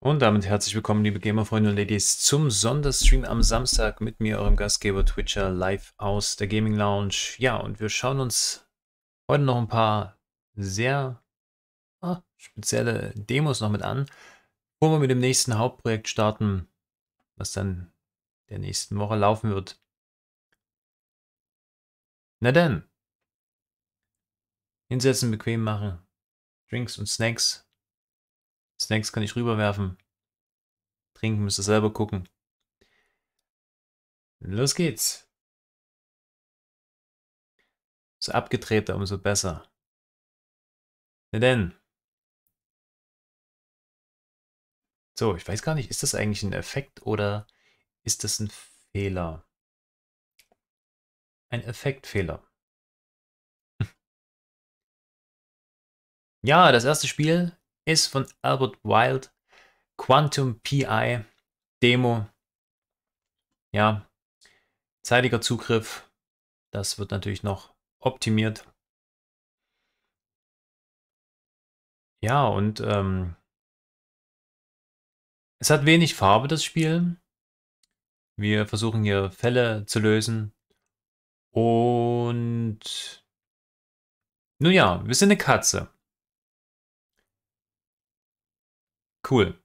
Und damit herzlich willkommen, liebe Gamerfreunde und Ladies, zum Sonderstream am Samstag mit mir, eurem Gastgeber Twitcher, live aus der Gaming Lounge. Ja, und wir schauen uns heute noch ein paar sehr ah, spezielle Demos noch mit an, bevor wir mit dem nächsten Hauptprojekt starten, was dann der nächsten Woche laufen wird. Na dann, hinsetzen, bequem machen, Drinks und Snacks Snacks kann ich rüberwerfen. Trinken müsst ihr selber gucken. Los geht's. So abgedrehter, umso besser. Na denn. So, ich weiß gar nicht, ist das eigentlich ein Effekt oder ist das ein Fehler? Ein Effektfehler. ja, das erste Spiel ist von Albert Wild. Quantum PI Demo. Ja, zeitiger Zugriff. Das wird natürlich noch optimiert. Ja, und ähm, es hat wenig Farbe, das Spiel. Wir versuchen hier Fälle zu lösen. Und nun ja, wir sind eine Katze. Cool.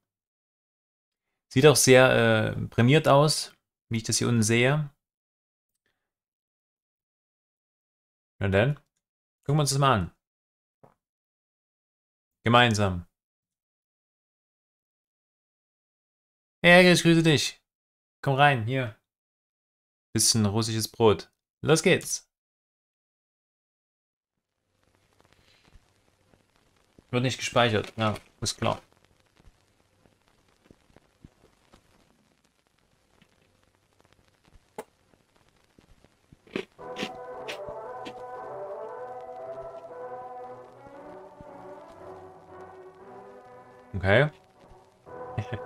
Sieht auch sehr äh, prämiert aus, wie ich das hier unten sehe. Na dann, gucken wir uns das mal an. Gemeinsam. Hey, ich grüße dich. Komm rein, hier. Bisschen russisches Brot. Los geht's. Wird nicht gespeichert. Ja, ist klar. Okay.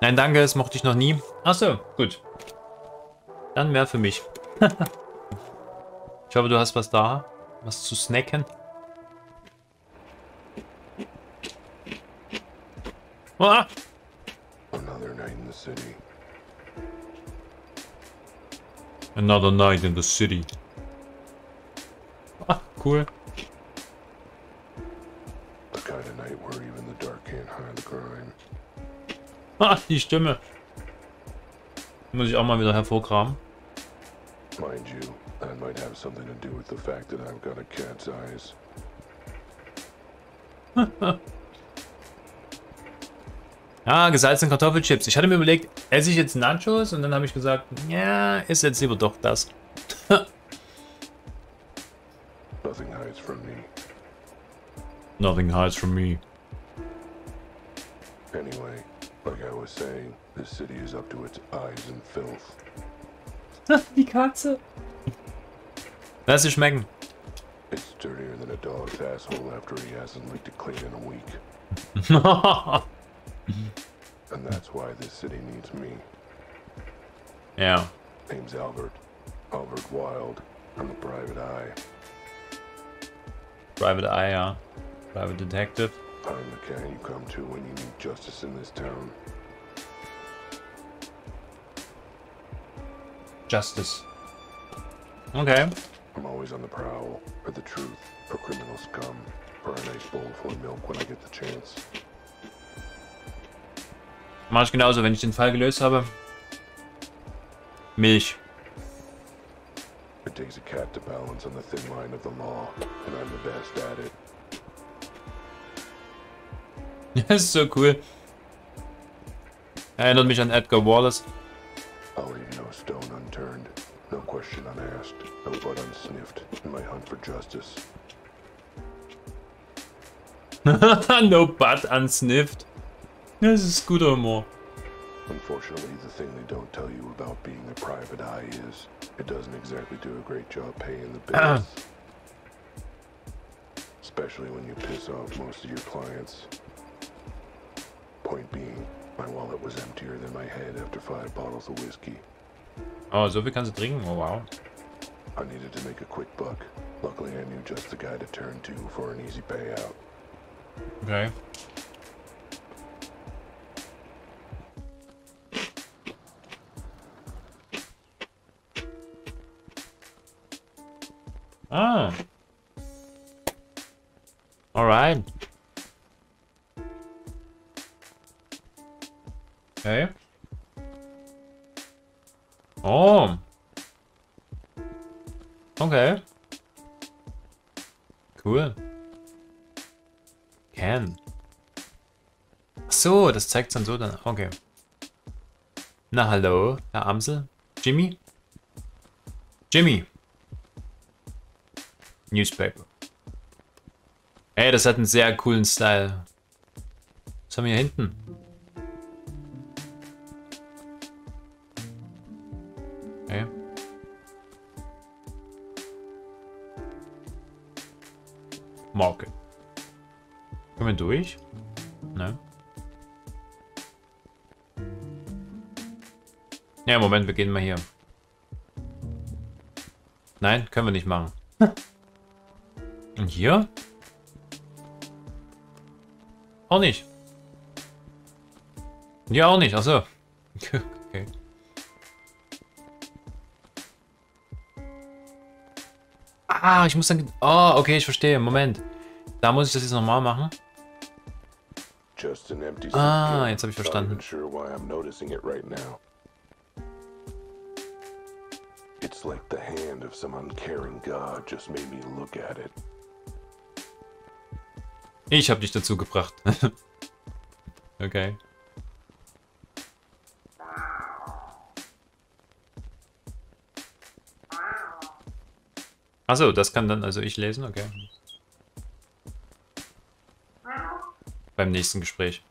Nein, danke, das mochte ich noch nie. Achso, gut. Dann mehr für mich. ich hoffe, du hast was da. Was zu snacken. Ah! Another night in the city. Ah, cool. The kind of night where even the dark can't hide the crime. Ah, die Stimme. Muss ich auch mal wieder hervorkramen. Mind you, that might have something to do with the fact that I've got a cat's eyes. Ah, gesalzene Kartoffelchips. Ich hatte mir überlegt, esse ich jetzt Nachos? Und dann habe ich gesagt, ja, ist jetzt lieber doch das. Nothing hides from me. Nothing hides from me. Anyway, like I was saying, this city is up to its eyes in filth. Die Katze. Lass sie schmecken. It's dirtier than a dog's asshole after he hasn't licked it clean in a week. Mm-hmm. and that's why this city needs me. Yeah. Name's Albert. Albert Wild. I'm a private eye. Private eye, yeah. Private detective. I'm the kind you come to when you need justice in this town. Justice. Okay. I'm always on the prowl for the truth, for criminal scum, for a nice bowl full of milk when I get the chance. Mach ich genauso, wenn ich den Fall gelöst habe. Milch. It takes a cat to balance on the thin line of the law, and I'm the best at it. Das ist so cool. Erinnert mich an Edgar Wallace. I'll leave no stone unturned, no question unasked, no blood unsniffed in my hunt for justice. no butt unsniffed. Das ist guter Humor. Unfortunately, the thing they don't tell you about being a private eye is it doesn't exactly do a great job paying the bills. Especially when you piss off most of your clients. Point being, My wallet was emptier than my head after five bottles of whiskey. Oh, so viel kannst du trinken? Oh, wow. I needed to make a quick buck. Luckily, I knew just the guy to turn to for an easy payout. Okay. Ah. All right. Okay. Oh. Okay. Cool. Can. So, das zeigt dann so dann. Okay. Na hallo, Herr Amsel? Jimmy? Jimmy. Newspaper. Ey, das hat einen sehr coolen Style. Was haben wir hier hinten? Okay. Marke. Können wir durch? Ne? Ja, Moment, wir gehen mal hier. Nein, können wir nicht machen. Und hier? Auch nicht. Hier auch nicht, achso. okay. Ah, ich muss dann... Oh, okay, ich verstehe. Moment. Da muss ich das jetzt nochmal machen. Just an empty Ah, jetzt hab ich verstanden. It's like the hand of some uncaring god just made me look at it. Ich habe dich dazu gebracht. okay. Achso, das kann dann also ich lesen, okay. Beim nächsten Gespräch.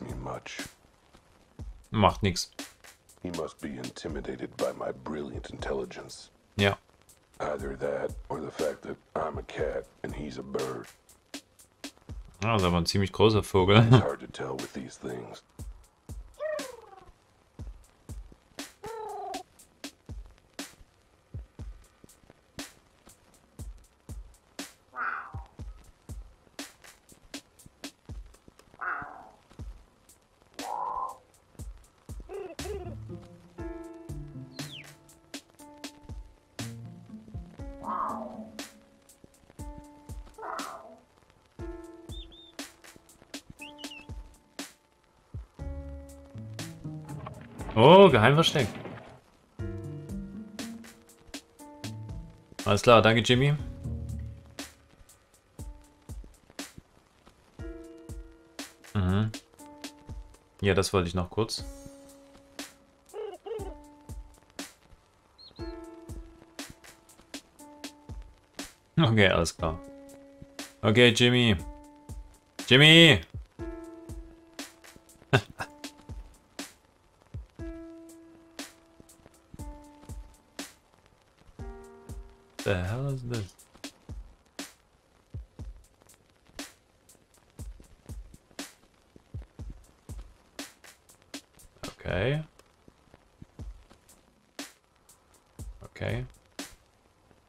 Me much. macht nix. He must be intimidated by my brilliant intelligence. Yeah. Either that or the fact that I'm a cat and he's a bird. Ah, ist aber ein ziemlich großer Vogel. It's hard to tell with these things. Oh, Geheimversteck. Alles klar, danke Jimmy. Mhm. Ja, das wollte ich noch kurz. Okay, alles klar. Okay, Jimmy. Jimmy!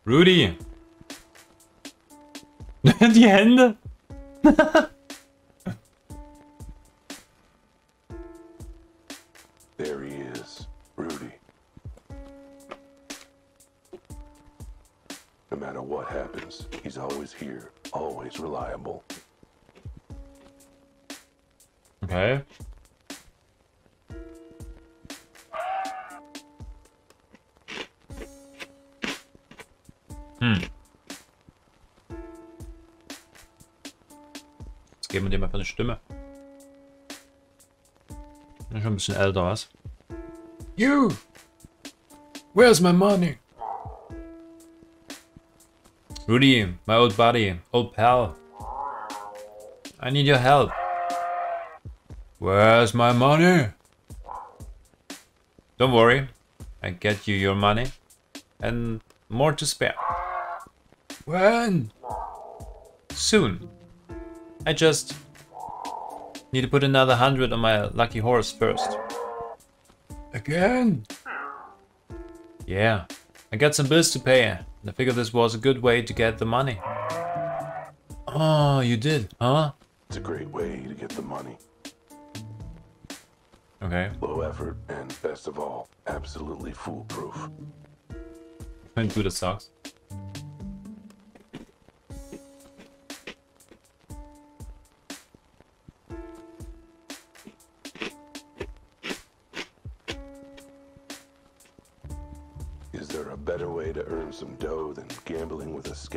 Rudy! Die Hände! Stimme. Schon ein bisschen älter, was? You! Where's my money? Rudy, my old buddy, old pal. I need your help. Where's my money? Don't worry, I get you your money and more to spare. When? Soon. I just need to put another hundred on my lucky horse first. Again? Yeah, I got some bills to pay and I figured this was a good way to get the money. Oh, you did, huh? It's a great way to get the money. Okay, Low effort and, best of all, absolutely foolproof. couldn't do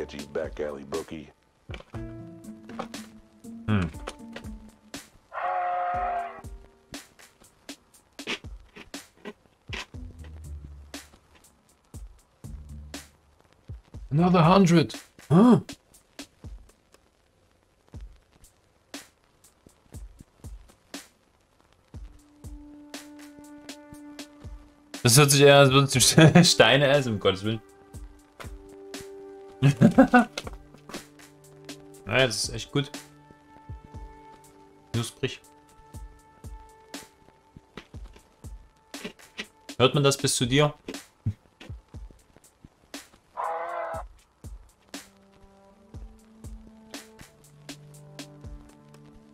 gambling with sketchy back alley bookie? Another hundred. Huh? Das hört sich eher an, als würdest Steine essen, um Gottes Willen. naja, das ist echt gut. Knusprig. Hört man das bis zu dir?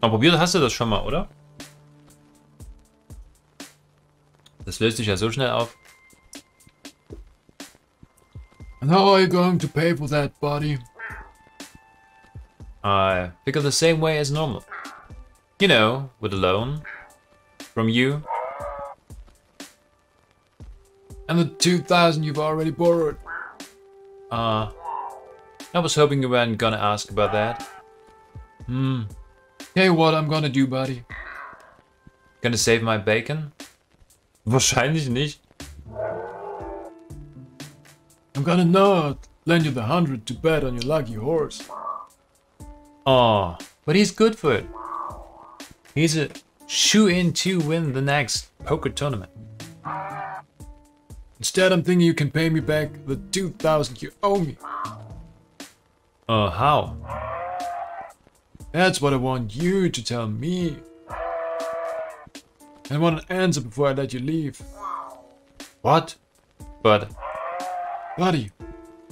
Aber probiert hast du das schon mal, oder? Das löst sich ja so schnell auf. How are you going to pay for that, buddy? I figure the same way as normal. You know, with a loan. From you. And the 2000 you've already borrowed. Uh, I was hoping you weren't gonna ask about that. Hmm. Tell you what I'm gonna do, buddy. Gonna save my bacon? Wahrscheinlich nicht. Gonna not lend you the hundred to bet on your lucky horse. Oh, but he's good for it. He's a shoe-in to win the next poker tournament. Instead, I'm thinking you can pay me back the 2000 you owe me. Uh, how? That's what I want you to tell me. I want an answer before I let you leave. What? But, Buddy,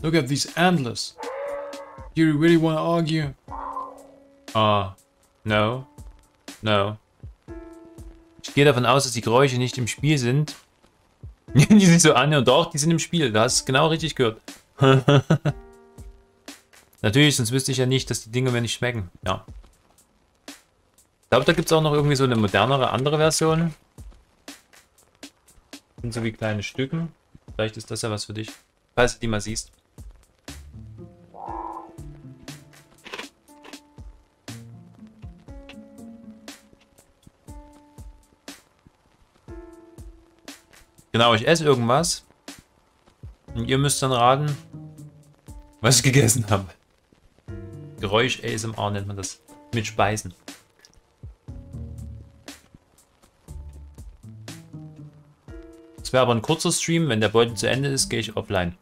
look at these antlers. You really want to argue? uh, no. No. Ich gehe davon aus, dass die Geräusche nicht im Spiel sind. die sich so anhören. Doch, die sind im Spiel. Du hast genau richtig gehört. Natürlich, sonst wüsste ich ja nicht, dass die Dinge mir nicht schmecken. Ja. Ich glaube, da gibt es auch noch irgendwie so eine modernere, andere Version. Sind so wie kleine Stücken. Vielleicht ist das ja was für dich. Falls du die mal siehst. Genau, ich esse irgendwas. Und ihr müsst dann raten, was ich gegessen habe. Geräusch ASMR nennt man das. Mit Speisen. Das wäre aber ein kurzer Stream. Wenn der Beutel zu Ende ist, gehe ich offline.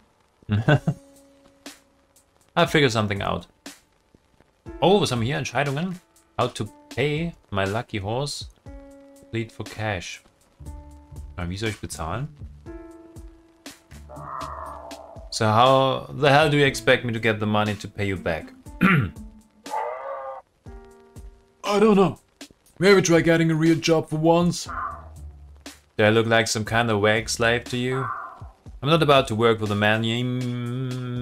I'll figure something out. Oh, wir hier? Entscheidungen? How to pay my lucky horse. Lead for cash. Wie soll ich bezahlen? So how the hell do you expect me to get the money to pay you back? I don't know. Maybe try getting a real job for once. Do I look like some kind of wag slave to you? I'm not about to work with a man named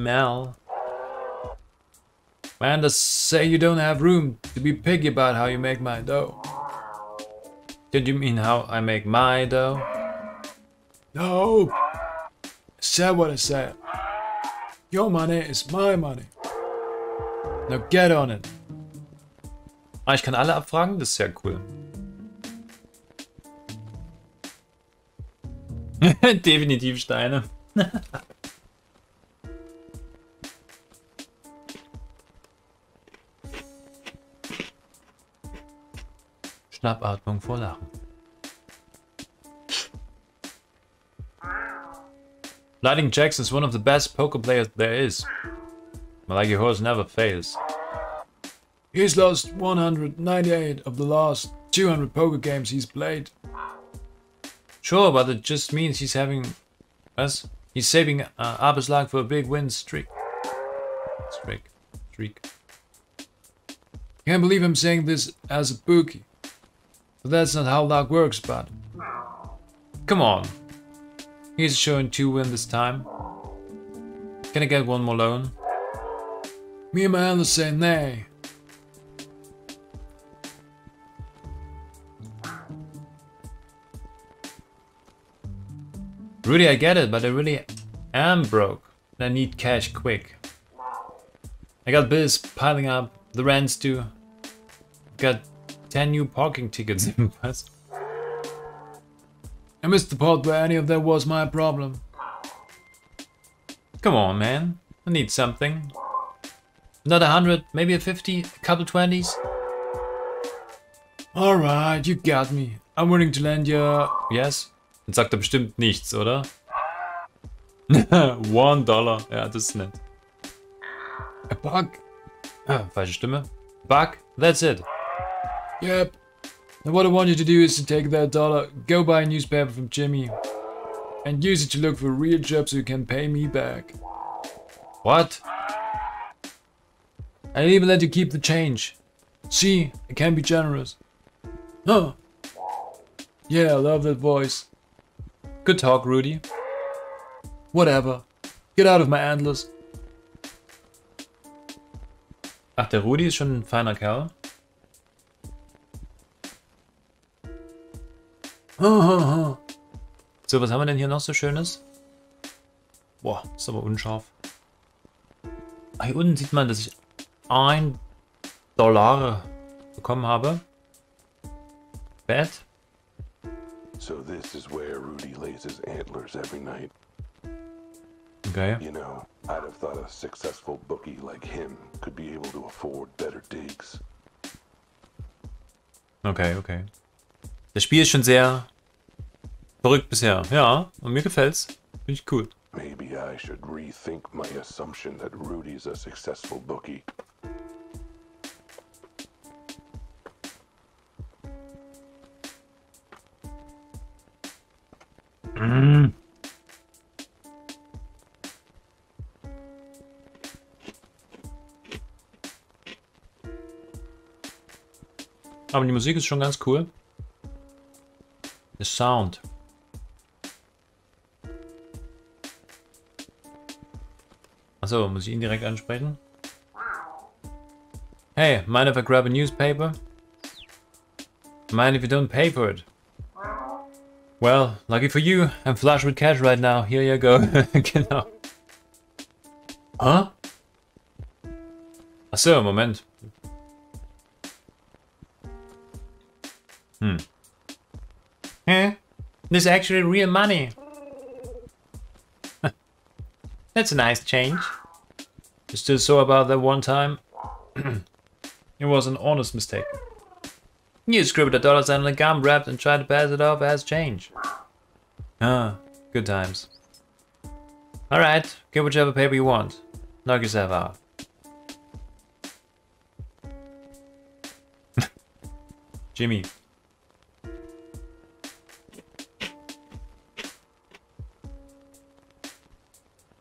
Mel. Man, does say you don't have room to be picky about how you make my dough. Did you mean how I make my dough? No. I said what I said. Your money is my money. Now get on it. Ah, ich kann alle abfragen? Das ist ja cool. Definitiv Steine. Schnappatmung vor Lachen. Lightning Jackson is one of the best poker players there is. Malagi Horse never fails. He's lost 198 of the last 200 poker games he's played. Sure, but it just means he's having us He's saving uh, luck for a big win streak. Streak. Streak. Can't believe I'm saying this as a bookie. But that's not how luck works, bud. Come on. He's showing two win this time. Can I get one more loan? Me and my handler say nay. Rudy, I get it, but I really am broke. I need cash quick. I got bills piling up, the rent's due. Got 10 new parking tickets in bus. I missed the part where any of that was my problem. Come on, man. I need something. Not a hundred, maybe a fifty, a couple twenties. Alright, you got me. I'm willing to lend you. Yes? Dann sagt er bestimmt nichts, oder? One dollar. Ja, das ist nett. A buck? Ah, falsche Stimme. Buck, that's it. Yep. Now what I want you to do is to take that dollar, go buy a newspaper from Jimmy, and use it to look for a real job so you can pay me back. What? I'll even let you keep the change. See, I can be generous. Huh. Yeah, I love that voice. Good talk, Rudy. Whatever. Get out of my endless. Ach, der Rudi ist schon ein feiner Kerl. So, was haben wir denn hier noch so Schönes? Boah, ist aber unscharf. Hier unten sieht man, dass ich ein Dollar bekommen habe. Bad. So this is where Rudy lays his antlers every night. Okay. You know, I'd have thought a successful bookie like him could be able to afford better digs. Okay, okay. Das Spiel ist schon sehr verrückt bisher. Ja, und mir gefällt's. Finde ich cool. Maybe I should rethink my assumption that Rudy's a successful bookie. Aber die Musik ist schon ganz cool. The Sound. Achso, muss ich ihn direkt ansprechen? Hey, mind if I grab a newspaper? Mind if you don't pay for it? Well, lucky for you, I'm flush with cash right now. Here you go. genau. Huh? Achso, Moment. Hmm. Eh? This is actually real money. That's a nice change. You still saw about that one time? it was an honest mistake. You scribbled a dollar sign on a gum wrapped and tried to pass it off as change. Ah, good times. Alright, get whichever paper you want. Knock yourself out. Jimmy.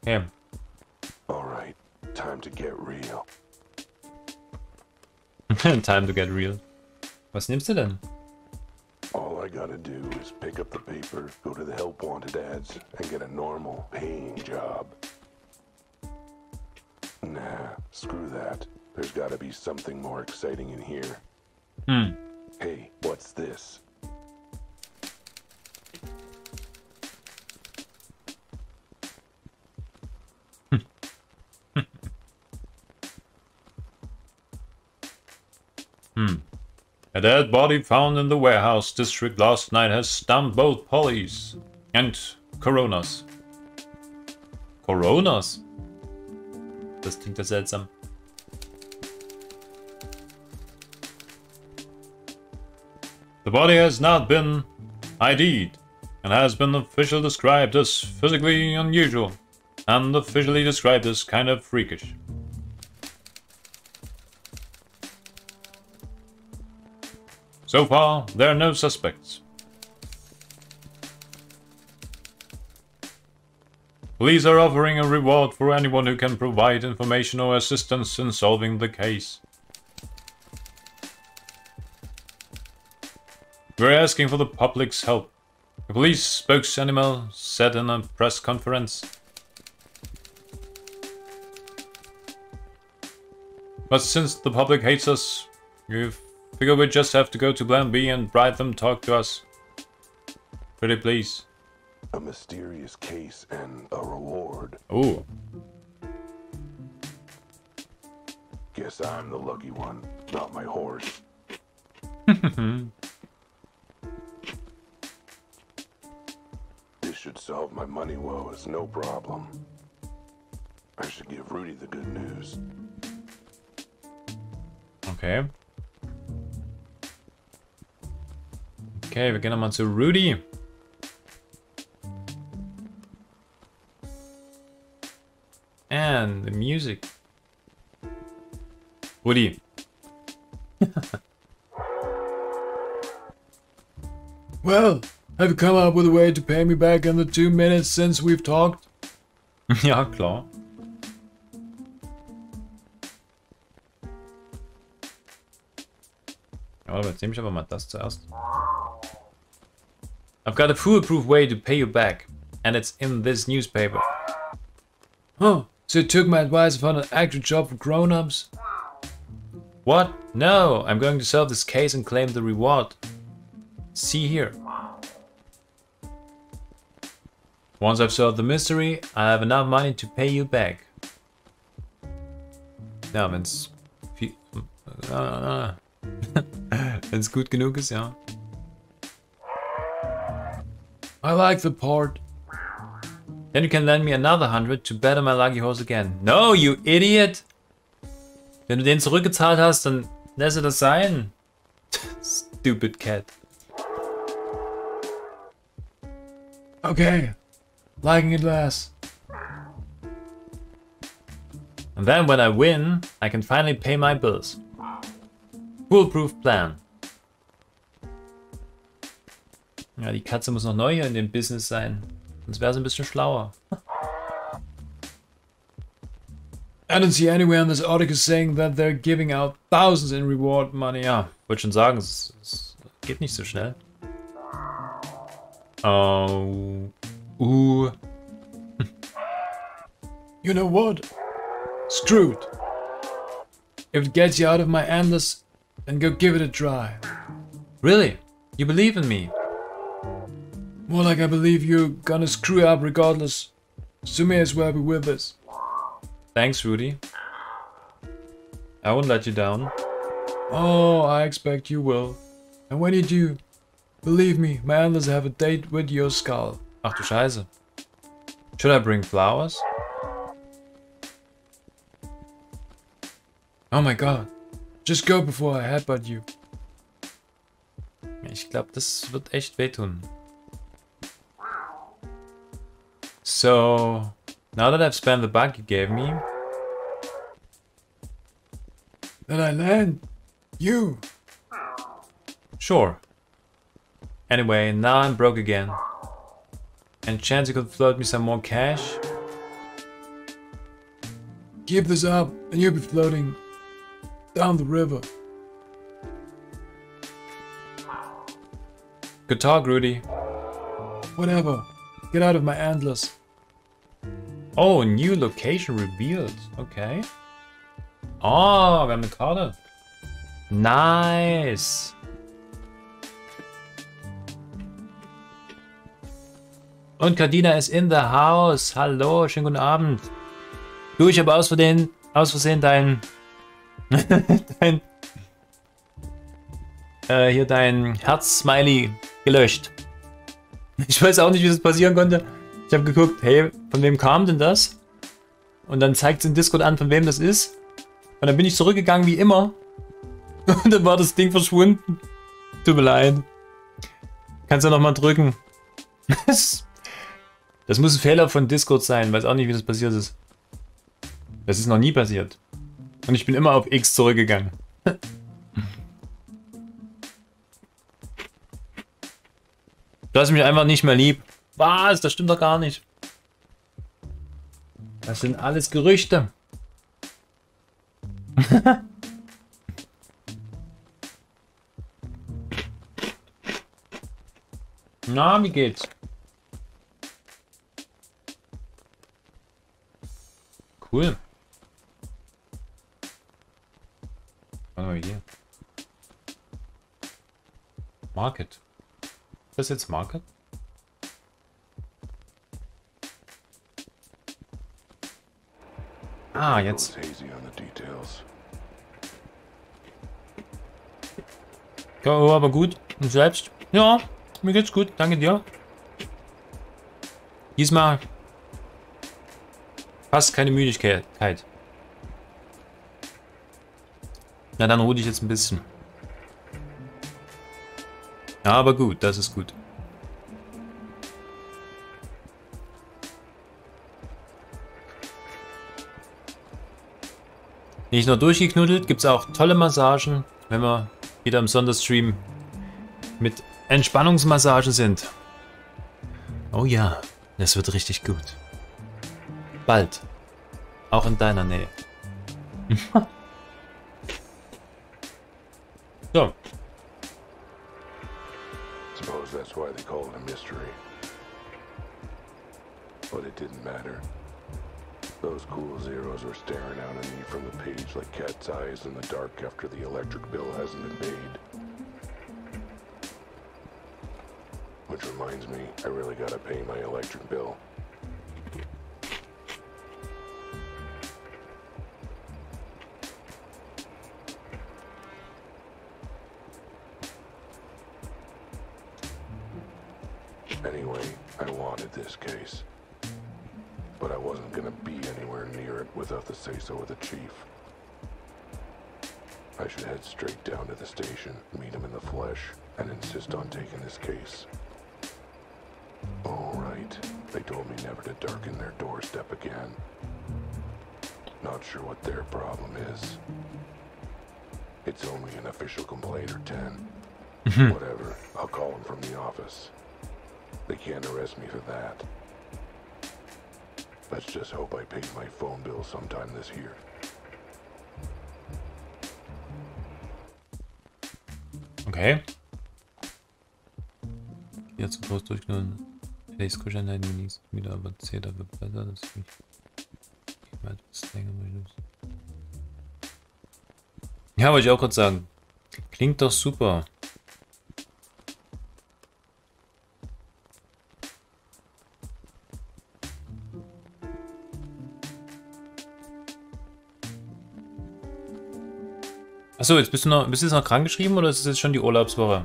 Him. All right, time to get real. Time to get real. Was nimmst du denn? All I gotta do is pick up the paper, go to the help wanted ads, and get a normal paying job. Nah, screw that. There's gotta be something more exciting in here. Hmm. Hey, what's this? Dead body found in the warehouse district last night has stumped both police and coroners. Coronas? Das klingt ja seltsam. The body has not been ID'd and has been officially described as physically unusual and officially described as kind of freakish. So far, there are no suspects. Police are offering a reward for anyone who can provide information or assistance in solving the case. We're asking for the public's help. The police spokesanimal said in a press conference. But since the public hates us, we figure we just have to go to Plan B and bribe them talk to us. Pretty please. A mysterious case and a reward. Ooh. Guess I'm the lucky one, not my horse. this should solve my money woes, no problem. I should give Rudy the good news. Okay. Okay, wir gehen nochmal zu Rudy. And the music. Rudy. Well, have you come up with a way to pay me back in the two minutes since we've talked? ja, klar. Ja, aber jetzt nehme ich aber mal das zuerst. I've got a foolproof way to pay you back. And it's in this newspaper. Huh, so you took my advice found an actual job for grown-ups? What? No, I'm going to solve this case and claim the reward. See here. Once I've solved the mystery, I have enough money to pay you back. Ja, wenn's viel, äh, wenn's gut genug ist, ja. I like the part. Then you can lend me another hundred to better my lucky horse again. No, you idiot! Wenn du den zurückgezahlt hast, dann lass er das sein. Stupid cat. Okay, liking it less. And then when I win, I can finally pay my bills. Foolproof plan. Ja, die Katze muss noch neu hier in dem Business sein. Sonst wäre sie ein bisschen schlauer. I don't see anywhere in this article saying that they're giving out thousands in reward money. Ja, wollte schon sagen, es, es geht nicht so schnell. Oh. Uh. You know what? Screw it. If it gets you out of my endless, then go give it a try. Really? You believe in me? More like I believe you're gonna screw up regardless. So may as well be with us. Thanks, Rudy. I won't let you down. Oh, I expect you will. And when you do, believe me, my endless have a date with your skull. Ach du Scheiße. Should I bring flowers? Oh my god. Just go before I headbutt you. Ich glaube, das wird echt wehtun. So, now that I've spent the buck you gave me, Then I land. You. sure. Anyway, now I'm broke again. And chance you could float me some more cash? Keep this up and you'll be floating down the river. Good talk, Rudy. Whatever. Get out of my endless. Oh, new location revealed. Okay. Oh, wir haben eine Karte. Nice. Und Cardina ist in the house. Hallo, schönen guten Abend. Du, ich habe aus Versehen, aus Versehen dein, dein, äh, hier dein Herz-Smiley gelöscht. Ich weiß auch nicht, wie das passieren konnte. Ich habe geguckt, hey, von wem kam denn das? Und dann zeigt es in Discord an, von wem das ist. Und dann bin ich zurückgegangen wie immer. Und dann war das Ding verschwunden. Tut mir leid. Kannst du noch mal drücken? Das, das muss ein Fehler von Discord sein. Weiß auch nicht, wie das passiert ist. Das ist noch nie passiert. Und ich bin immer auf X zurückgegangen. Du hast mich einfach nicht mehr lieb. Was? Das stimmt doch gar nicht. Das sind alles Gerüchte. Na, wie geht's? Cool. Mal hier. Market. Ist das jetzt Market? Ah, jetzt. Ja, aber gut. Und selbst? Ja, mir geht's gut. Danke dir. Diesmal fast keine Müdigkeit. Na, dann ruhe ich jetzt ein bisschen. Ja, aber gut, das ist gut. Nicht nur durchgeknuddelt, gibt es auch tolle Massagen, wenn wir wieder im Sonderstream mit Entspannungsmassage sind. Oh ja, das wird richtig gut. Bald. Auch in deiner Nähe. so. Suppose that's why they call it a mystery. But it didn't matter. Those cool zeros are staring out at me from the page like cat's eyes in the dark after the electric bill hasn't been paid. Which reminds me, I really gotta pay my electric bill. The say-so of the chief. I should head straight down to the station, meet him in the flesh, and insist on taking this case. All right. They told me never to darken their doorstep again. Not sure what their problem is. It's only an official complaint or 10. Mm-hmm. Whatever. I'll call him from the office. They can't arrest me for that. Let's just hope I pay my phone bill sometime this year. Okay. Jetzt Post durchgenommen. Face Cushion dein Minis wieder, aber Zähler wird besser. Das ist. Ich werde etwas länger mal. Ja, wollte ich auch kurz sagen. Klingt doch super. Achso, jetzt bist du noch, bist du jetzt noch krank geschrieben oder ist es jetzt schon die Urlaubswoche?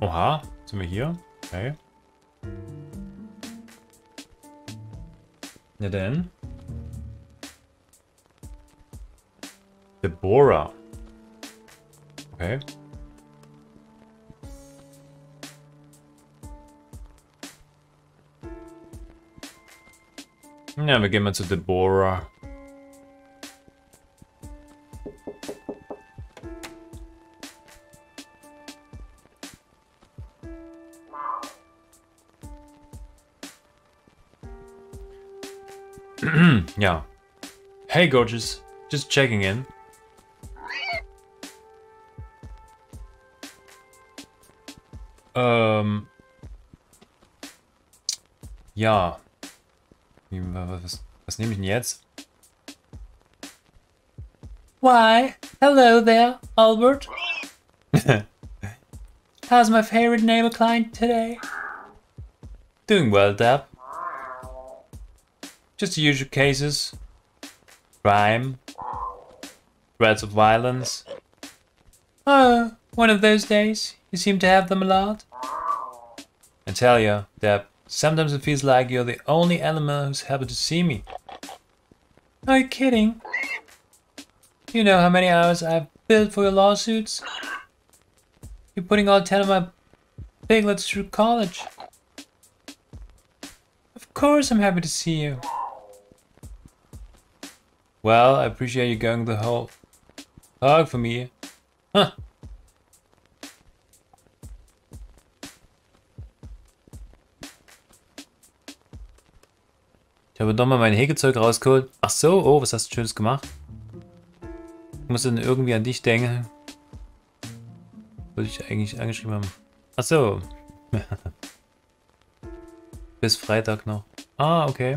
Oha, sind wir hier? Okay. Ja denn. Deborah. Okay. Ja, wir gehen mal zu Deborah. ja. Hey, gorgeous. Just checking in. Um, ähm. Ja. Was, was nehme ich denn jetzt? Why, hello there, Albert. How's my favorite neighbor client today? Doing well, Dab. Just the usual cases. Crime. Threats of violence. Oh, one of those days. You seem to have them a lot. I tell you, Deb, sometimes it feels like you're the only animal who's happy to see me. Are you kidding? You know how many hours I've built for your lawsuits? You're putting all ten of my piglets through college. Of course I'm happy to see you. Well, I appreciate you going the whole hog for me. Huh. Habe doch mal mein Hegezeug rausgeholt. Ach so, oh, was hast du Schönes gemacht? Ich muss dann irgendwie an dich denken. Wollte ich eigentlich angeschrieben haben. Ach so. Bis Freitag noch. Ah, okay.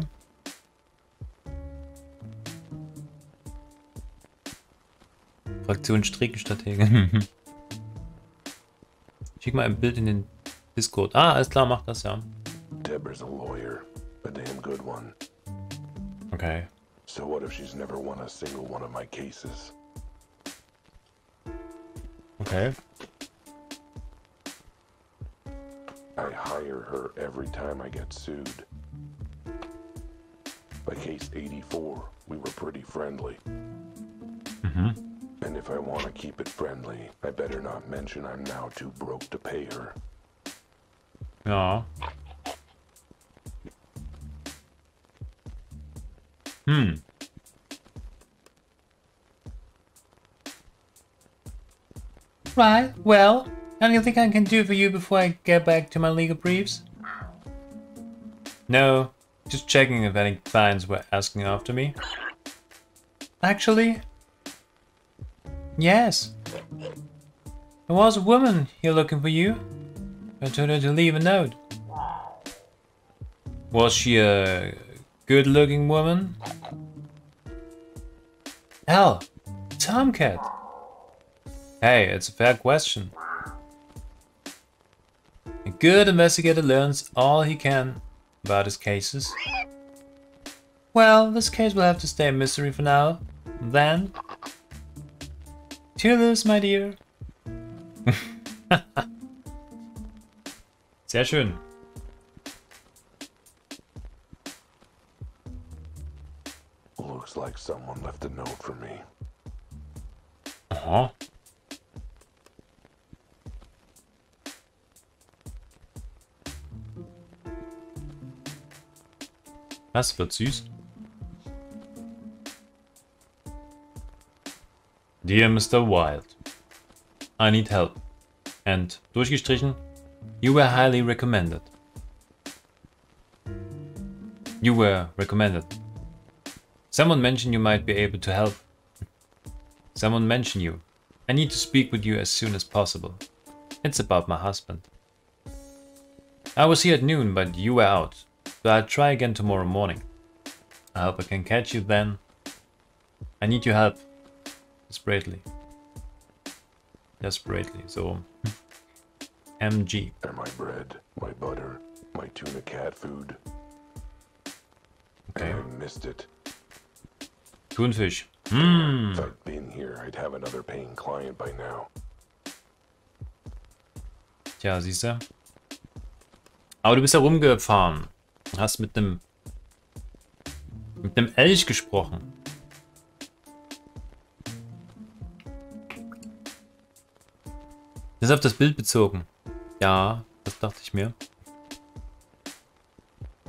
Fraktion Strickenstratege. Schick mal ein Bild in den Discord. Ah, alles klar, mach das, ja. Deborah's a lawyer, a damn good one. Okay. So what if she's never won a single one of my cases? Okay. I hire her every time I get sued. By case 84, we were pretty friendly. Mm-hmm. And if I want to keep it friendly, I better not mention I'm now too broke to pay her. Ja. Hm. Right, well, anything I can do for you before I get back to my legal briefs? No, just checking if any clients were asking after me. Actually, yes. There was a woman here looking for you. I told her to leave a note. Was she a good looking woman? Hell, Tomcat. Hey, it's a fair question. A good investigator learns all he can about his cases. Well, this case will have to stay a mystery for now. Then, Toodles, my dear. Sehr schön. Like someone left a note for me. Aha. Das wird süß. Dear Mr. Wild, I need help. And durchgestrichen, you were highly recommended. You were recommended. Someone mentioned you might be able to help. Someone mentioned you. I need to speak with you as soon as possible. It's about my husband. I was here at noon, but you were out, so I'll try again tomorrow morning. I hope I can catch you then. I need your help. Desperately. Desperately, so. MG. They're my bread, my butter, my tuna cat food. Okay. I missed it. Thunfisch. Mmm. If I'd been here, I'd have another paying client by now. Tja, siehst du. Aber du bist ja rumgefahren. Hast mit einem mit einem Elch gesprochen. Das ist auf das Bild bezogen. Ja, das dachte ich mir.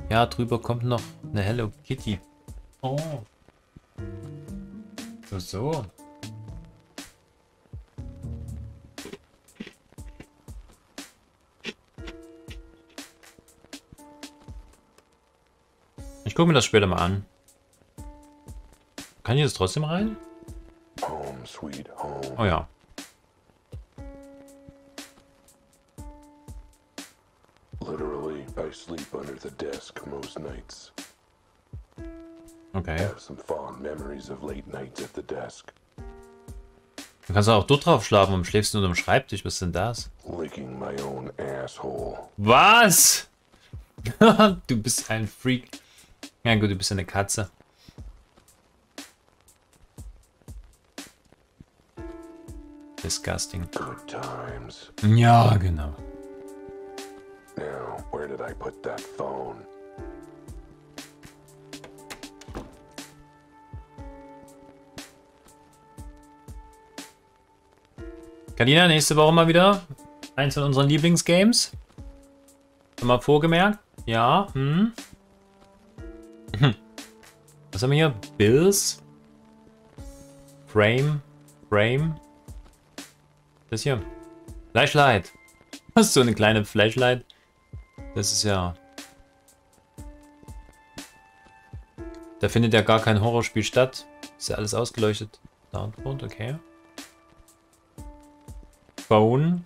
Ja, drüber kommt noch eine Hello Kitty. Oh. So, so. Ich gucke mir das später mal an. Kann ich das trotzdem rein? Oh ja. Literally, I sleep under the desk most nights. At the desk, Du kannst auch dort drauf schlafen und schläfst nur unter dem Schreibtisch. Was ist denn das? Was? du bist ein Freak. Ja gut, du bist eine Katze. Disgusting. Good times. Ja, genau. Now, where did I put that phone? Kalina, nächste Woche mal wieder. Eins von unseren Lieblingsgames. Schon mal vorgemerkt? Ja. Hm. Was haben wir hier? Bills. Frame. Frame. Das hier. Flashlight. Was so eine kleine Flashlight? Das ist ja... Da findet ja gar kein Horrorspiel statt. Ist ja alles ausgeleuchtet. Soundboard, okay. Phone.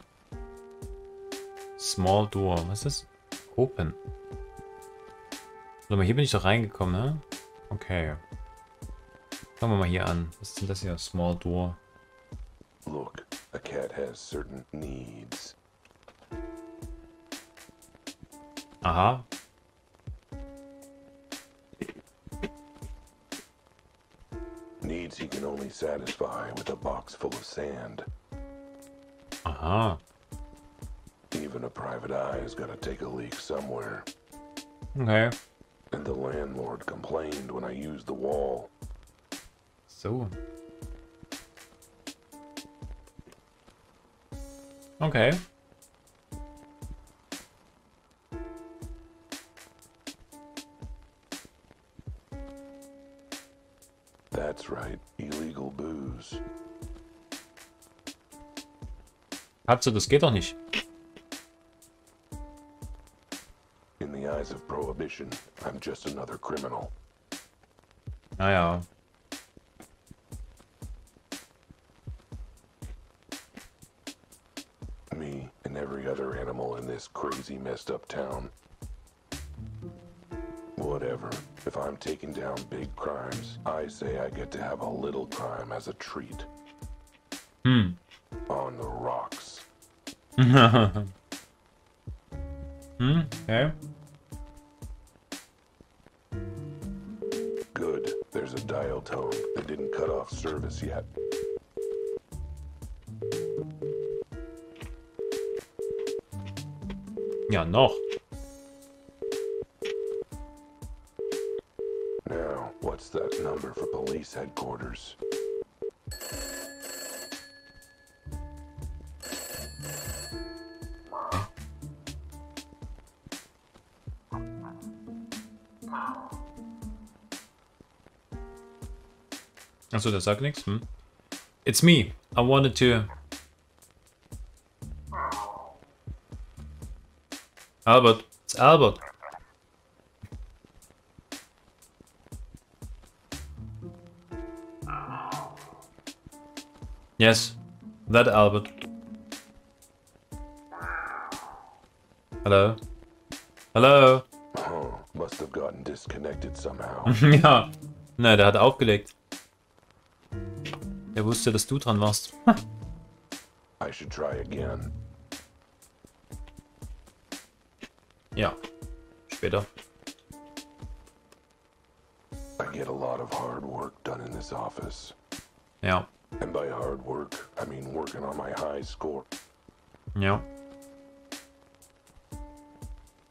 Small Door. Was ist das? Open. Warte mal, hier bin ich doch reingekommen, ne? Okay. Fangen wir mal hier an. Was ist denn das hier? Small Door. Look, a cat has certain needs. Aha. Needs he can only satisfy with a box full of sand. Aha. Even a private eye's gotta take a leak somewhere. Okay. And the landlord complained when I used the wall. So. Okay. Katze, das geht doch nicht. In the eyes of prohibition, I'm just another criminal. Naja. Me and every other animal in this crazy messed up town. Whatever. If I'm taking down big crimes, I say I get to have a little crime as a treat. Hm. On the hm, okay. Good. There's a dial tone. They didn't cut off service yet. Ja, noch. Now, what's that number for police headquarters? Achso, das sagt nichts. Hm. It's me. I wanted to... Albert. It's Albert. Yes. That Albert. Hello. Hello. Huh. Must have gotten disconnected somehow. ja. Nein, der hat aufgelegt. Der wusste, dass du dran warst. I should try again. ja. Später. I get a lot of hard work done in this office. Ja. And by hard work, I mean working on my high score. Ja.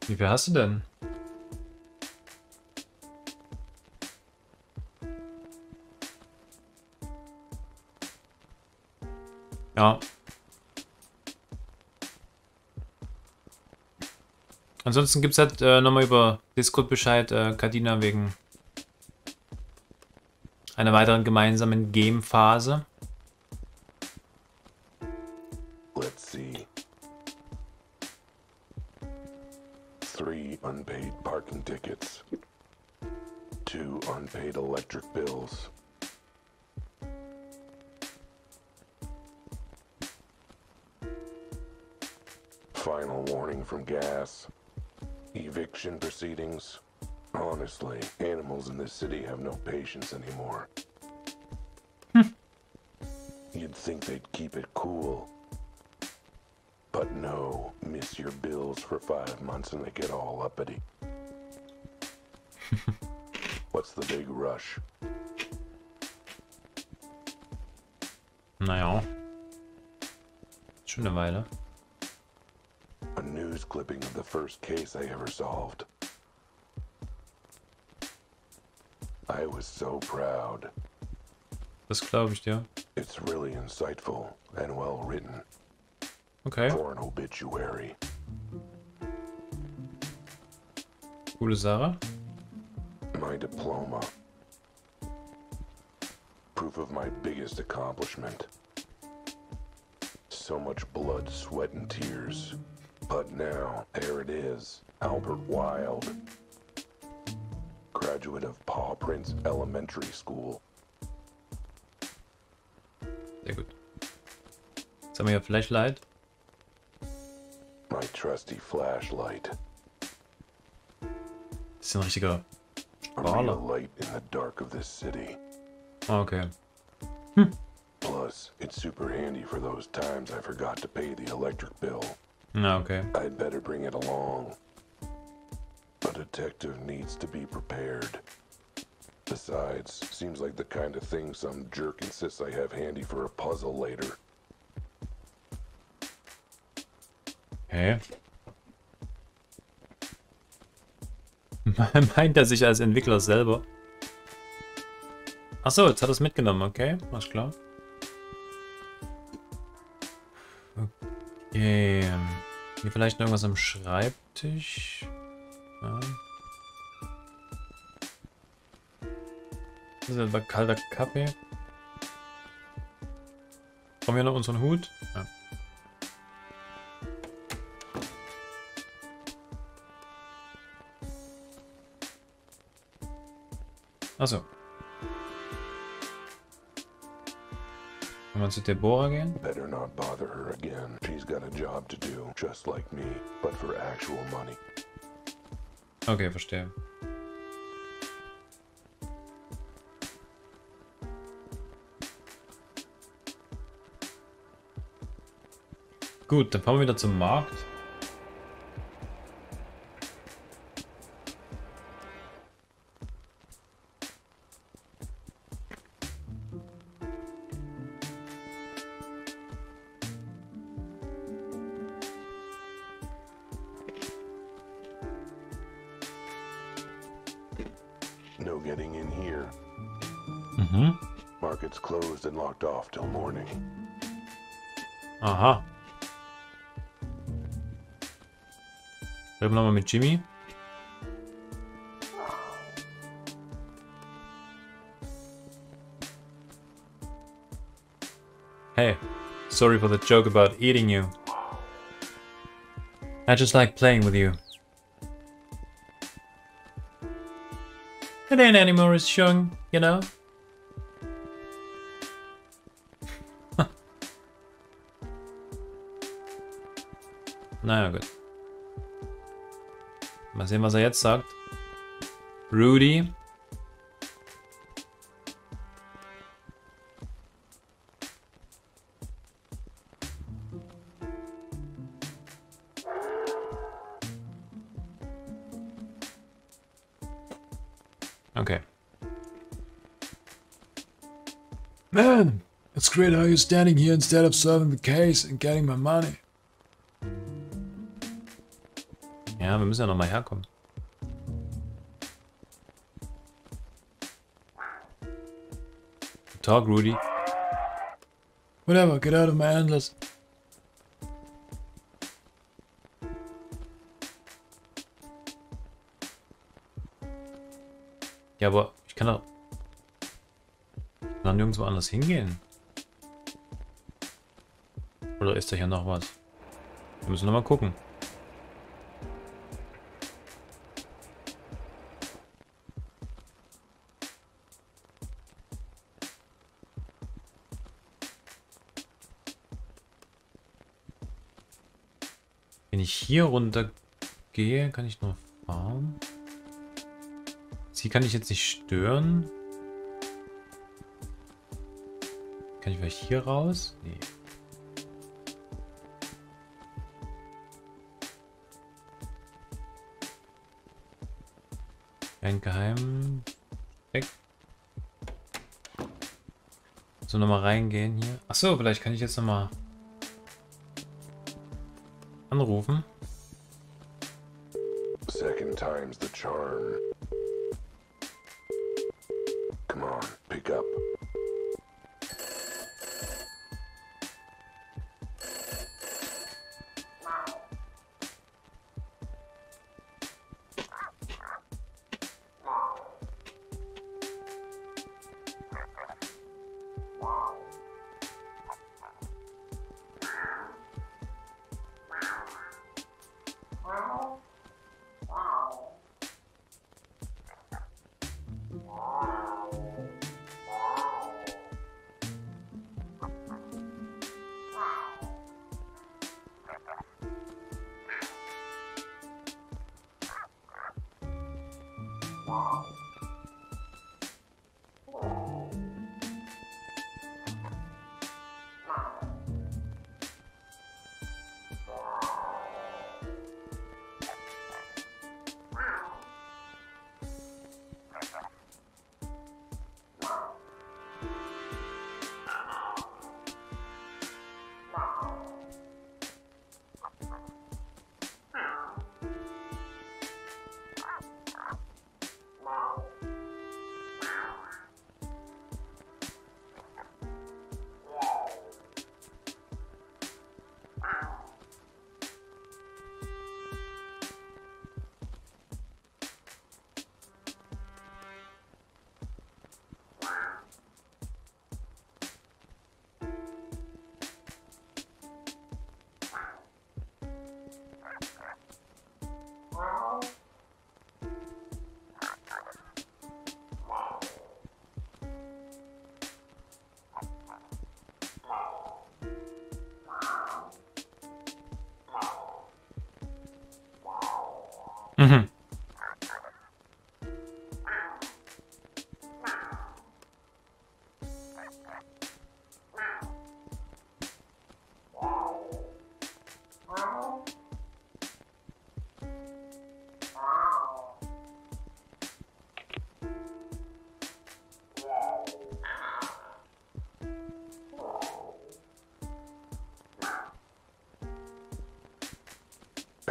Wie viel hast du denn? Ja. Ansonsten gibt es halt äh, nochmal über Discord Bescheid, äh, Kadina, wegen einer weiteren gemeinsamen Game-Phase. Das glaube ich dir. It's really insightful and well written Okay, for an obituary. coole Sache. My diploma. Proof of my biggest accomplishment. So much blood, sweat, and tears. But now, there it is Albert Wild. Graduate of Paw Prince Elementary School. Haben wir hier Flashlight. My trusty flashlight. Das ist ein richtiger A Baller. light in the dark of this city. Ah, Okay. Plus, it's super handy for those times I forgot to pay the electric bill. Okay. I'd better bring it along. A detective needs to be prepared. Besides, seems like the kind of thing some jerk insists I have handy for a puzzle later. Hä? Meint er sich als Entwickler selber? Achso, jetzt hat er es mitgenommen, okay, alles klar. Okay. Hier vielleicht noch irgendwas am Schreibtisch. Ja. Das ist etwa kalter Kaffee. Haben wir noch unseren Hut? Achso. Wollen wir zu Deborah gehen? Better not bother her again. She's got a job to do, just like me, but for actual money. Okay, verstehe. Gut, dann fahren wir wieder zum Markt. No getting in here. Mhm. Market's closed and locked off till morning. Aha. Reden nochmal mit Jimmy. Hey, sorry for the joke about eating you. I just like playing with you. It ain't any more as young, you know? Naja, gut. Mal sehen, was er jetzt sagt. Rudy. You're standing here instead of solving the case and getting my money. Ja, wir müssen ja nochmal herkommen. Talk, Rudy. Whatever, get out of my endless. Ja, aber ich kann doch... Kann nirgendwo anders hingehen. Oder ist da hier noch was? Wir müssen noch mal gucken. Wenn ich hier runter gehe, kann ich noch fahren. Sie kann ich jetzt nicht stören. Kann ich vielleicht hier raus? Nee. Ein Geheim. Weg. So, nochmal reingehen hier. Achso, vielleicht kann ich jetzt nochmal anrufen. Second time's the charm.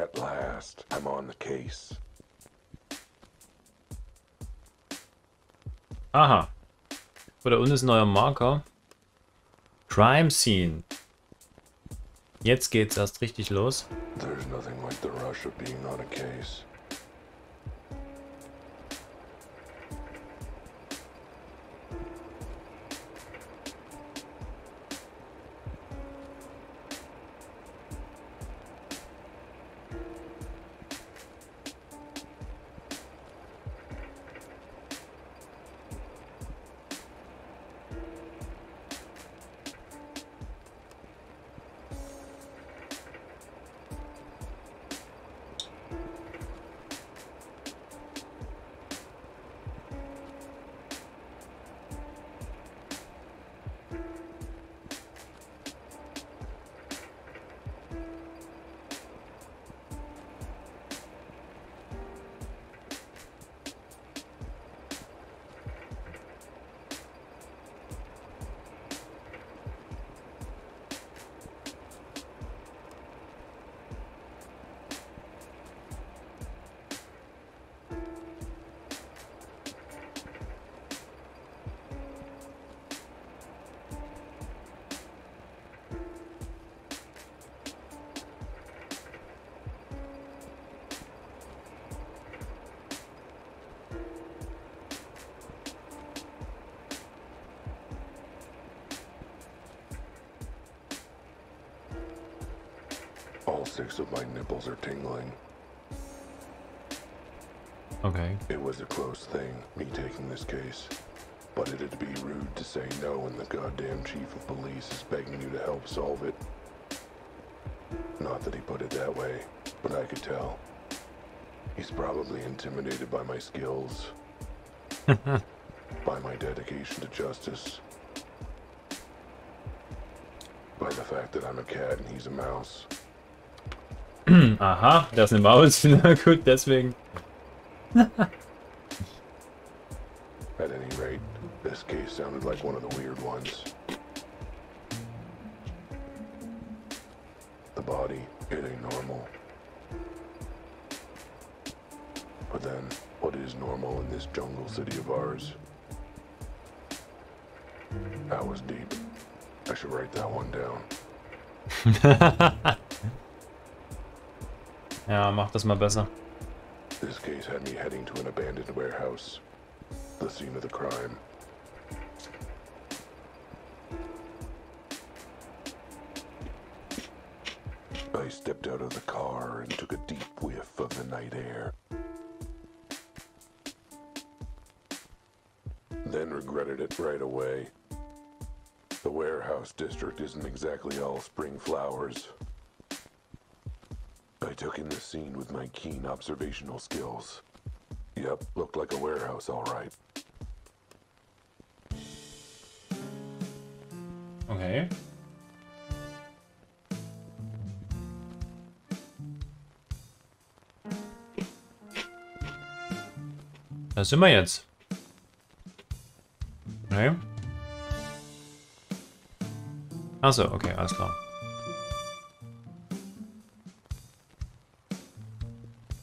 At last, I'm on the case. Aha. Da unten ist ein neuer Marker. Crime Scene. Jetzt geht's erst richtig los. There's nothing like the rush of being on a case. Da ist eine Maus. Na gut, deswegen. das mal besser. Observational skills. Yep, looked like a warehouse, all right. Okay. Da sind wir jetzt. Okay. Achso, okay, alles klar.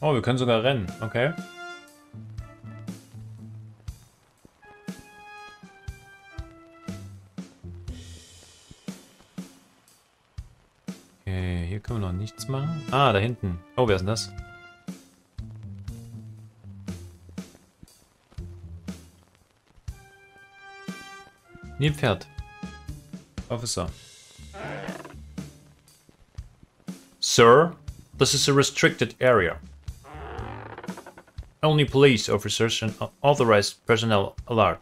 Oh, wir können sogar rennen. Okay. Okay, hier können wir noch nichts machen. Ah, da hinten. Oh, wer ist denn das? Nie Pferd. Officer. Sir, this is a restricted area. Only police officers and authorized personnel allowed.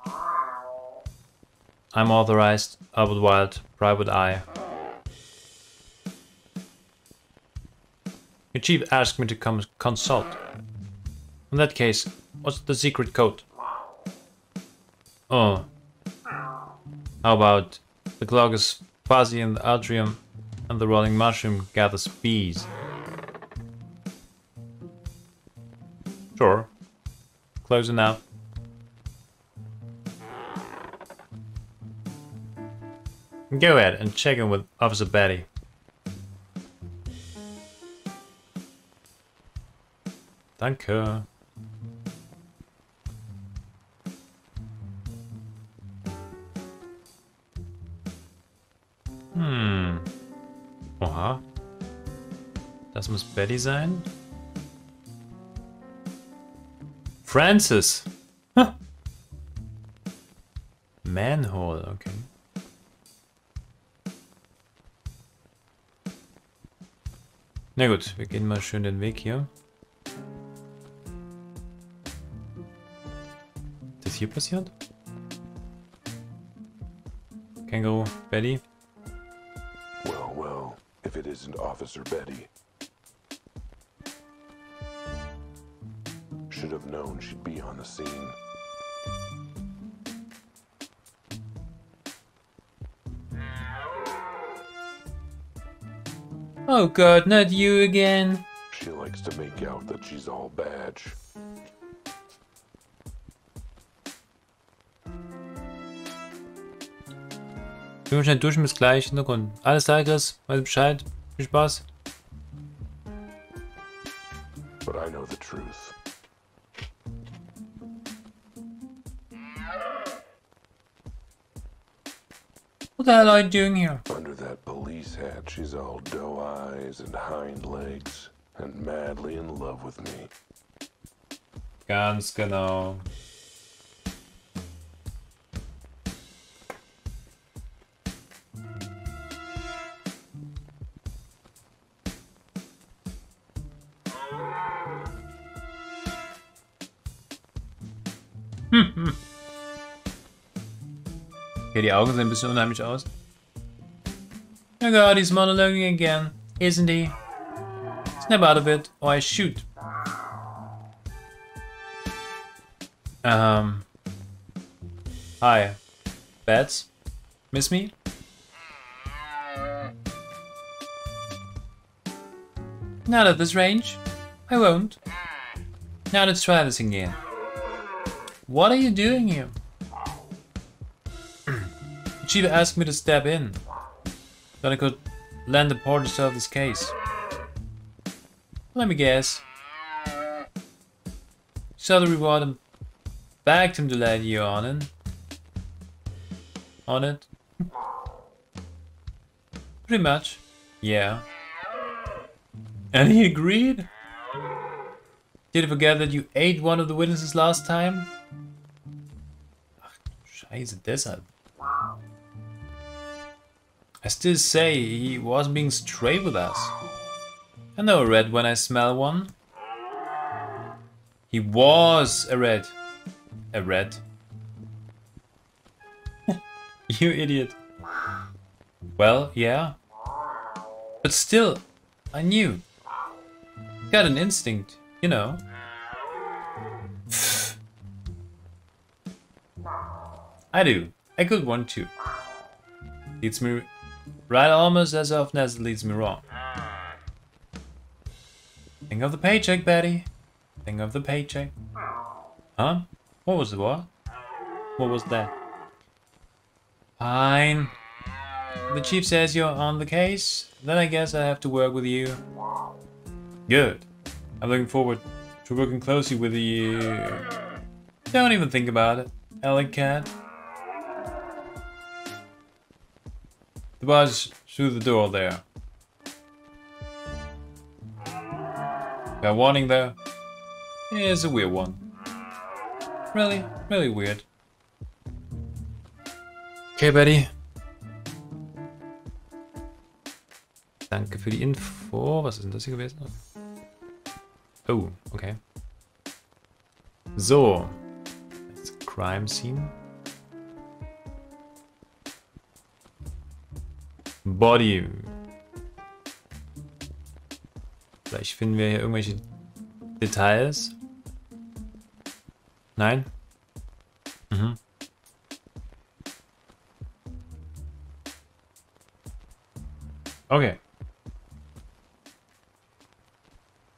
I'm authorized, Albert Wild, private eye. Your chief asked me to come consult. In that case, what's the secret code? Oh. How about the is fuzzy in the atrium and the rolling mushroom gathers bees? Close enough. Go ahead and check in with Officer Betty. Danke. Hm. Oha. Das muss Betty sein. Francis. Huh. Manhole, okay. Na gut, wir gehen mal schön den Weg hier. Ist das hier passiert? Känguru, Betty. Oh god, not you again. She likes to make out that she's all badge. Führerschein duschen bis gleich, Hintergrund. Alles klar, Chris, weiß Bescheid. Viel Spaß. But I know the truth. What the hell are you doing here? Under that police hat, she's all doe eyes and hind legs, and madly in love with me. Ganz genau. Okay, die Augen sehen ein bisschen unheimlich aus. Oh god, he's monologuing again, isn't he? Snap out of it, or I shoot. Um. Hi. Bats? Miss me? Not at this range. I won't. Now let's try this again. What are you doing here? Chief asked me to step in. That I could lend a part to this case. Let me guess. The reward him to let you on it. On it? Pretty much. Yeah. And he agreed? Did you forget that you ate one of the witnesses last time? Ach, Scheiße, deshalb. I still say he was being straight with us. I know a red when I smell one. He was a red. A red. you idiot. Well, yeah. But still, I knew. Got an instinct, you know. I do. A good one too. Leads me right almost as often as it leads me wrong. Think of the paycheck, Betty. Think of the paycheck. Huh? What was the what? What was that? Fine. The chief says you're on the case, then I guess I have to work with you. Good. I'm looking forward to working closely with you. Don't even think about it, Ellie Cat. Bar's through the door there. Fair warning though, is a weird one. Really, really weird. Okay, Betty. Danke für die Info. Was ist denn das hier gewesen? Oh, okay. So. Crime Scene. Body. Vielleicht finden wir hier irgendwelche Details. Nein? Mhm. Okay.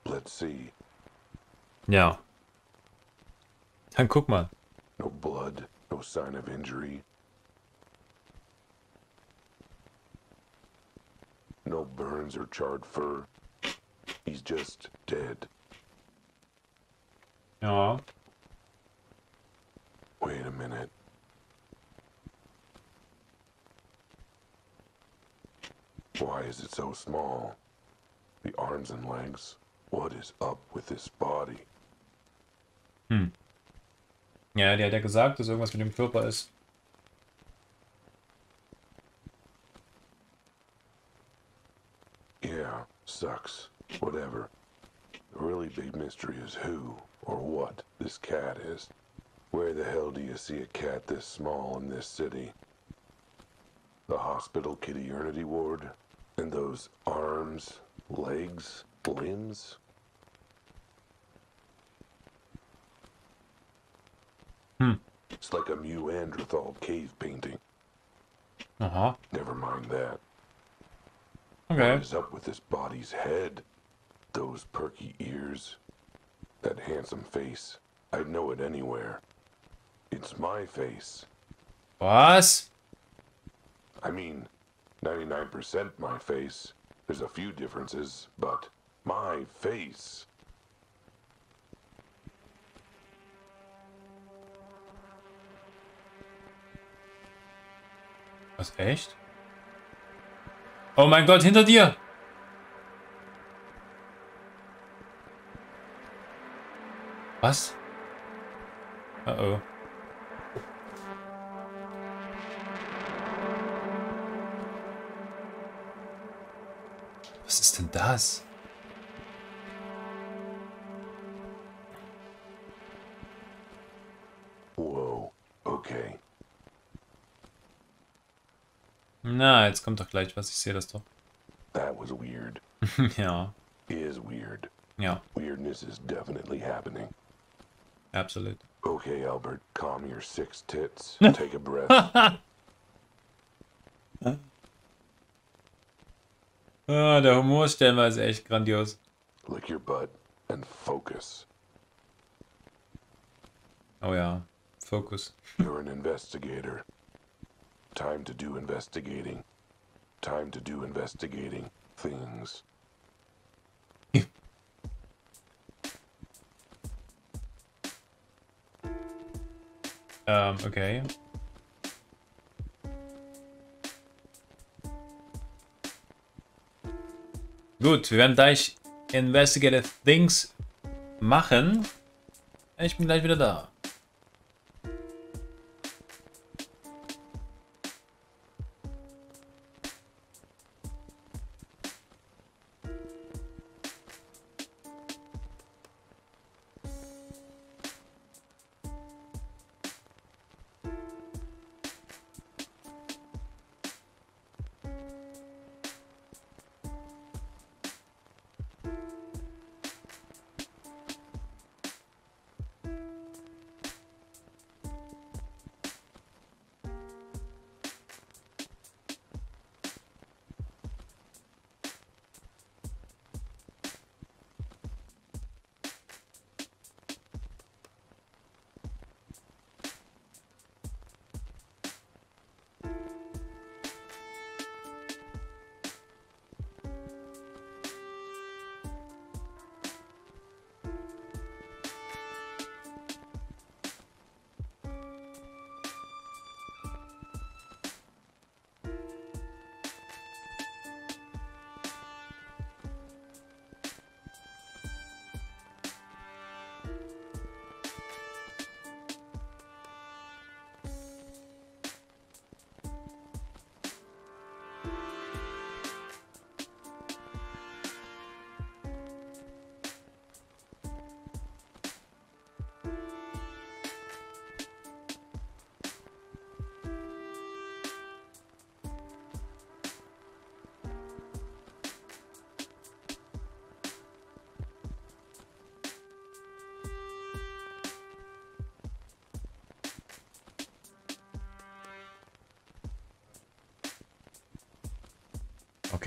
Let's see. Ja. Dann guck mal. No blood, no sign of injury. No burns or charred fur. He's just dead. Ja. Wait a minute. Why is it so small? The arms and legs. What is up with this body? Hm. Ja, die hat ja gesagt, dass irgendwas mit dem Körper ist. Yeah, sucks. Whatever. The really big mystery is who or what this cat is. Where the hell do you see a cat this small in this city? The hospital kitty Eternity ward? And those arms, legs, limbs? Hmm. It's like a Neanderthal cave painting. Uh-huh. Never mind that. Okay. What is up with this body's head? Those perky ears? That handsome face? I'd know it anywhere. It's my face. Boss? I mean, 99% my face. There's a few differences, but my face. Was, echt? Oh mein Gott, hinter dir! Was? Uh oh. Was ist denn das? Na, jetzt kommt doch gleich was, ich sehe das doch. That was weird. ja, Is weird. ja, Weirdness is definitely happening. absolut. Okay, Albert, calm your six tits. Take a breath. Ah, der Humor stellenweise echt grandios. Lick your butt and focus. Oh ja, Fokus. You're an investigator. Time to do investigating. Time to do investigating things. Ähm, okay. Gut, wir werden gleich Investigative Things machen. Ich bin gleich wieder da.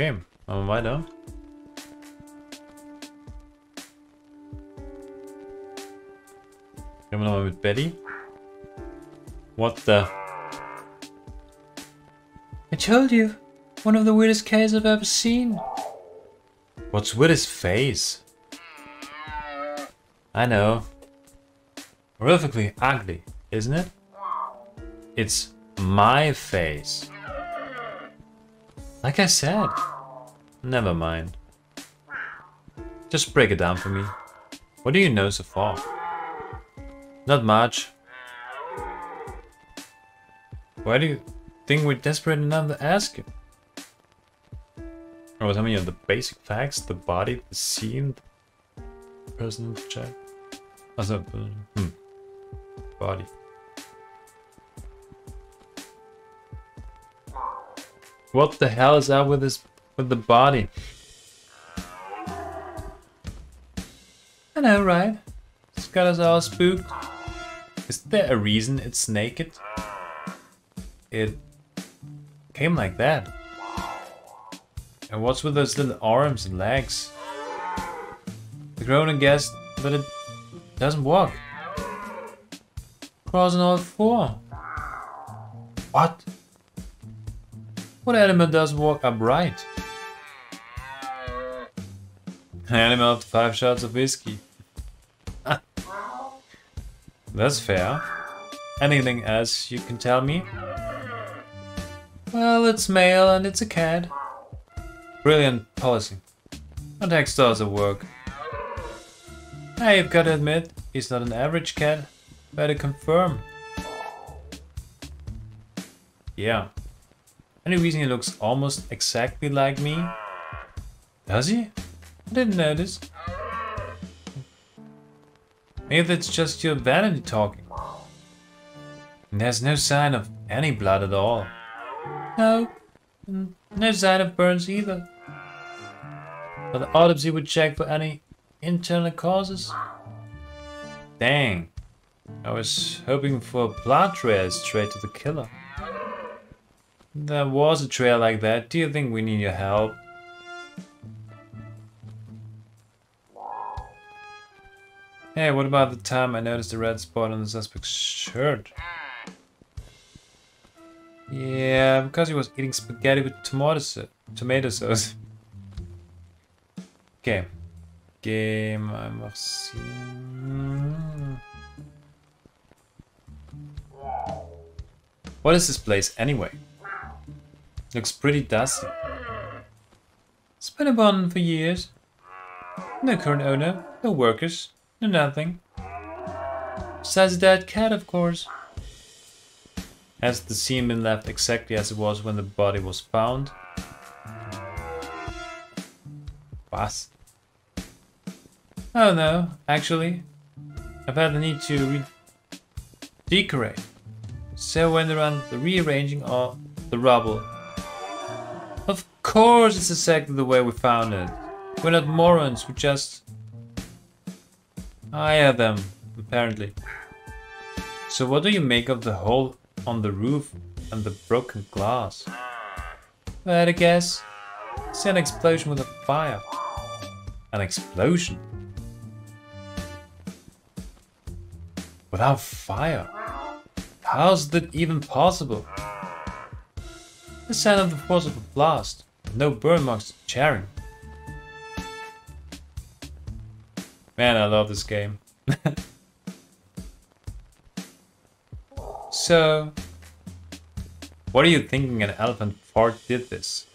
Okay, machen wir weiter. Gehen wir nochmal mit Betty. What the? I told you, one of the weirdest cases I've ever seen. What's with his face? I know. horrifically ugly, isn't it? It's my face. Like I said. Never mind. Just break it down for me. What do you know so far? Not much. Why do you think we're desperate enough to ask you? Or tell me of the basic facts, the body, the scene, the person check. Also, hmm. Body. What the hell is up with this with the body? I know, right? It's got us all spooked. Is there a reason it's naked? It came like that. And what's with those little arms and legs? The coroner guessed that it doesn't walk. On all four. What? What animal does walk upright? An animal after five shots of whiskey. Ah. That's fair. Anything else you can tell me? Well, it's male and it's a cat. Brilliant policy. What heck does it work? I've got to admit, He's not an average cat. Better confirm. Yeah. Any reason he looks almost exactly like me? Does he? I didn't notice. Maybe that's just your vanity talking. And there's no sign of any blood at all. no, no sign of burns either. But the autopsy would check for any internal causes. Dang. I was hoping for a blood trail straight to the killer. There was a trail like that. Do you think we need your help? Hey, what about the time I noticed the red spot on the suspect's shirt? Yeah, because he was eating spaghetti with tomato, so tomato sauce. Okay. Game einfach sehen. What is this place anyway? Looks pretty dusty. It's been abandoned for years. No current owner, no workers, no nothing. Besides dead cat, of course. Has the scene been left exactly as it was when the body was found? Was? Oh no, actually, I've had the need to decorate. So went around the rearranging of the rubble. Course it's exactly the way we found it. We're not morons, we just hire them, apparently. So what do you make of the hole on the roof and the broken glass? Well, I guess. It's an explosion with a fire. An explosion? Without fire? How's that even possible? The sound of the force of a blast. No burn marks charring. Man, I love this game. So, What are you thinking an elephant fart did this?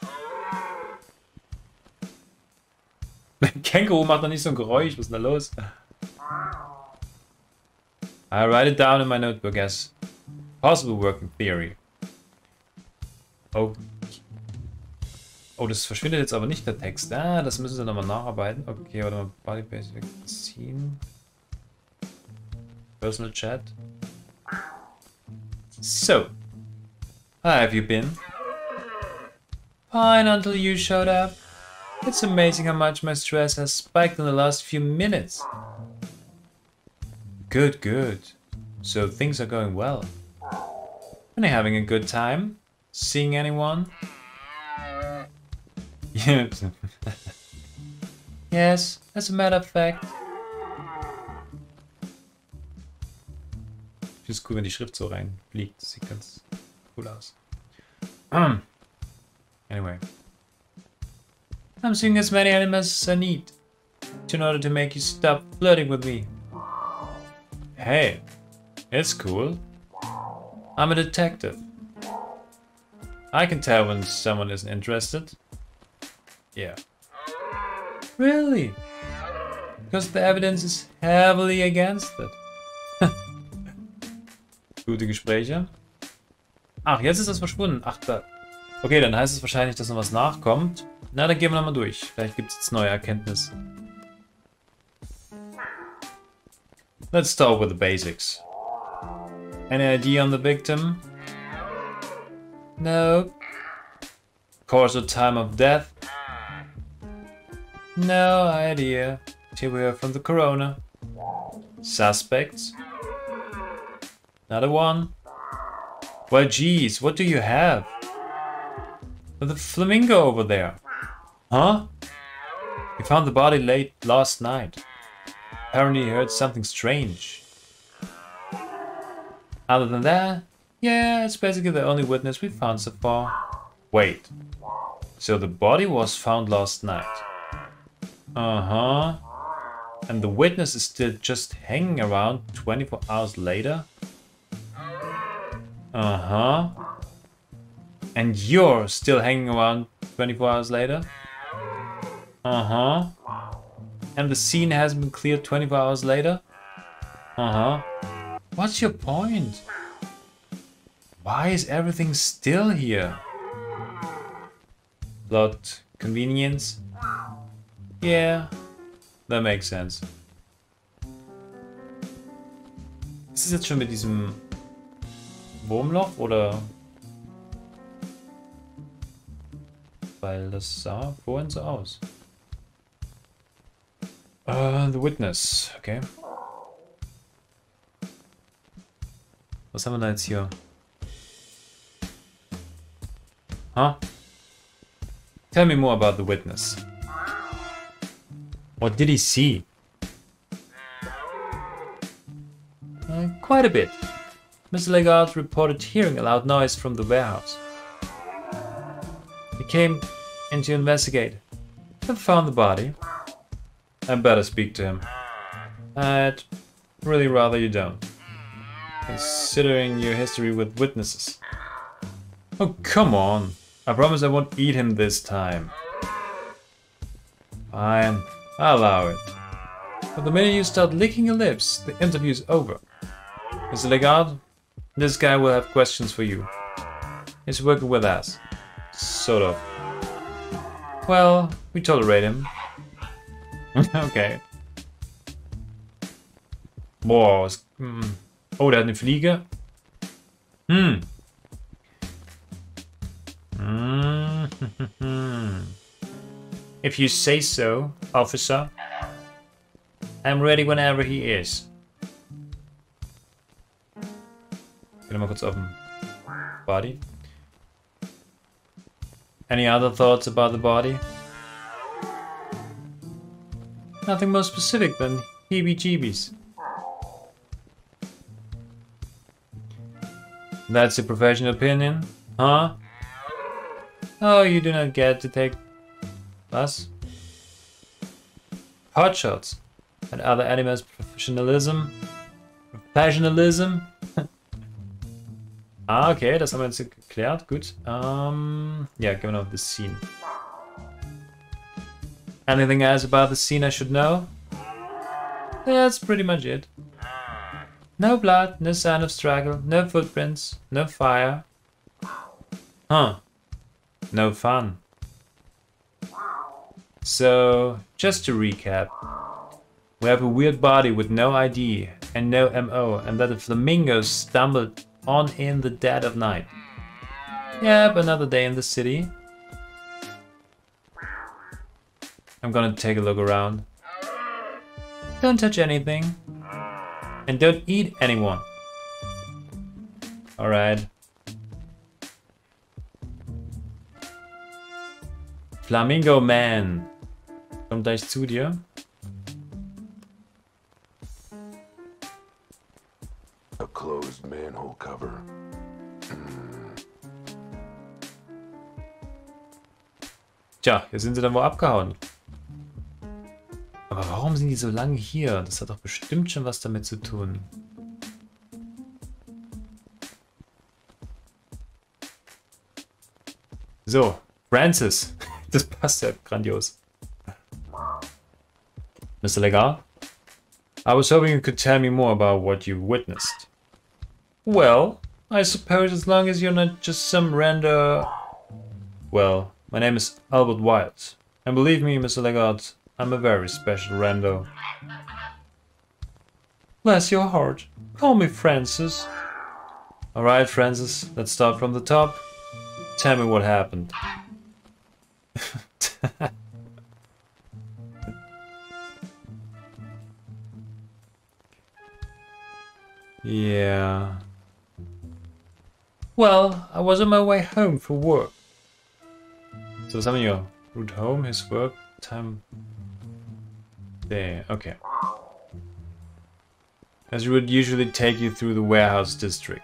Känguru macht doch nicht so ein Geräusch, was ist denn da los? I write it down in my notebook as possible working theory. Oh. Oh, das verschwindet jetzt aber nicht der Text. Ah, das müssen sie nochmal nacharbeiten. Okay, warte mal. Body Basic ziehen. Personal Chat. So. How have you been? fine until you showed up. It's amazing how much my stress has spiked in the last few minutes. Good, good. So things are going well. And you having a good time? Seeing anyone? Yes, as a matter of fact. Ich finde es cool, wenn die Schrift so reinfliegt. Das sieht ganz cool aus. Anyway. I'm seeing as many animals as I need in order to make you stop flirting with me. Hey, it's cool. I'm a detective. I can tell when someone isn't interested. Yeah. Really? Because the evidence is heavily against it. Gute Gespräche. Ach, jetzt ist das verschwunden. Ach, da. Okay, dann heißt es wahrscheinlich, dass noch was nachkommt. Na, dann gehen wir nochmal durch. Vielleicht gibt es jetzt neue Erkenntnisse. Let's start with the basics. Any ID on the victim? No. Cause or time of death? No idea. Till we hear from the coroner. Suspects? Another one. Well, geez, what do you have? The flamingo over there. Huh? We found the body late last night. Apparently he heard something strange. Other than that, yeah, it's basically the only witness we found so far. Wait. So the body was found last night. Uh-huh. And the witness is still just hanging around 24 hours later? Uh-huh. And you're still hanging around 24 hours later? Uh-huh. And the scene hasn't been cleared 24 hours later? Uh-huh. What's your point? Why is everything still here? Plot convenience? Yeah, that makes sense. Ist es jetzt schon mit diesem Wurmloch oder? Weil das sah vorhin so aus. Uh, the Witness, okay. Was haben wir da jetzt hier? Huh? Tell me more about the witness. What did he see? Uh, quite a bit. Mr. Legard reported hearing a loud noise from the warehouse. He came in to investigate. and found the body. I better speak to him. I'd really rather you don't. Considering your history with witnesses. Oh, come on. I promise I won't eat him this time. Fine, I'll allow it. But the minute you start licking your lips, the interview's over. Mr. Legard, this guy will have questions for you. He's working with us. Sort of. Well, we tolerate him. okay. Boah, was... Hm. Oh, der hat eine Fliege. Hm. if you say so, officer. I'm ready whenever he is. Geh mal kurz den Body. Any other thoughts about the body? Nothing more specific than heebie-jeebies. That's a professional opinion, huh? Oh, you do not get to take us? Hotshots and other animals professionalism. Professionalism? ah, okay, das haben wir jetzt geklärt. Gut. Um, yeah, going over the scene. Anything else about the scene I should know? That's pretty much it. No blood, no sign of struggle, no footprints, no fire. Huh. No fun. So, just to recap. We have a weird body with no ID and no MO and that a flamingo stumbled on in the dead of night. Yep, another day in the city. I'm gonna take a look around. Don't touch anything. And don't eat anyone. Alright. Flamingo Man. Komm gleich zu dir. A closed manhole cover. Tja, hier sind sie dann wohl abgehauen. Aber warum sind die so lange hier? Das hat doch bestimmt schon was damit zu tun. So, Francis. Das passt ja grandios. Mr. Legar? I was hoping you could tell me more about what you witnessed. Well, I suppose as long as you're not just some random... Well, my name is Albert Wild. And believe me, Mr. Legard, I'm a very special rando. Bless your heart. Call me Francis. Alright, Francis, let's start from the top. Tell me what happened. yeah. Well, I was on my way home for work. So some of your route home, his work time there, okay. As it would usually take you through the warehouse district.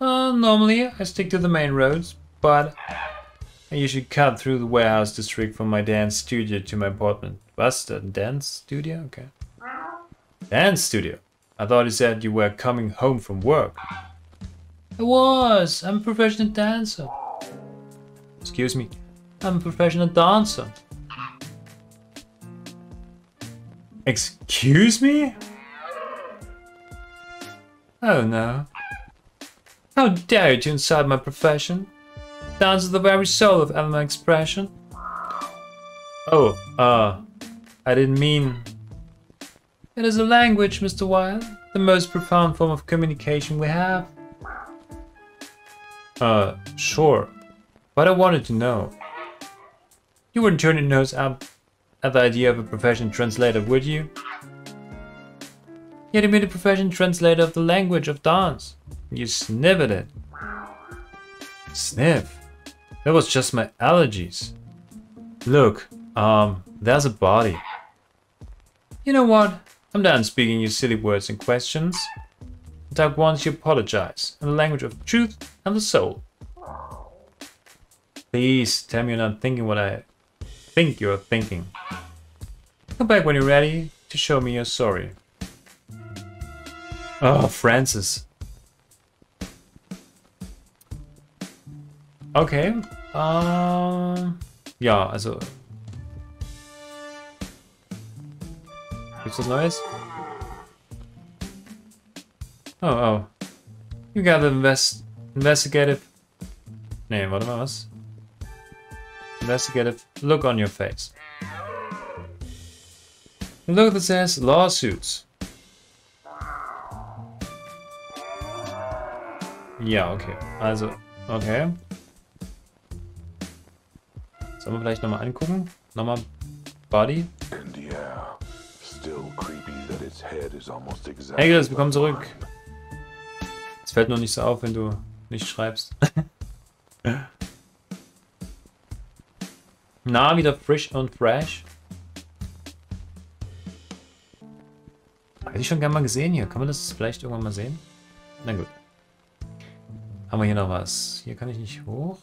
Uh, normally I stick to the main roads, but I usually cut through the warehouse district from my dance studio to my apartment. What's the dance studio? Okay. Dance studio? I thought you said you were coming home from work. I was. I'm a professional dancer. Excuse me? I'm a professional dancer. Excuse me? Oh no. How dare you to insult my profession? Dance is the very soul of element expression. Oh, uh, I didn't mean... It is a language, Mr. Wilde. The most profound form of communication we have. Uh, sure. But I wanted to know. You wouldn't turn your nose up at the idea of a professional translator, would you? Yet you mean a professional translator of the language of dance. You sniffed it. Sniff? That was just my allergies. Look, um, there's a body. You know what? I'm done speaking you silly words and questions. Doug wants you apologize in the language of truth and the soul. Please tell me you're not thinking what I think you're thinking. Come back when you're ready to show me you're sorry. Oh, Francis. Okay. Um, ähm, ja, also. Gibt's was Neues? Oh, oh. You got the invest investigative. Nee, warte mal, was? Investigative look on your face. A look that says lawsuits. Ja, okay. Also, okay. Sollen wir vielleicht nochmal angucken? Nochmal Body. And yeah, still creepy that its head is almost exactly Egris, wir kommen like zurück. Es fällt nur nicht so auf, wenn du nicht schreibst. Na, wieder frisch und fresh. Hätte ich schon gerne mal gesehen hier. Kann man das vielleicht irgendwann mal sehen? Na gut. Haben wir hier noch was? Hier kann ich nicht hoch.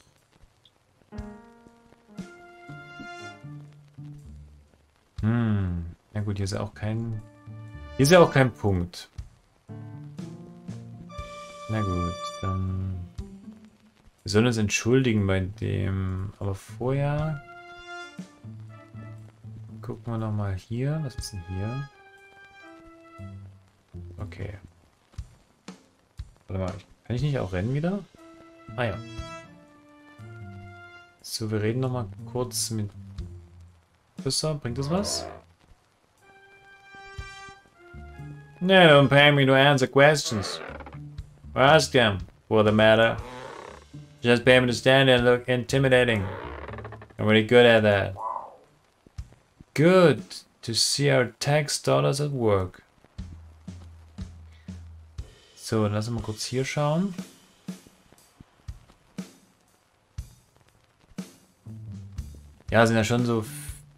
Hm. Na gut, hier ist ja auch kein... Hier ist ja auch kein Punkt. Na gut, dann... Wir sollen uns entschuldigen bei dem... Aber vorher... Gucken wir nochmal hier. Was ist denn hier? Okay. Warte mal, kann ich nicht auch rennen wieder? Ah ja. So, wir reden nochmal kurz mit Officer. Bringt das was? No, don't pay me to answer questions. Ask them, for the matter. Just pay me to stand there and look intimidating. I'm really good at that. Good to see our tax dollars at work. So, dann lass uns mal kurz hier schauen. Ja, sind ja schon so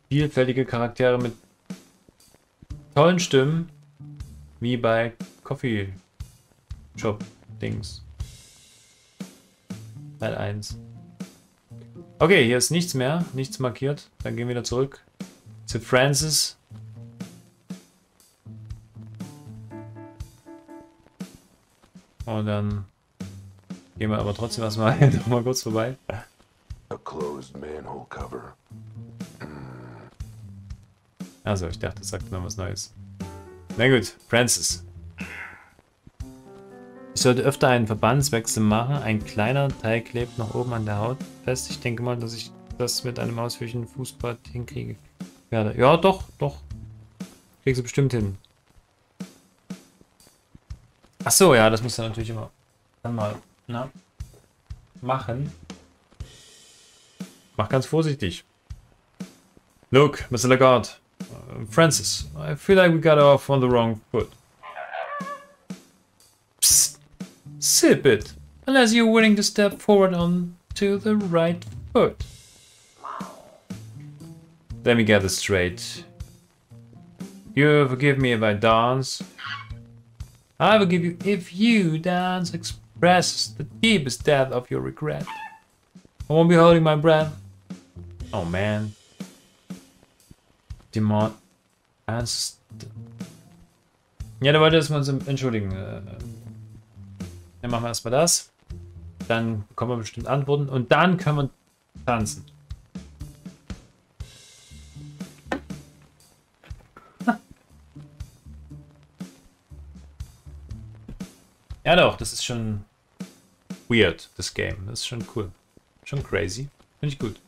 vielfältige Charaktere mit tollen Stimmen. Wie bei Coffee Shop Dings. Teil 1. Okay, hier ist nichts mehr, nichts markiert. Dann gehen wir wieder zurück zu Francis. Und dann gehen wir aber trotzdem erstmal noch mal kurz vorbei. A closed manhole cover. Also, ich dachte, es sagt noch was Neues. Na gut, Francis. Ich sollte öfter einen Verbandswechsel machen. Ein kleiner Teil klebt noch oben an der Haut fest. Ich denke mal, dass ich das mit einem ausführlichen Fußbad hinkriege. Werde. Ja, doch, doch. Kriegst du bestimmt hin. Ach so, ja, das muss er natürlich immer dann mal na, machen. Mach ganz vorsichtig. Look, Mr. Lagarde. Uh, Francis, I feel like we got off on the wrong foot. Psst. Sip it. Unless you're willing to step forward on to the right foot. Let me get this straight. You forgive me if I dance. I forgive you if you dance expresses the deepest depth of your regret. I won't be holding my breath. Oh man. Demand. Ernst. Ja, da wollte erstmal uns entschuldigen. Äh, Dann machen wir erstmal das. Dann bekommen wir bestimmt Antworten und dann können wir tanzen. Ja doch, das ist schon weird, das Game. Das ist schon cool. Schon crazy. Finde ich gut.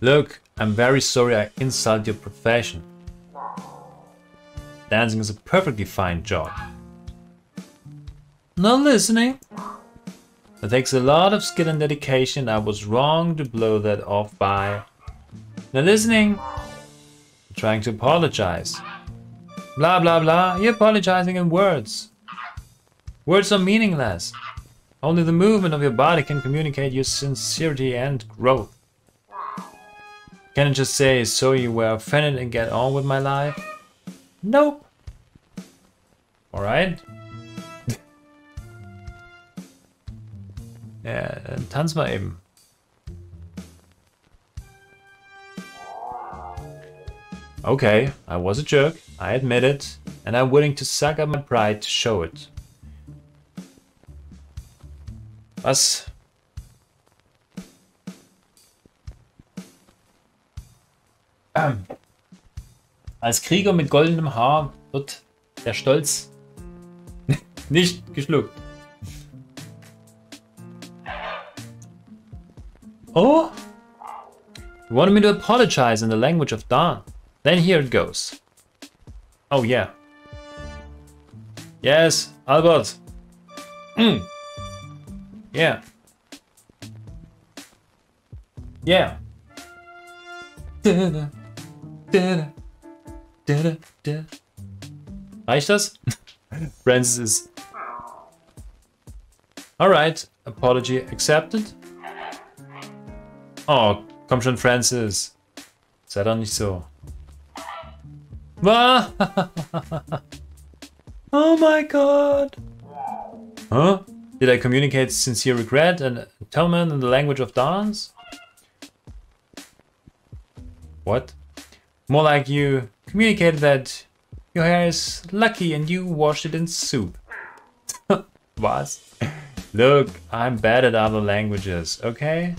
Look, I'm very sorry I insult your profession. Dancing is a perfectly fine job. Not listening? It takes a lot of skill and dedication. I was wrong to blow that off by... Not listening? I'm trying to apologize. Blah blah blah, you're apologizing in words. Words are meaningless. Only the movement of your body can communicate your sincerity and growth. Can I just say, so you were offended and get on with my life? Nope. Alright. ja, dann tanz mal eben. Okay, I was a jerk, I admit it, and I'm willing to suck up my pride to show it. Was? Als Krieger mit goldenem Haar wird der Stolz nicht geschluckt. Oh? You wanted me to apologize in the language of dawn. Then here it goes. Oh yeah. Yes, Albert. Mm. Yeah. Yeah. Da, Reicht das? Francis ist. Alright, apology accepted. Oh, komm schon, Francis. Sei doch nicht so. Oh my god. Huh? Did I communicate sincere regret and atonement in the language of dance? What? More like you communicated that your hair is lucky and you washed it in soup. Was? Look, I'm bad at other languages, okay?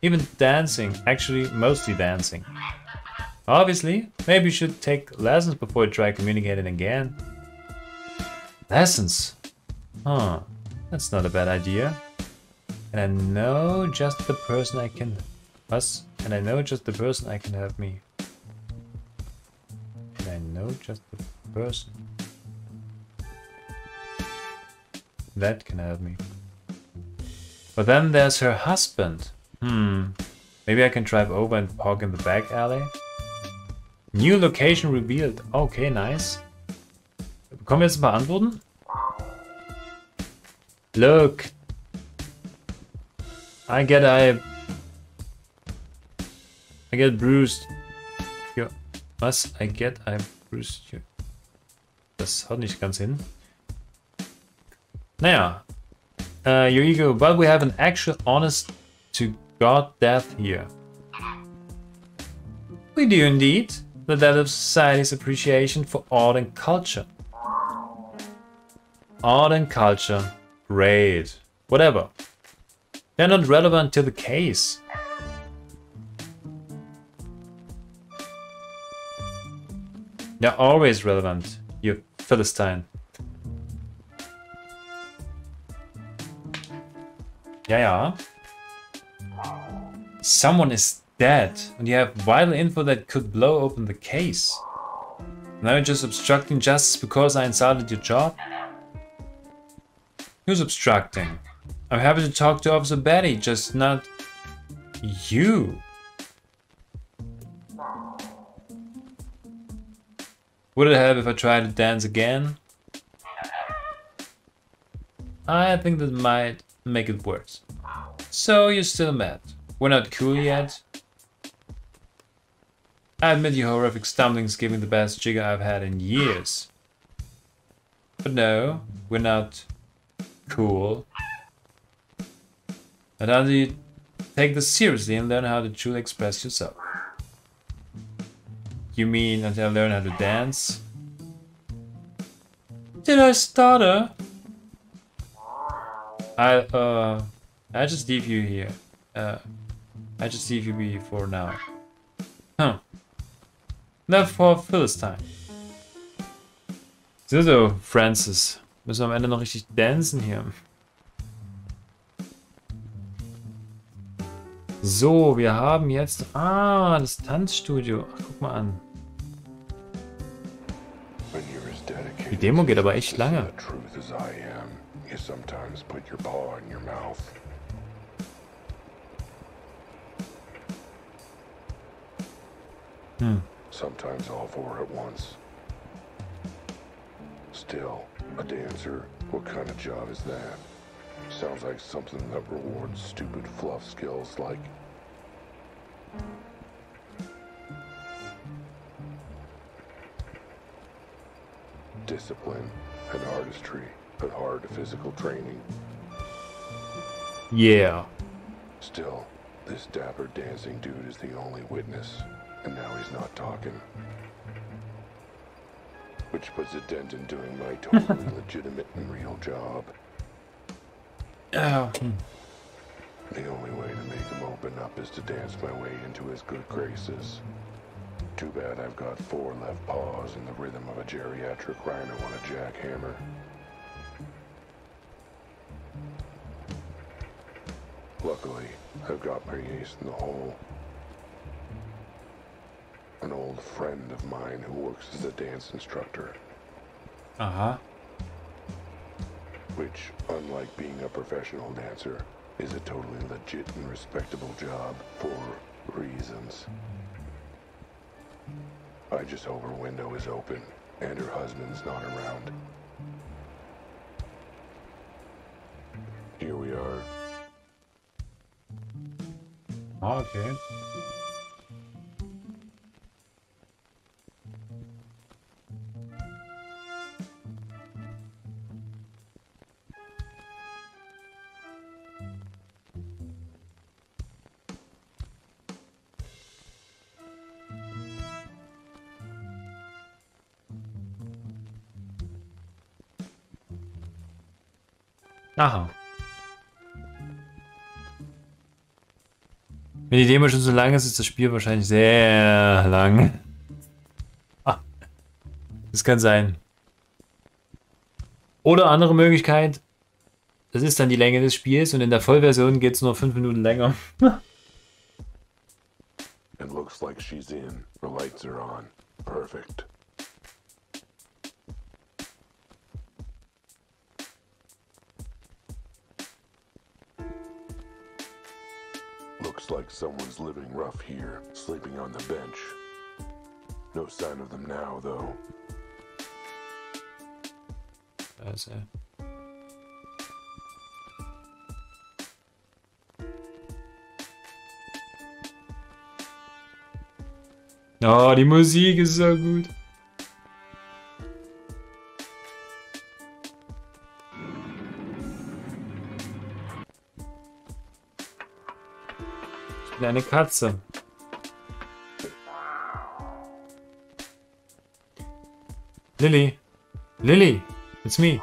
Even dancing, actually mostly dancing. Obviously, maybe you should take lessons before you try communicating again. Lessons? Huh. That's not a bad idea. And I know just the person I can... Us? And I know just the person I can help me. Know just the person... That can help me. But then there's her husband. Hmm. Maybe I can drive over and park in the back alley? New location revealed. Okay, nice. Bekommen wir jetzt ein? Look. I get I... I get bruised. Was? I get I you. Das haut nicht ganz hin. Naja. Uh, your ego, but we have an actual honest to God death here. We do indeed. The death of society's appreciation for art and culture. Art and culture Great. Whatever. They're not relevant to the case. They're always relevant, you Philistine. Yeah, ja. Someone is dead, and you have vital info that could blow open the case. Now you're just obstructing justice because I insulted your job? Who's obstructing? I'm happy to talk to Officer Betty, just not you. Would it help if I tried to dance again? I think that might make it worse. So you're still mad. We're not cool yet. I admit your horrific stumbling's giving the best jigger I've had in years. But no, we're not cool. And how do you take this seriously and learn how to truly express yourself? You mean until I learn how to dance? Did I stutter? I uh I just leave you here. Uh I just leave you be for now. Huh. Left for Philistine. So, so, Francis. Müssen wir am Ende noch richtig dancen hier. So, wir haben jetzt... Ah, das Tanzstudio. Ach, guck mal an. Die Demo geht aber echt lange. Hmm. Sometimes all four at once. Still, a dancer, what kind of job is that? Sounds like something that rewards stupid fluff skills like discipline and artistry, but hard physical training. Yeah. Still, this dapper dancing dude is the only witness, and now he's not talking. Which puts a dent in doing my totally legitimate and real job. Oh. The only way to make him open up is to dance my way into his good graces. Too bad I've got four left paws in the rhythm of a geriatric rhino on a jackhammer. Luckily, I've got my ace in the hole. An old friend of mine who works as a dance instructor, Aha. Which, unlike being a professional dancer, is a totally legit and respectable job for reasons. I just hope her window is open and her husband's not around. Here we are. Ah, okay. Aha. Wenn die Demo schon so lang ist, ist das Spiel wahrscheinlich sehr lang. Ah, Das kann sein. Oder andere Möglichkeit, das ist dann die Länge des Spiels und in der Vollversion geht es nur 5 Minuten länger. It looks like she's in. The lights are on. Perfect. Looks like someone's living rough here, sleeping on the bench. No sign of them now, though. Also. Oh, ah, die Musik ist so gut. eine Katze. Lily. Lily, it's me.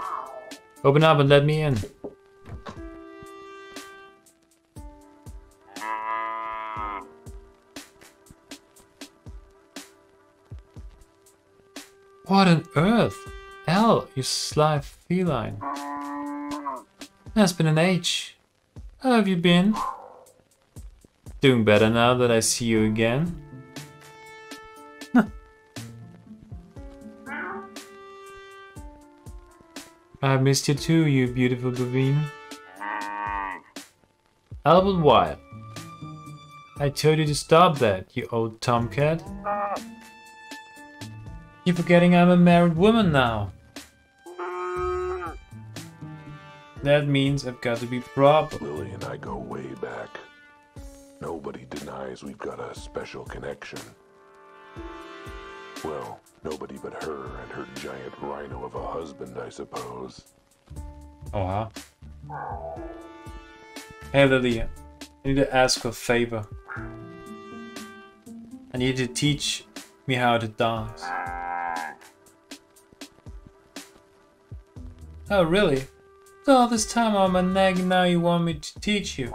Open up and let me in. What on earth? L, you sly feline. That's been an H. How have you been? Doing better now that I see you again? I've missed you too, you beautiful Bavine. Albert Wild. I told you to stop that, you old tomcat. You're forgetting I'm a married woman now. That means I've got to be proper. Lily and I go way back. Denies we've got a special connection. Well, nobody but her and her giant rhino of a husband, I suppose. Oh, huh? Hey Lily, I need to ask a favor. I need you to teach me how to dance. Oh, really? So all this time I'm a nag now you want me to teach you?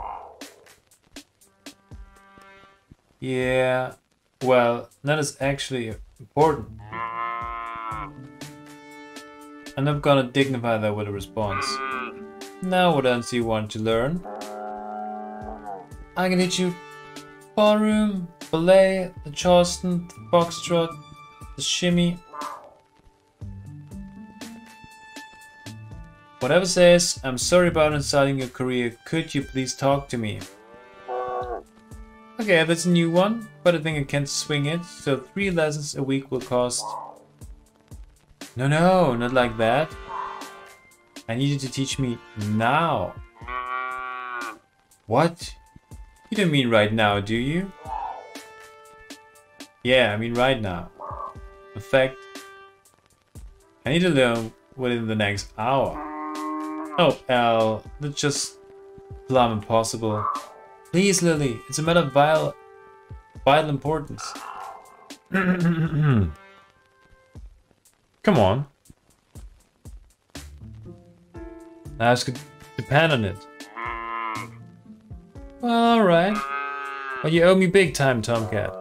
Yeah, well, that is actually important. And I'm gonna dignify that with a response. Now what else do you want to learn? I can teach you ballroom, ballet, the Charleston, the foxtrot, the shimmy. Whatever says, I'm sorry about inciting your career. Could you please talk to me? Okay, that's a new one, but I think I can swing it. So three lessons a week will cost... No, no, not like that. I need you to teach me now. What? You don't mean right now, do you? Yeah, I mean right now. In fact, I need to learn within the next hour. Oh, Al, that's just plumb impossible. Please, Lily, it's a matter of vital, vital importance. Come on. Ask it. Depend on it. Well, alright. Well, you owe me big time, Tomcat.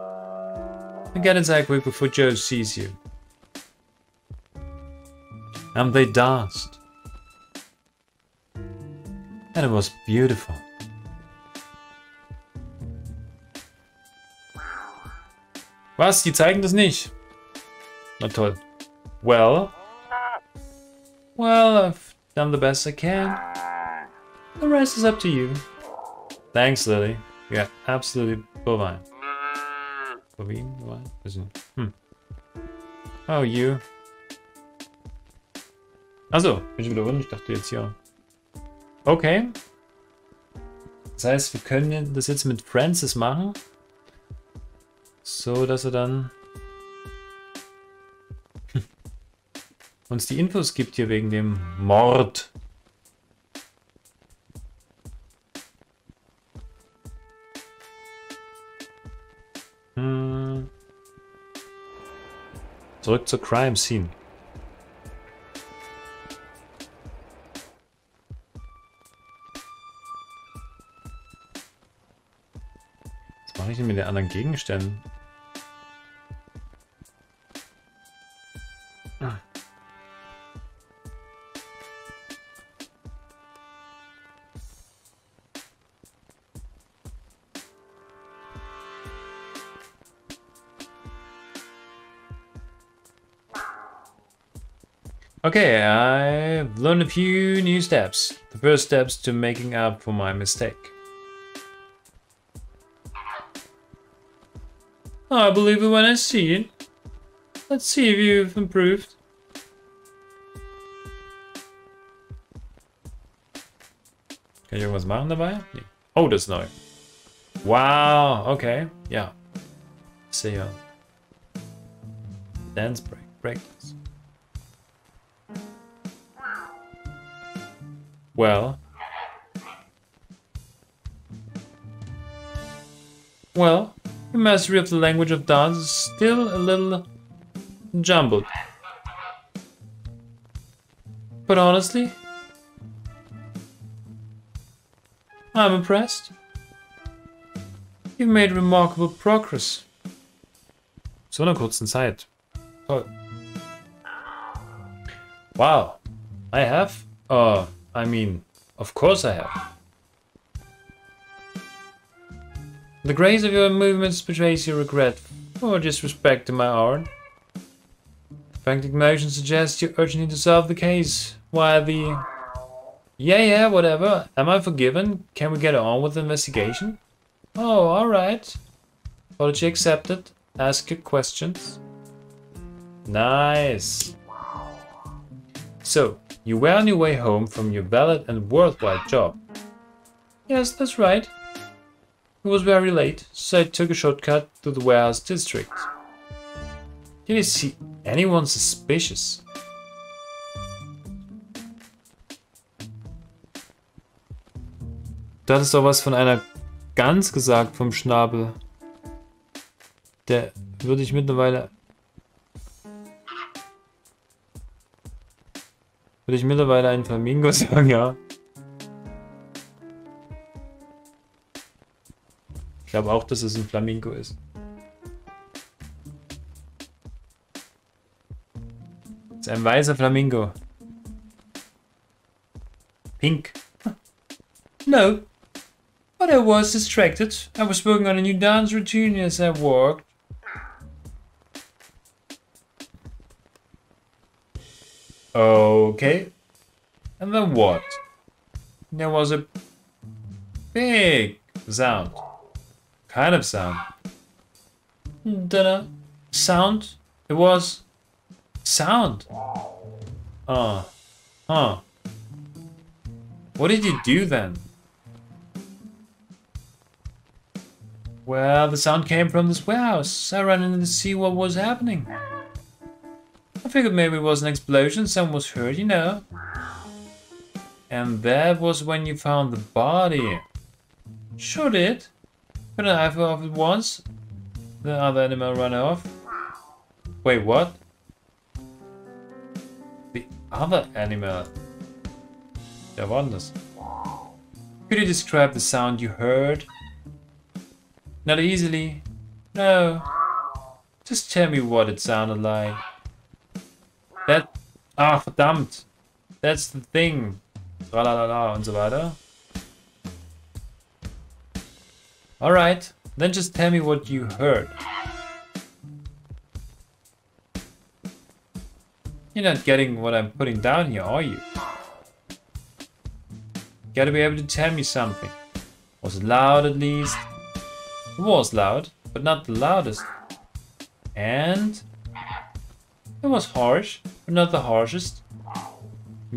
And get inside quick before Joe sees you. And they danced. And it was beautiful. Was? Die zeigen das nicht? Na toll. Well? Well, I've done the best I can. The rest is up to you. Thanks, Lily. Yeah, absolutely bovine. Bovine? What? Is it? Hm. Oh, you. Also, bin ich wieder drin? Ich dachte jetzt hier. Okay. Das heißt, wir können das jetzt mit Francis machen. So, dass er dann uns die Infos gibt hier wegen dem Mord. Hm. Zurück zur Crime Scene. Mit den anderen Gegenständen? Okay, I've learned a few new steps. The first steps to making up for my mistake. Oh, I believe it when I see it. Let's see if you've improved. Kann ich irgendwas machen dabei? Oh, ist neu. Wow, okay. Ja. Sehr. Dance break. Break. Well. Well, your mastery of the language of dance is still a little jumbled. But honestly, I'm impressed. You've made remarkable progress. So einer kurzen Zeit. Toll. Wow. I have? Uh, I mean, of course I have. The grace of your movements betrays your regret or disrespect to my art. Frantic motion suggests you urgently to solve the case, while the... Yeah, yeah, whatever. Am I forgiven? Can we get on with the investigation? Oh, alright. Apology accepted. Ask your questions. Nice. So, you were on your way home from your valid and worthwhile job. Yes, that's right. It was very late, so I took a shortcut to the warehouse district. Did you see anyone suspicious? Du hattest doch was von einer Gans gesagt vom Schnabel. Der würde ich mittlerweile... Würde ich mittlerweile einen Flamingo sagen, ja. Glaube auch, dass es ein Flamingo ist. Es ist ein weißer Flamingo. Pink. No. But I was distracted. I was working on a new dance routine as I worked. Okay. And then what? There was a big sound. Kind of sound. Dunno. Sound? It was sound. Uh. Huh. What did you do then? Well, the sound came from this warehouse. I ran in to see what was happening. I figured maybe it was an explosion, someone was hurt, you know. And that was when you found the body. Sure did. Couldn't I have off once? The other animal ran off. Wait, what? The other animal? Wer wonders. Could you describe the sound you heard? Not easily. No. Just tell me what it sounded like. That... Ah, verdammt. That's the thing. Tralalala und so weiter. Alright, then just tell me what you heard. You're not getting what I'm putting down here, are you? You Gotta be able to tell me something. Was it loud at least? It was loud, but not the loudest. And it was harsh, but not the harshest.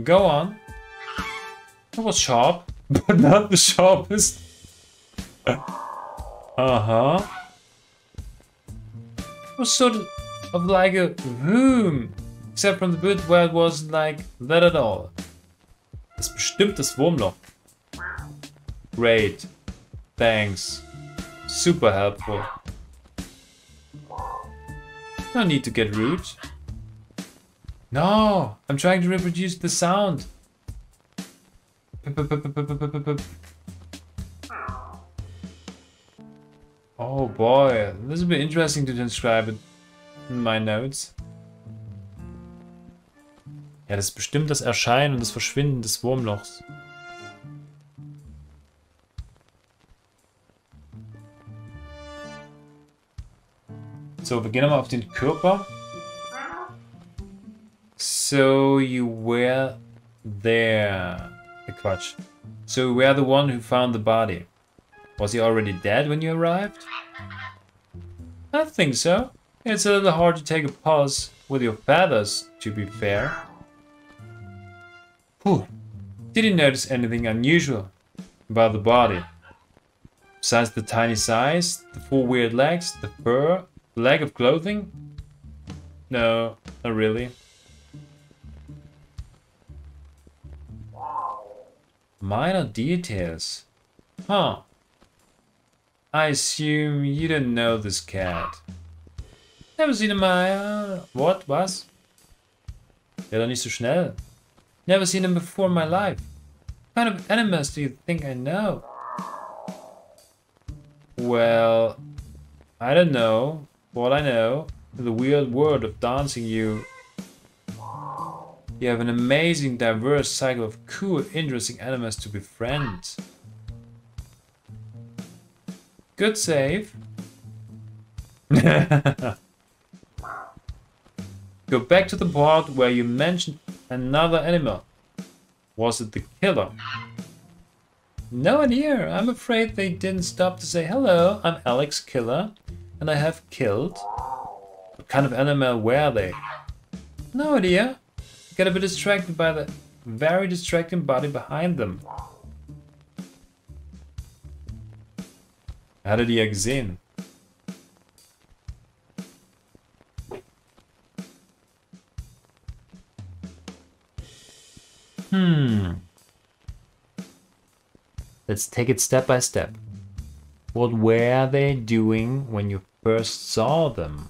Go on. It was sharp, but not the sharpest. Uh-huh. It was sort of like a boom, except from the bit where it wasn't like that at all. Das bestimmt das Wurmloch. Great. Thanks. Super helpful. No need to get rude. No, I'm trying to reproduce the sound. Oh boy, this will be interesting to describe it in my notes. Ja, das ist bestimmt das Erscheinen und das Verschwinden des Wurmlochs. So, wir gehen nochmal auf den Körper. So, you were there. Äh, Quatsch. So, you were the one who found the body. Was he already dead when you arrived? I think so. It's a little hard to take a pause with your feathers, to be fair. Whew. Did you notice anything unusual about the body? Besides the tiny size, the four weird legs, the fur, the lack of clothing? No, not really. Minor details. Huh. I assume you don't know this cat. Never seen him, uh, what, was? Ja, doch nicht so schnell. Never seen him before in my life. What kind of animals do you think I know? Well, I don't know. All I know, in the weird world of dancing you... You have an amazing, diverse cycle of cool, interesting animals to befriend. Good save. Go back to the part where you mentioned another animal. Was it the killer? No idea. I'm afraid they didn't stop to say, hello, I'm Alex Killer, and I have killed. What kind of animal were they? No idea. Get a bit distracted by the very distracting body behind them. Die ja gesehen. Hmm. Let's take it step by step. What were they doing when you first saw them?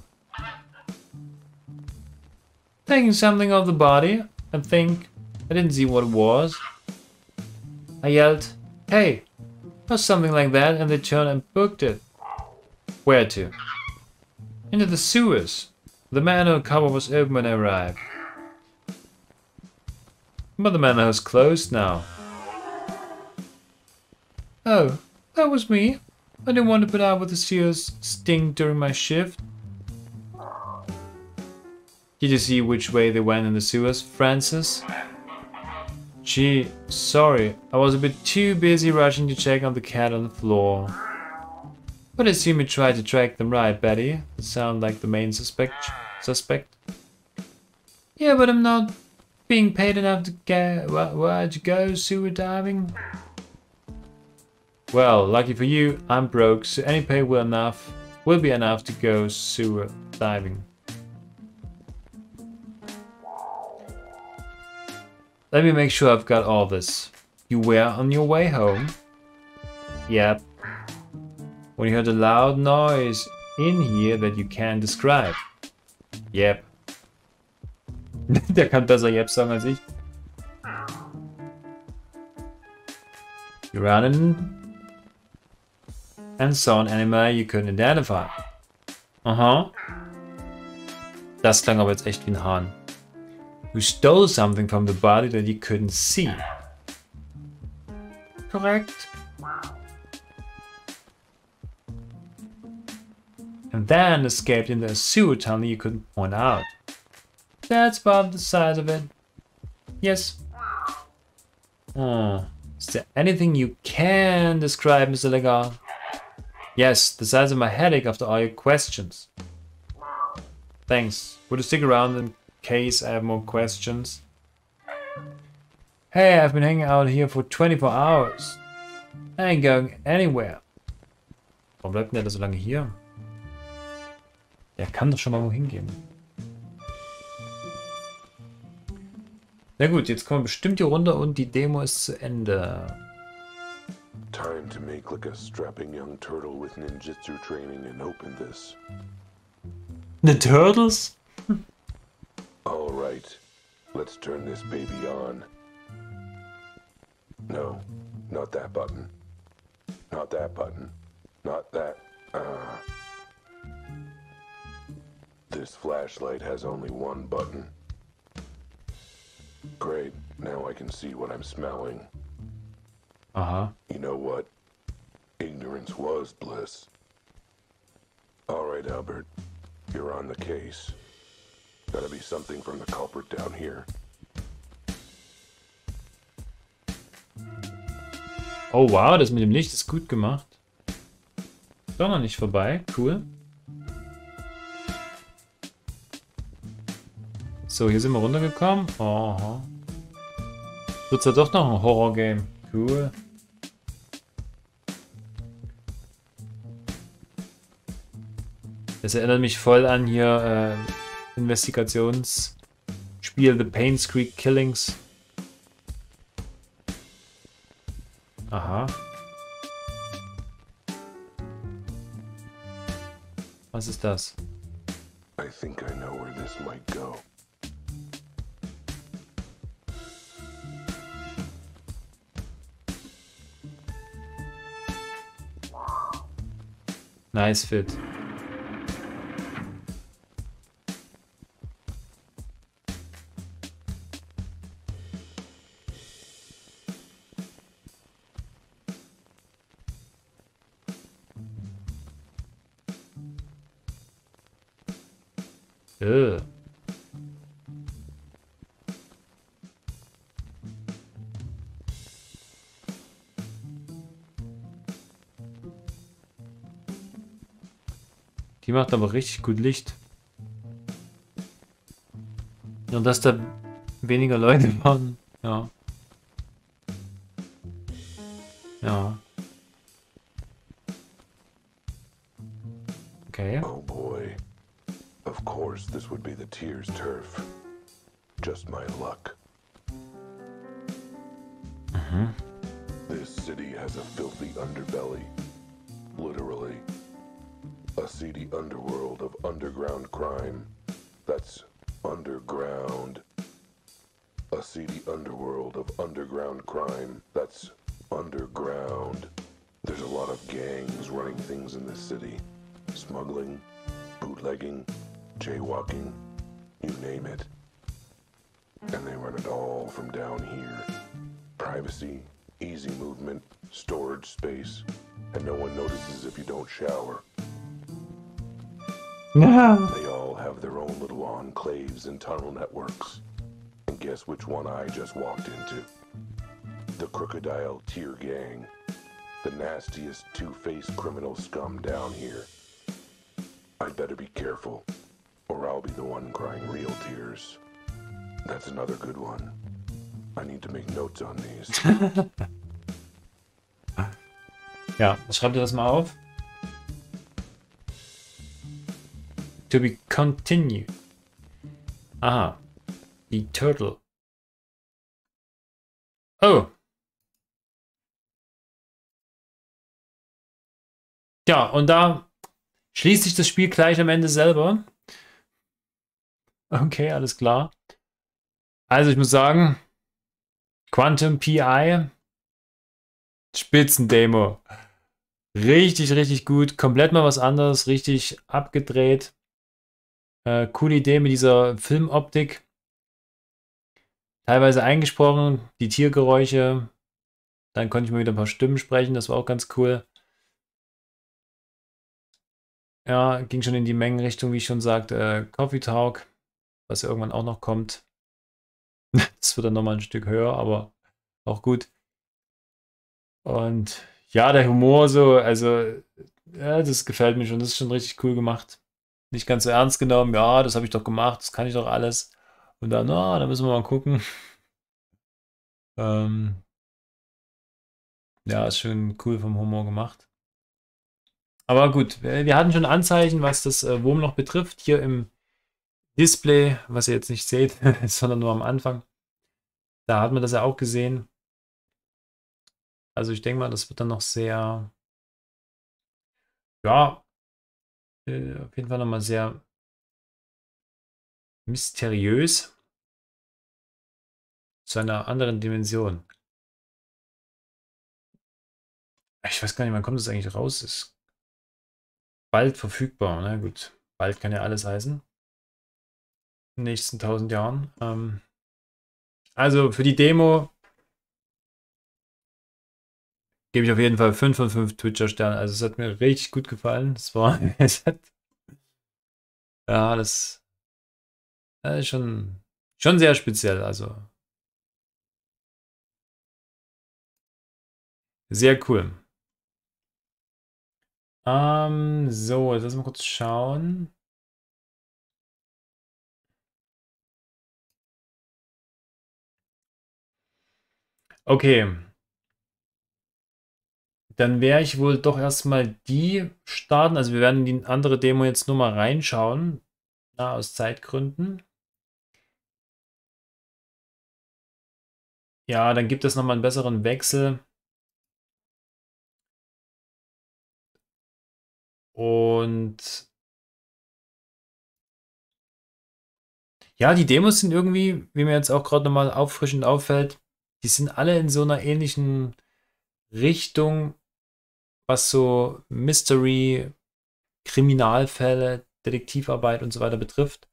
Taking something off the body, I think. I didn't see what it was. I yelled, hey, or something like that, and they turned and booked it. Where to? Into the sewers. The manhole cover was open when I arrived. But the manhole's closed now. Oh, that was me. I didn't want to put out with the sewers stink during my shift. Did you see which way they went in the sewers, Francis? Gee, sorry, I was a bit too busy rushing to check on the cat on the floor. But I assume you tried to track them right, Betty. Sound like the main suspect. Suspect. Yeah, but I'm not being paid enough to where, where to go sewer diving. Well, lucky for you, I'm broke, so any pay will enough will be enough to go sewer diving. Let me make sure I've got all this. You were on your way home? Yep. When you heard a loud noise in here that you can't describe? Yep. Der kann besser Yep sagen als ich. You ran in and saw an animal you couldn't identify. Aha. Das klang aber jetzt echt wie ein Hahn. You stole something from the body that you couldn't see. Correct. And then escaped into a sewer tunnel you couldn't point out. That's about the size of it. Yes. Oh. Is there anything you can describe, Mr. Legar? Yes, the size of my headache after all your questions. Thanks. Would you stick around in case I have more questions? Hey, I've been hanging out here for 24 hours. I ain't going anywhere. Warum bleibt denn der so lange hier? Der kann doch schon mal wohin gehen. Na gut, jetzt kommen wir bestimmt hier runter und die Demo ist zu Ende. Time to make like a strapping young turtle with ninjutsu training and open this. The Turtles? All right, let's turn this baby on. No, not that button. Not that button. Not that. Uh. This flashlight has only one button. Great, now I can see what I'm smelling. Uh-huh. You know what? Ignorance was bliss. All right, Albert. You're on the case. Gotta be something from the culprit down here. Oh wow, das mit dem Licht ist gut gemacht. Doch noch nicht vorbei. Cool. So, hier sind wir runtergekommen. Aha. Wird's ja doch noch ein Horror-Game. Cool. Das erinnert mich voll an hier äh, Investigationsspiel The Pain Creek Killings. Aha. Was ist das? I think I know where this might go. Nice fit. Macht aber richtig gut Licht. Und dass da weniger Leute waren, ja. Ja, schreib dir das mal auf. To be continued. Aha. Die Turtle. Oh. Ja, und da schließt sich das Spiel gleich am Ende selber. Okay, alles klar. Also ich muss sagen, Quantum PI, Spitzendemo. Richtig, richtig gut. Komplett mal was anderes, richtig abgedreht. Äh, coole Idee mit dieser Filmoptik. Teilweise eingesprochen, die Tiergeräusche. Dann konnte ich mal wieder ein paar Stimmen sprechen, das war auch ganz cool. Ja, ging schon in die Mengenrichtung, wie ich schon sagte. Äh, Coffee Talk, was irgendwann auch noch kommt. Das wird dann nochmal ein Stück höher, aber auch gut. Und ja, der Humor so, also, ja, das gefällt mir schon. Das ist schon richtig cool gemacht. Nicht ganz so ernst genommen. Ja, das habe ich doch gemacht, das kann ich doch alles. Und dann, na, da müssen wir mal gucken. Ähm, ja, ist schön cool vom Humor gemacht. Aber gut, wir wir hatten schon Anzeichen, was das äh, Wurmloch betrifft. Hier im Display, was ihr jetzt nicht seht, sondern nur am Anfang. Da hat man das ja auch gesehen. Also ich denke mal, das wird dann noch sehr, ja, äh, auf jeden Fall nochmal sehr mysteriös zu einer anderen Dimension. Ich weiß gar nicht, wann kommt das eigentlich raus? Ist bald verfügbar. Na gut, bald kann ja alles heißen. In den nächsten tausend Jahren. Ähm, also für die Demo gebe ich auf jeden Fall 5 von 5 Twitcher-Sternen. Also es hat mir richtig gut gefallen. Es war, es hat, ja, das, das ist schon, schon sehr speziell. Also sehr cool. Ähm, so, jetzt lass mal kurz schauen. Okay. Dann werde ich wohl doch erstmal die starten. Also wir werden die andere Demo jetzt nur mal reinschauen. Ja, aus Zeitgründen. Ja, dann gibt es nochmal einen besseren Wechsel. Und ja, die Demos sind irgendwie, wie mir jetzt auch gerade nochmal auffrischend auffällt, die sind alle in so einer ähnlichen Richtung, was so Mystery, Kriminalfälle, Detektivarbeit und so weiter betrifft.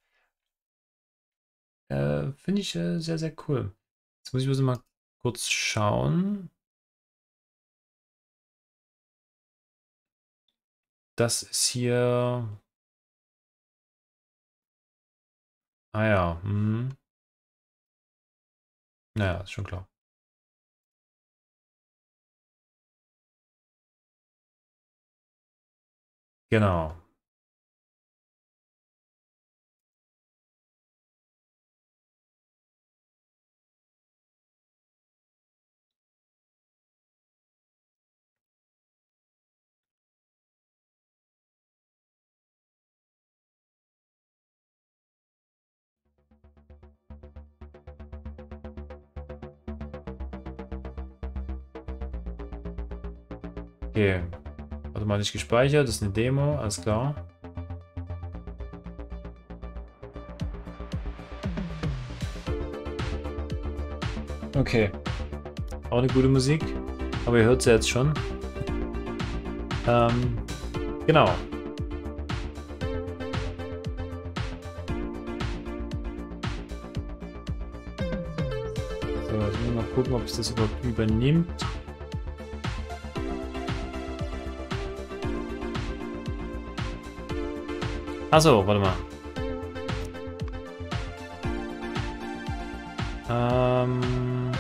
Äh, Finde ich äh, sehr, sehr cool. Jetzt muss ich bloß mal kurz schauen. Das ist hier Ah ja. Hm. Naja, ist schon klar. Genau. Here. Automatisch gespeichert, das ist eine Demo, alles klar. Okay. Auch eine gute Musik. Aber ihr hört sie jetzt schon. Ähm, genau. So, müssen wir mal gucken, ob es das überhaupt übernimmt. Achso, warte mal. Ähm.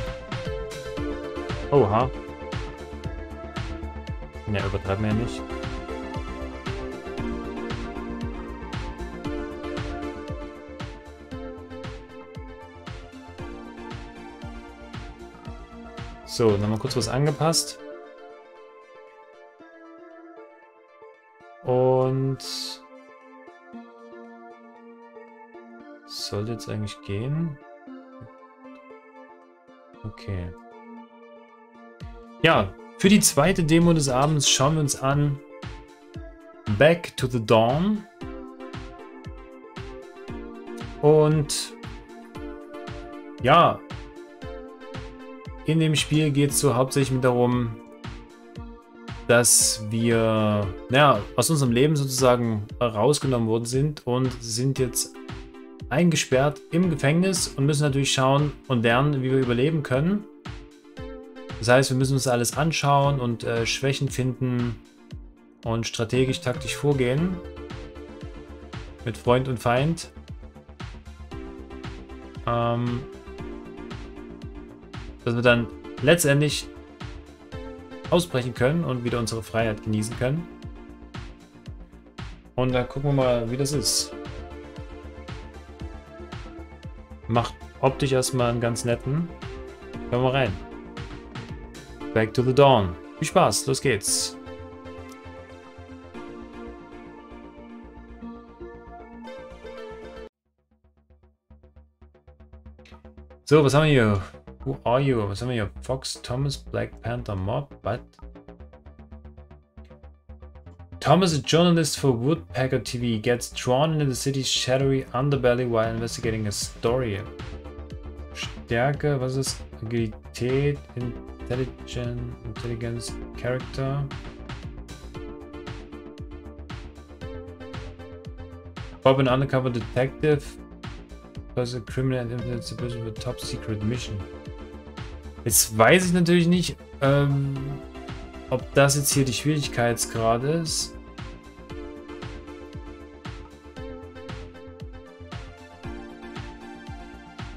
Oha. Ne, übertreiben wir ja nicht. So, dann mal kurz was angepasst. Jetzt eigentlich gehen. Okay. Ja, für die zweite Demo des Abends schauen wir uns an Back to the Dawn. Und ja, in dem Spiel geht es so hauptsächlich darum, dass wir naja, aus unserem Leben sozusagen rausgenommen worden sind und sind jetzt eingesperrt im Gefängnis und müssen natürlich schauen und lernen, wie wir überleben können. Das heißt, wir müssen uns alles anschauen und äh, Schwächen finden und strategisch taktisch vorgehen. Mit Freund und Feind. Ähm, dass wir dann letztendlich ausbrechen können und wieder unsere Freiheit genießen können. Und da gucken wir mal, wie das ist. Macht optisch erstmal einen ganz netten. Hören wir rein. Back to the Dawn. Viel Spaß, los geht's. So, was haben wir hier? Who are you? Was haben wir hier? Fox, Thomas, Black Panther, Mob, but... Thomas, a journalist for Woodpecker TV, gets drawn into the city's shadowy underbelly while investigating a story. Stärke, ist Agilität, Intelligence, Intelligence, Character. Bob, an undercover detective, was a criminal and influence the with top secret mission. Jetzt weiß ich natürlich nicht, ähm, ob das jetzt hier die Schwierigkeitsgrad ist.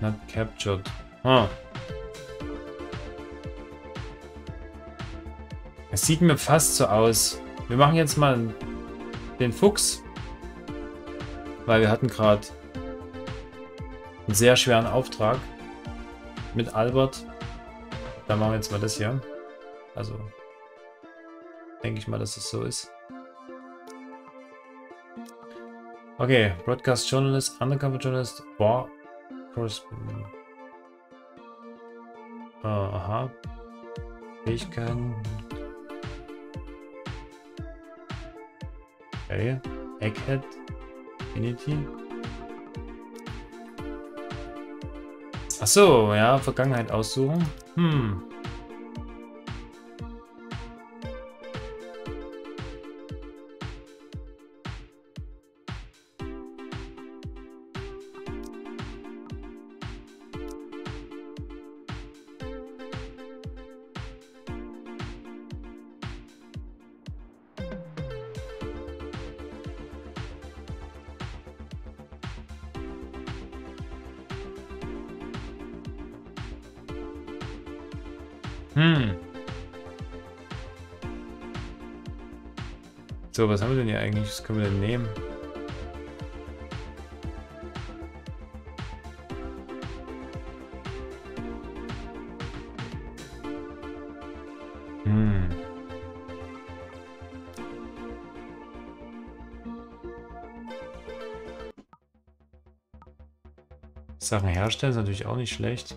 Not captured. Ah. Es sieht mir fast so aus. Wir machen jetzt mal den Fuchs. Weil wir hatten gerade einen sehr schweren Auftrag mit Albert. Dann machen wir jetzt mal das hier. Also denke ich mal, dass es so ist. Okay, Broadcast Journalist, Undercover Journalist, War Correspondent. Uh, aha. Fähigkeiten. Okay. Egghead. Infinity. Achso, ja, Vergangenheit aussuchen. Hm. Eigentlich? Was können wir denn nehmen? Hm. Sachen herstellen ist natürlich auch nicht schlecht.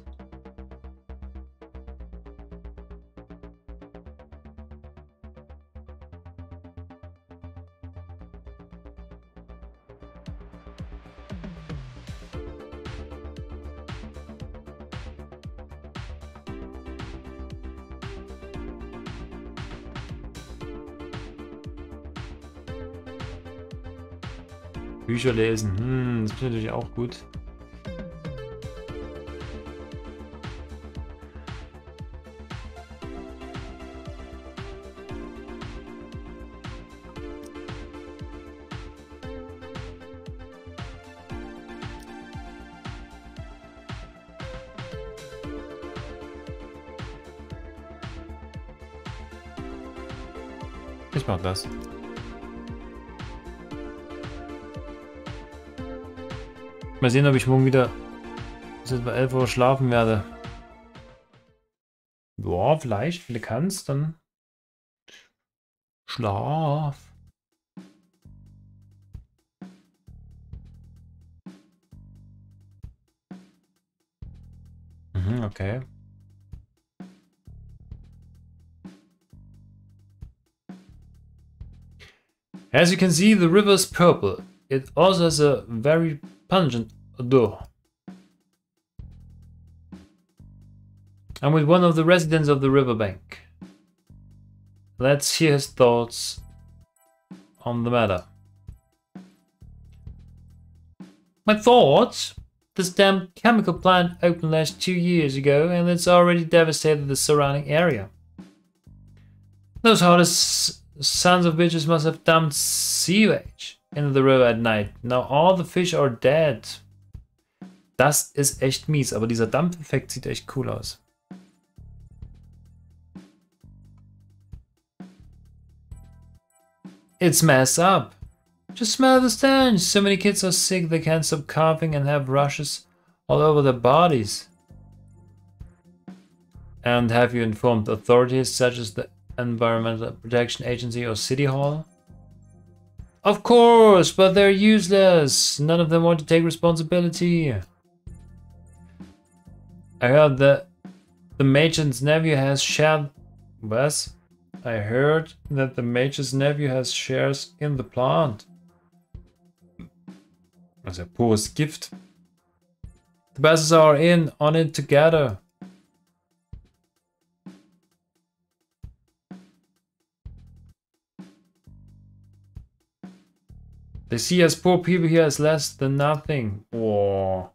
Bücher lesen, hm, das ist natürlich auch gut. Ich mach das. Mal sehen, ob ich morgen wieder bis etwa 11 Uhr schlafen werde. Ja, vielleicht, wenn du kannst, dann schlaf. Mhm, okay. As you can see, the river is purple. It also has a very pungent odor. I'm with one of the residents of the riverbank. Let's hear his thoughts on the matter. My thoughts? This damn chemical plant opened last two years ago and it's already devastated the surrounding area. Those heartless sons of bitches must have dumped sewage into the river at night. Now all the fish are dead. Das ist echt mies, aber dieser Dampfeffekt sieht echt cool aus. It's messed up. Just smell the stench. So many kids are sick they can't stop coughing and have rushes all over their bodies. And have you informed authorities such as the Environmental Protection Agency or City Hall? Of course, but they're useless. None of them want to take responsibility. I heard that the Major's nephew has shared... I heard that the Major's nephew has shares in the plant. Also pures Gift. The bosses are in on it together. They see us poor people here as less than nothing. Whoa.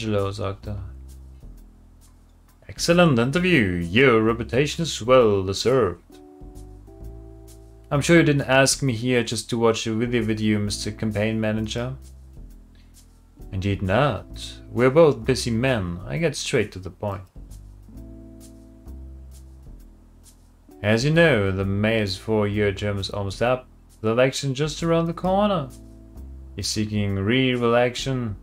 Angelo sagte. Excellent interview. Your reputation is well deserved. I'm sure you didn't ask me here just to watch a video with you, Mr. Campaign Manager. Indeed not. We're both busy men. I get straight to the point. As you know, the mayor's four-year term is almost up. The election just around the corner. He's seeking re-election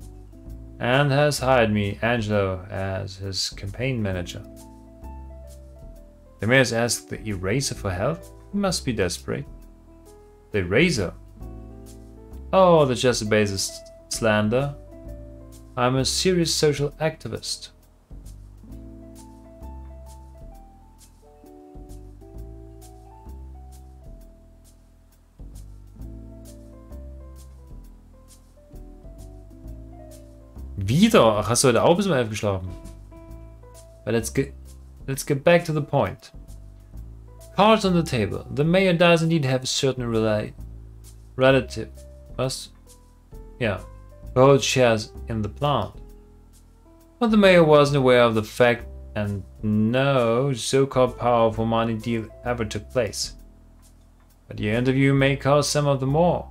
and has hired me, Angelo, as his campaign manager. The mayor has asked the Eraser for help? He must be desperate. The Eraser? Oh, a basis slander. I'm a serious social activist. Wieder? Ach, hast du heute auch bis um elf geschlafen? But let's get let's get back to the point. Cards on the table. The mayor does indeed have a certain rela relative. Must, yeah, holds shares in the plant. But the mayor wasn't aware of the fact, and no so-called powerful money deal ever took place. But your interview may cause some of the more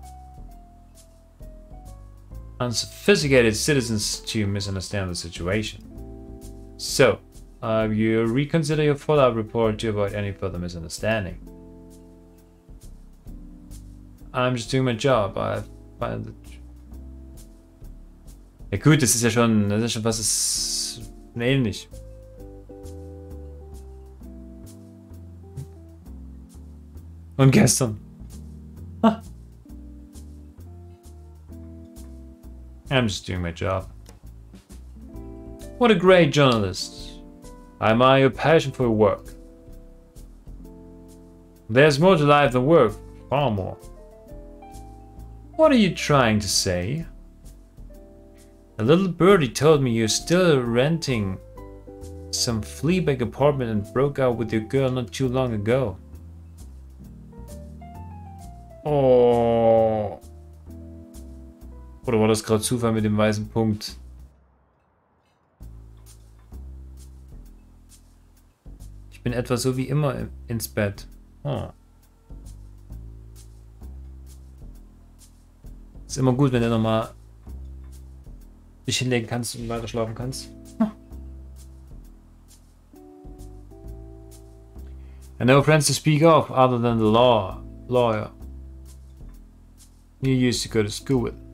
unsophisticated citizens to misunderstand the situation. So, uh, you reconsider your follow-up report to avoid any further misunderstanding. I'm just doing my job. I find it. Ja gut, das ist ja schon, das ist schon was ist ähnlich. Und gestern. Ah. I'm just doing my job. What a great journalist. I admire your passion for your work. There's more to life than work, far more. What are you trying to say? A little birdie told me you're still renting some fleabag apartment and broke out with your girl not too long ago. Oh. Oder war das gerade Zufall mit dem weißen Punkt? Ich bin etwa so wie immer ins Bett. Oh. Ist immer gut, wenn du nochmal dich hinlegen kannst und weiter schlafen kannst. And no friends to speak of other than the law lawyer you used to go to school with.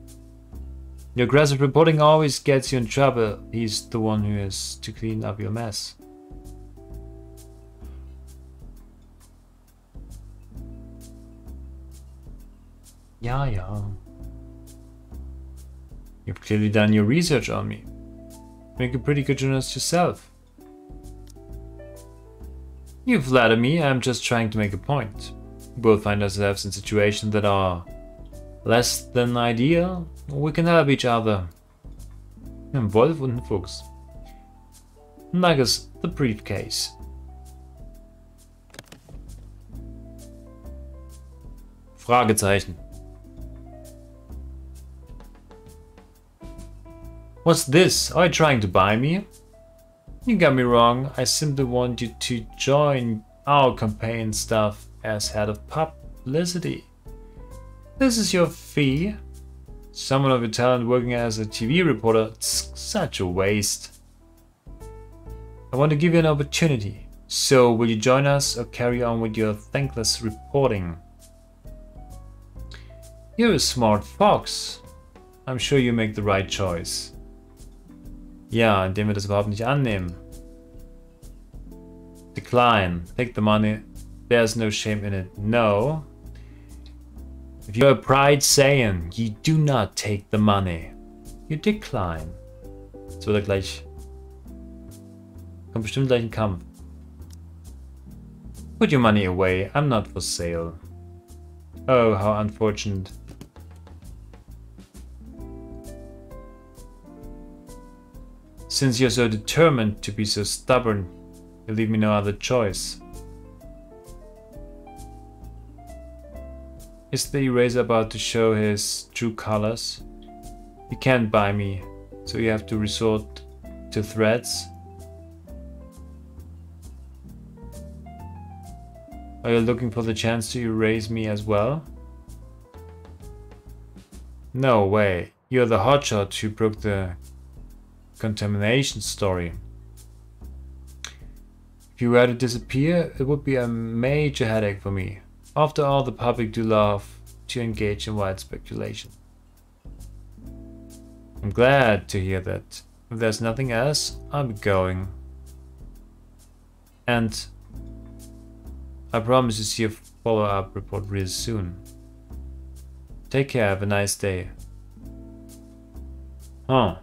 Your aggressive reporting always gets you in trouble. He's the one who has to clean up your mess. Yeah, yeah. You've clearly done your research on me. Make a pretty good journalist yourself. You flatter me, I'm just trying to make a point. We both find ourselves in situations that are less than ideal. We can help each other. Wolf und Fuchs. Nuggets, the briefcase. Fragezeichen. What's this? Are you trying to buy me? You got me wrong. I simply want you to join our campaign stuff as head of publicity. This is your fee. Someone of your talent working as a TV reporter, it's such a waste. I want to give you an opportunity. So will you join us or carry on with your thankless reporting? You're a smart fox. I'm sure you make the right choice. Ja, indem wir das überhaupt nicht annehmen. Decline. Take the money. There's no shame in it. No. If you're a pride Saiyan, you do not take the money. You decline. Jetzt wird er gleich... Kommt bestimmt gleich ein Kampf. Put your money away. I'm not for sale. Oh, how unfortunate. Since you're so determined to be so stubborn, you leave me no other choice. Is the eraser about to show his true colors? You can't buy me, so you have to resort to threats. Are you looking for the chance to erase me as well? No way, you're the hotshot who broke the contamination story. If you were to disappear, it would be a major headache for me. After all, the public do love to engage in wild speculation. I'm glad to hear that. If there's nothing else, be going. And I promise to see a follow-up report real soon. Take care, have a nice day. Huh.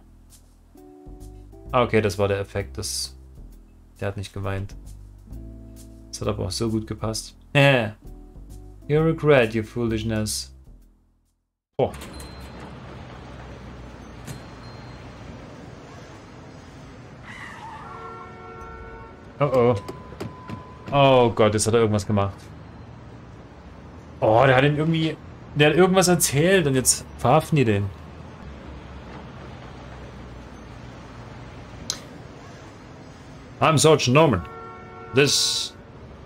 Okay, das war der Effekt. Das, der hat nicht geweint. Das hat aber auch so gut gepasst. You regret your foolishness. Oh. Oh oh. Oh Gott, jetzt hat er irgendwas gemacht. Oh, der hat ihn irgendwie... Der hat irgendwas erzählt und jetzt verhaften die den. I'm Sergeant Norman. This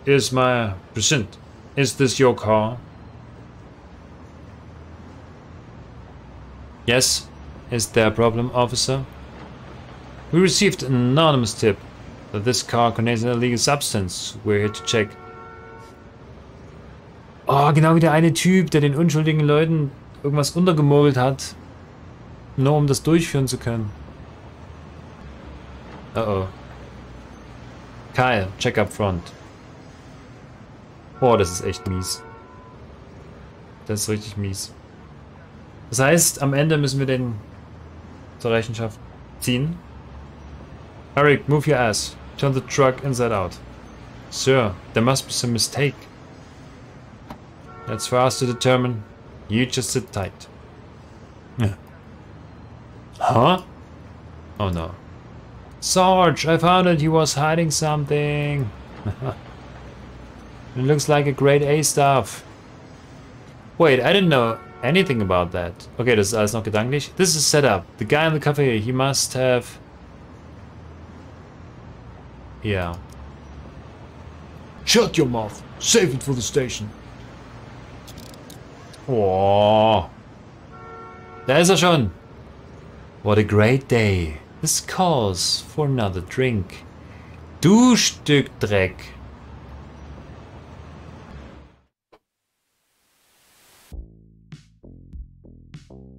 is my present. Is this your car? Yes. Is there a problem, officer? We received an anonymous tip that this car contains an illegal substance. We're here to check. Oh, genau wie der eine Typ, der den unschuldigen Leuten irgendwas untergemogelt hat. Nur um das durchführen zu können. Uh oh. Kyle, check up front. Oh, das ist echt mies. Das ist richtig mies. Das heißt, am Ende müssen wir den zur Rechenschaft ziehen. Eric, move your ass. Turn the truck inside out. Sir, there must be some mistake. That's for us to determine. You just sit tight. Yeah. Huh? Oh no. Sarge, I found it. He was hiding something. it looks like a grade A staff. Wait, I didn't know anything about that. Okay, das ist alles noch gedanklich. This is set up. The guy in the cafe, he must have... Yeah. Shut your mouth. Save it for the station. Oh. Da ist er schon. What a great day. This calls for another drink. Du Stück Dreck.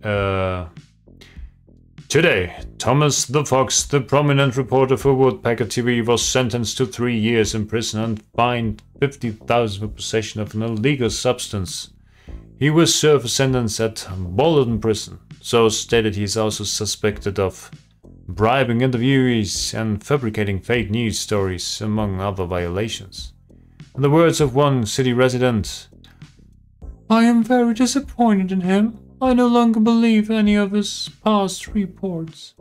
Uh, today, Thomas the Fox, the prominent reporter for Woodpecker TV, was sentenced to three years in prison and fined 50,000 for possession of an illegal substance. He will serve a sentence at Bolton Prison, so stated he is also suspected of bribing interviewees and fabricating fake news stories, among other violations. In the words of one city resident, I am very disappointed in him. I no longer believe any of his past reports.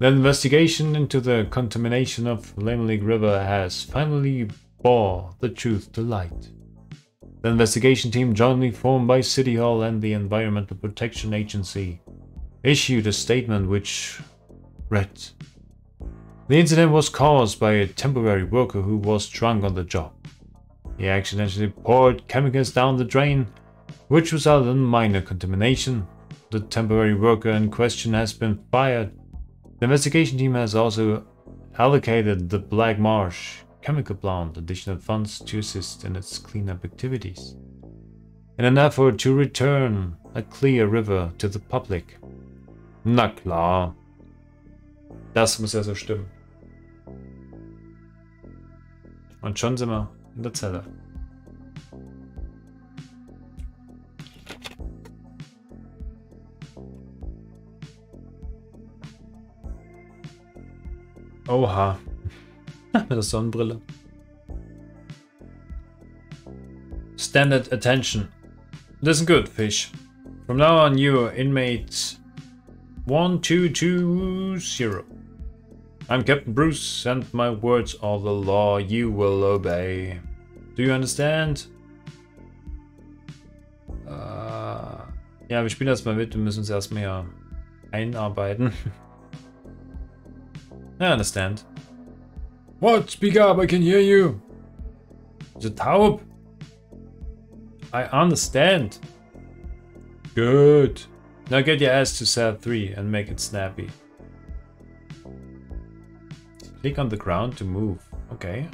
The investigation into the contamination of Lame Lake River has finally brought the truth to light. The investigation team jointly formed by City Hall and the Environmental Protection Agency issued a statement which read The incident was caused by a temporary worker who was drunk on the job. He accidentally poured chemicals down the drain which resulted in minor contamination. The temporary worker in question has been fired. The investigation team has also allocated the Black Marsh chemical plant additional funds to assist in its cleanup activities. In an effort to return a clear river to the public. Na klar. Das muss ja so stimmen. Und schon sind wir in der Zelle. Oha. Mit der Sonnenbrille. Standard attention. Listen good, fish. From now on, you inmate 1220. I'm Captain Bruce, and my words are the law you will obey. Do you understand? Uh, ja, wir spielen das mal mit. Wir müssen uns erstmal ja einarbeiten. I understand. What? Speak up, I can hear you. The taub. I understand. Good. Now get your ass to cell 3 and make it snappy. Click on the ground to move. Okay.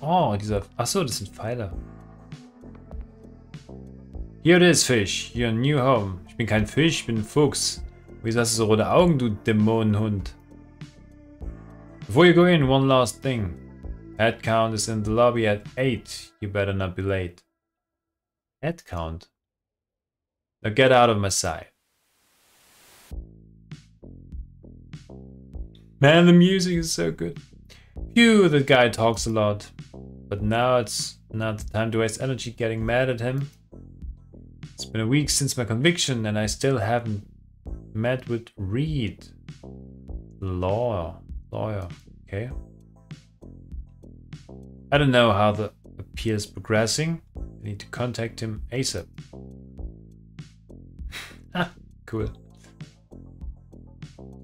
Oh, dieser... Achso, das sind Pfeiler. Here it is, fish. Your new home. Ich bin kein Fisch, ich bin ein Fuchs. Wieso hast du so rote Augen, du Dämonenhund? Before you go in, one last thing. Head count is in the lobby at 8. You better not be late. Head count? Now get out of my sight. Man, the music is so good. Phew, the guy talks a lot. But now it's not the time to waste energy getting mad at him. It's been a week since my conviction and I still haven't met with Reed. Lawyer. Lawyer. Okay. I don't know how the appeal is progressing. I need to contact him ASAP. ah, cool.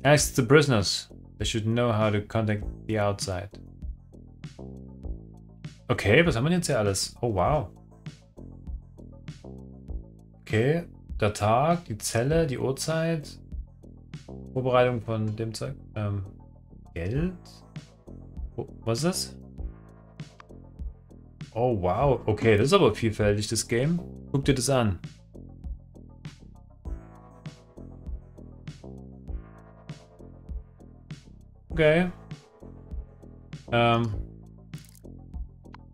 Ask the prisoners. They should know how to contact the outside. Okay, was haben wir jetzt hier alles? Oh, wow. Okay, der Tag, die Zelle, die Uhrzeit. Vorbereitung von dem Zeug. Ähm, Geld? Oh, was ist das? Oh, wow. Okay, das ist aber vielfältig, das Game. Guck dir das an. Okay. Ähm.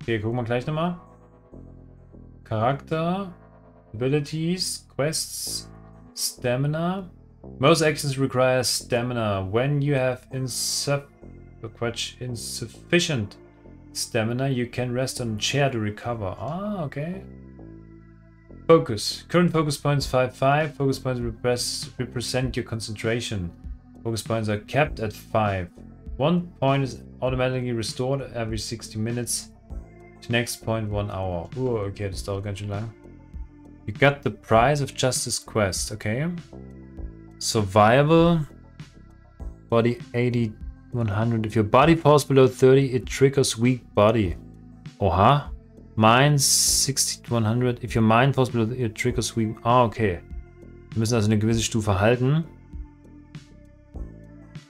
Okay, gucken wir gleich nochmal. Charakter, Abilities, Quests, Stamina. Most actions require stamina. When you have insuff insufficient stamina, you can rest on a chair to recover. Ah, okay. Focus. Current focus points 5 5. Focus points represent your concentration. Focus points are kept at 5. One point is automatically restored every 60 minutes. To next point, 1 hour. Oh, okay, das dauert ganz schön lang. You got the prize of justice quest, okay. Survival. Body 80, 100. If your body falls below 30, it triggers weak body. Oha. Mind 60 100. If your mind falls below, it triggers weak. Ah, okay. Wir müssen also eine gewisse Stufe halten.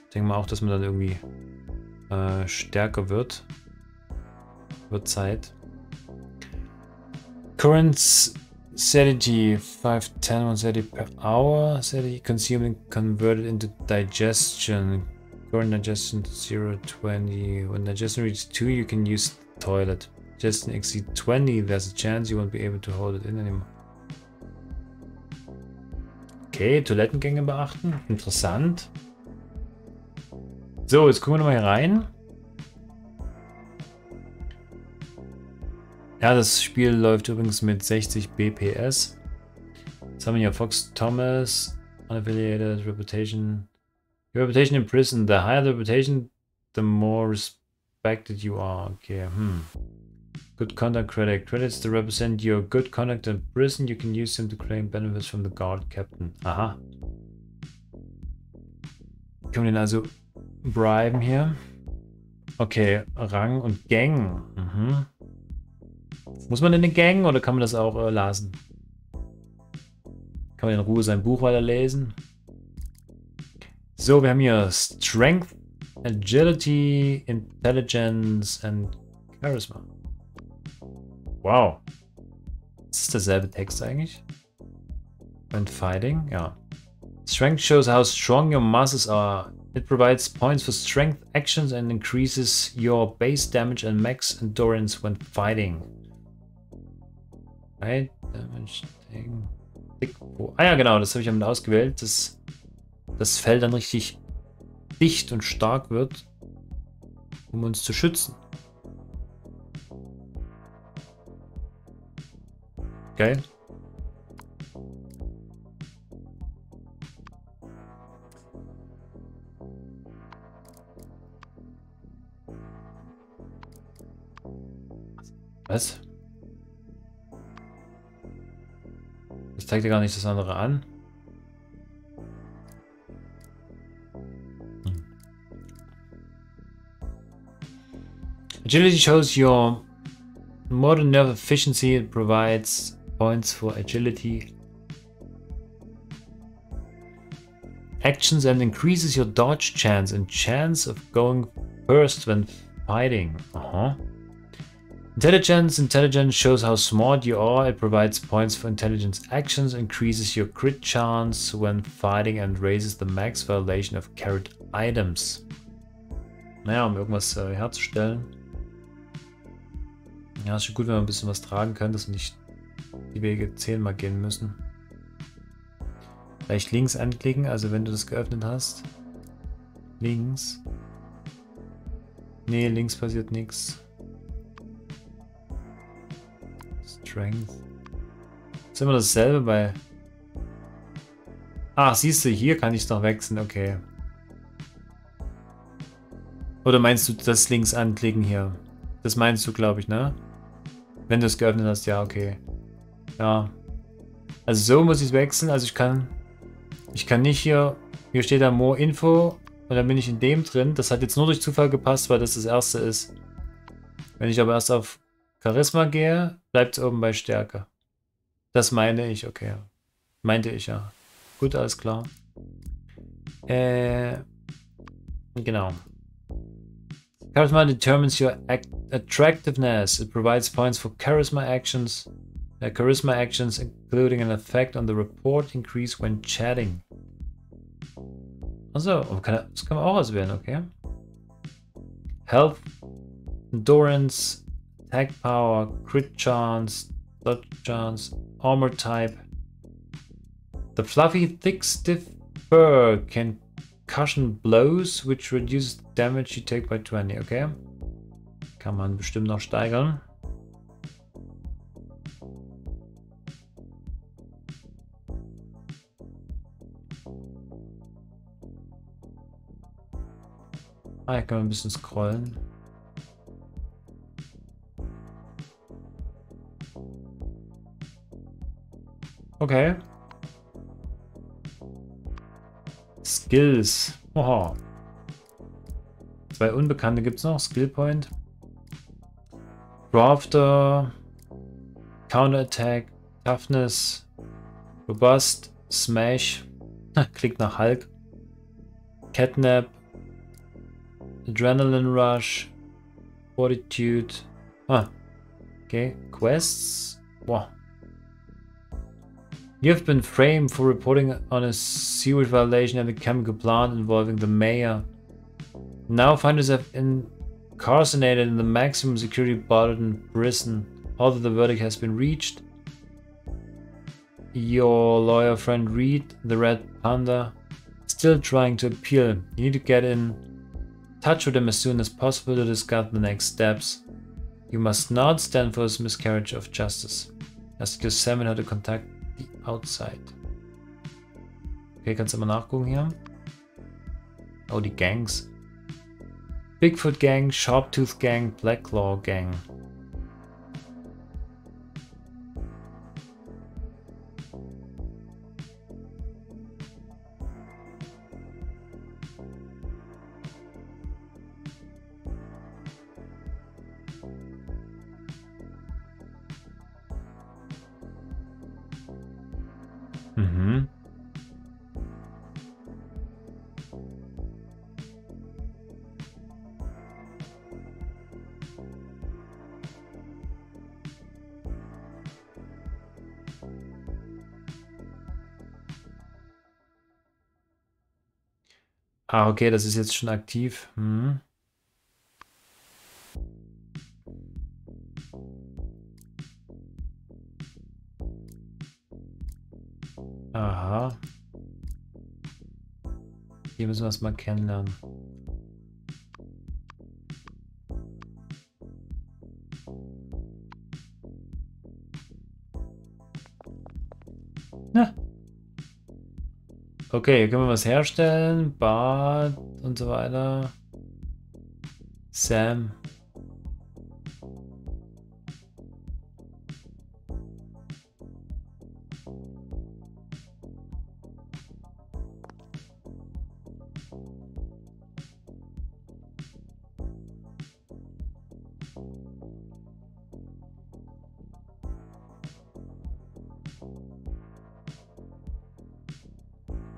Ich denke mal auch, dass man dann irgendwie äh, stärker wird. Wird Zeit. Current Sanity 510 130 per hour. Sanity consuming converted into digestion. Current digestion 020. When digestion reaches 2, you can use toilet. Digestion exceed 20, there's a chance you won't be able to hold it in anymore. Okay, Toilettengänge beachten. Interessant. So, jetzt gucken wir nochmal hier rein. Ja, das Spiel läuft übrigens mit 60 BPS. Jetzt haben wir hier Fox Thomas, Unaffiliated, Reputation. Your reputation in prison. The higher the reputation, the more respected you are. Okay, hmm. Good conduct credit. Credits to represent your good conduct in prison. You can use them to claim benefits from the guard captain. Aha. Können wir den also briben hier? Okay, Rang und Gang. Mhm. Muss man in den Gang oder kann man das auch äh, lassen? Kann man in Ruhe sein Buch weiterlesen? So, wir haben hier Strength, Agility, Intelligence and Charisma. Wow. Ist das derselbe Text eigentlich? When fighting? Ja. Strength shows how strong your muscles are. It provides points for strength actions and increases your base damage and max endurance when fighting. Right? Damage thing. Ah ja, genau, das habe ich damit ausgewählt, dass das Fell dann richtig dicht und stark wird, um uns zu schützen. Geil. Was? Gar nicht das andere an. Hm. Agility shows your modern nerve efficiency. It provides points for agility actions and increases your dodge chance and chance of going first when fighting. Uh -huh. Intelligence. Intelligence shows how smart you are. It provides points for intelligence actions, increases your crit chance when fighting and raises the max violation of carried items. Naja, um irgendwas äh, herzustellen. Ja, ist schon gut, wenn man ein bisschen was tragen kann, dass wir nicht die Wege zehnmal gehen müssen. Vielleicht links anklicken, also wenn du das geöffnet hast. Links. Nee, links passiert nichts. Strength. Ist immer dasselbe bei... Ach, siehst du, hier kann ich noch wechseln, okay. Oder meinst du das links anklicken hier? Das meinst du, glaube ich, ne? Wenn du es geöffnet hast, ja, okay. Ja. Also so muss ich es wechseln. Also ich kann... Ich kann nicht hier... Hier steht da More Info. Und dann bin ich in dem drin. Das hat jetzt nur durch Zufall gepasst, weil das das erste ist. Wenn ich aber erst auf Charisma gehe, bleibt es oben bei Stärke. Das meine ich, okay. Meinte ich ja. Gut, alles klar. Äh, genau. Charisma determines your attractiveness. It provides points for charisma actions. Uh, charisma actions, including an effect on the report increase when chatting. Also, das kann man auch auswählen, okay. Health, Endurance, Attack Power, Crit Chance, Dodge Chance, Armor Type. The fluffy, thick, stiff fur can cushion blows, which reduces damage you take by 20, okay? Kann man bestimmt noch steigern. Ah, hier kann man ein bisschen scrollen. Okay. Skills. Oha. Zwei Unbekannte gibt es noch. Skill Point. Crafter. Counter Attack. Toughness. Robust. Smash. Klingt nach Hulk. Catnap. Adrenaline Rush. Fortitude. Ah. Okay. Quests. Boah. You have been framed for reporting on a sewage violation at a chemical plant involving the mayor. Now find yourself incarcerated in the maximum security Barton prison. Although the verdict has been reached, your lawyer friend Reed, the Red Panda, still trying to appeal. You need to get in touch with him as soon as possible to discuss the next steps. You must not stand for this miscarriage of justice. Ask your how to contact outside. Okay, kannst du mal nachgucken hier. Oh, die Gangs. Bigfoot Gang, Sharptooth Gang, Blacklaw Gang. Mhm. Ah, okay, das ist jetzt schon aktiv. Hm. Hier müssen wir es mal kennenlernen. Na. Okay, hier können wir was herstellen. Bad und so weiter. Sam.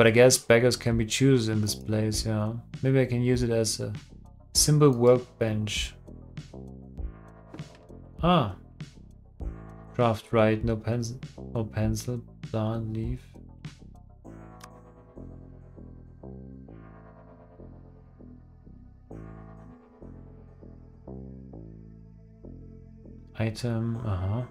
I guess beggars can be choose in this place, yeah. Maybe I can use it as a simple workbench. Ah. Draft right, no pencil, no pencil, plant, leaf. Item, aha.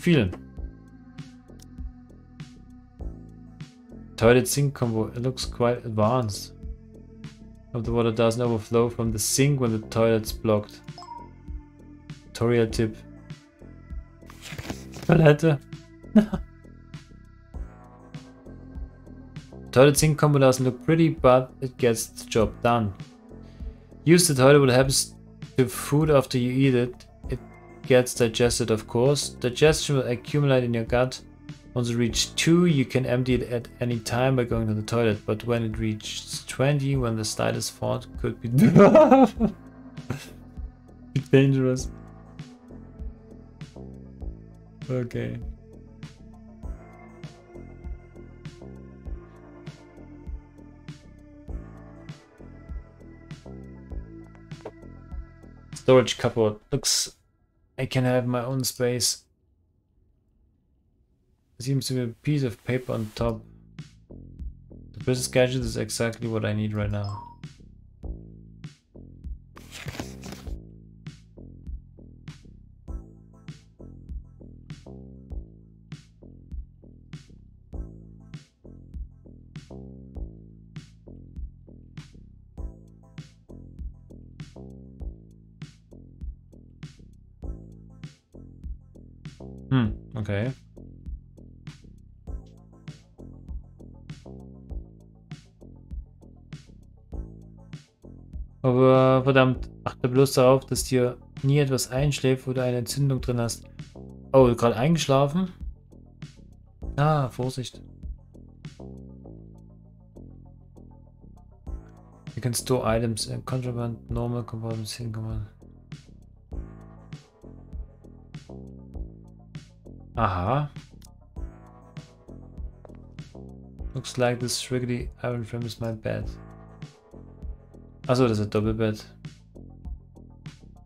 Vielen. Toilet sink combo. It looks quite advanced. Hope the water doesn't overflow from the sink when the toilet's blocked. Tutorial tip. Toilette. toilet sink combo doesn't look pretty, but it gets the job done. Use the toilet what happens to food after you eat it. Gets digested of course. Digestion will accumulate in your gut. Once it reaches 2, you can empty it at any time by going to the toilet, but when it reaches 20, when the slightest thought could be dangerous. Okay. Storage cupboard. Looks I can have my own space. Seems to be a piece of paper on top. The business gadget is exactly what I need right now. Bloß darauf, dass dir nie etwas einschläft, du eine Entzündung drin hast. Oh, gerade eingeschlafen? Ah, Vorsicht. You can store items in contraband, normal compartments, hidden. Aha. Looks like this rickety iron frame is my bed. Also, das ist ein Doppelbett.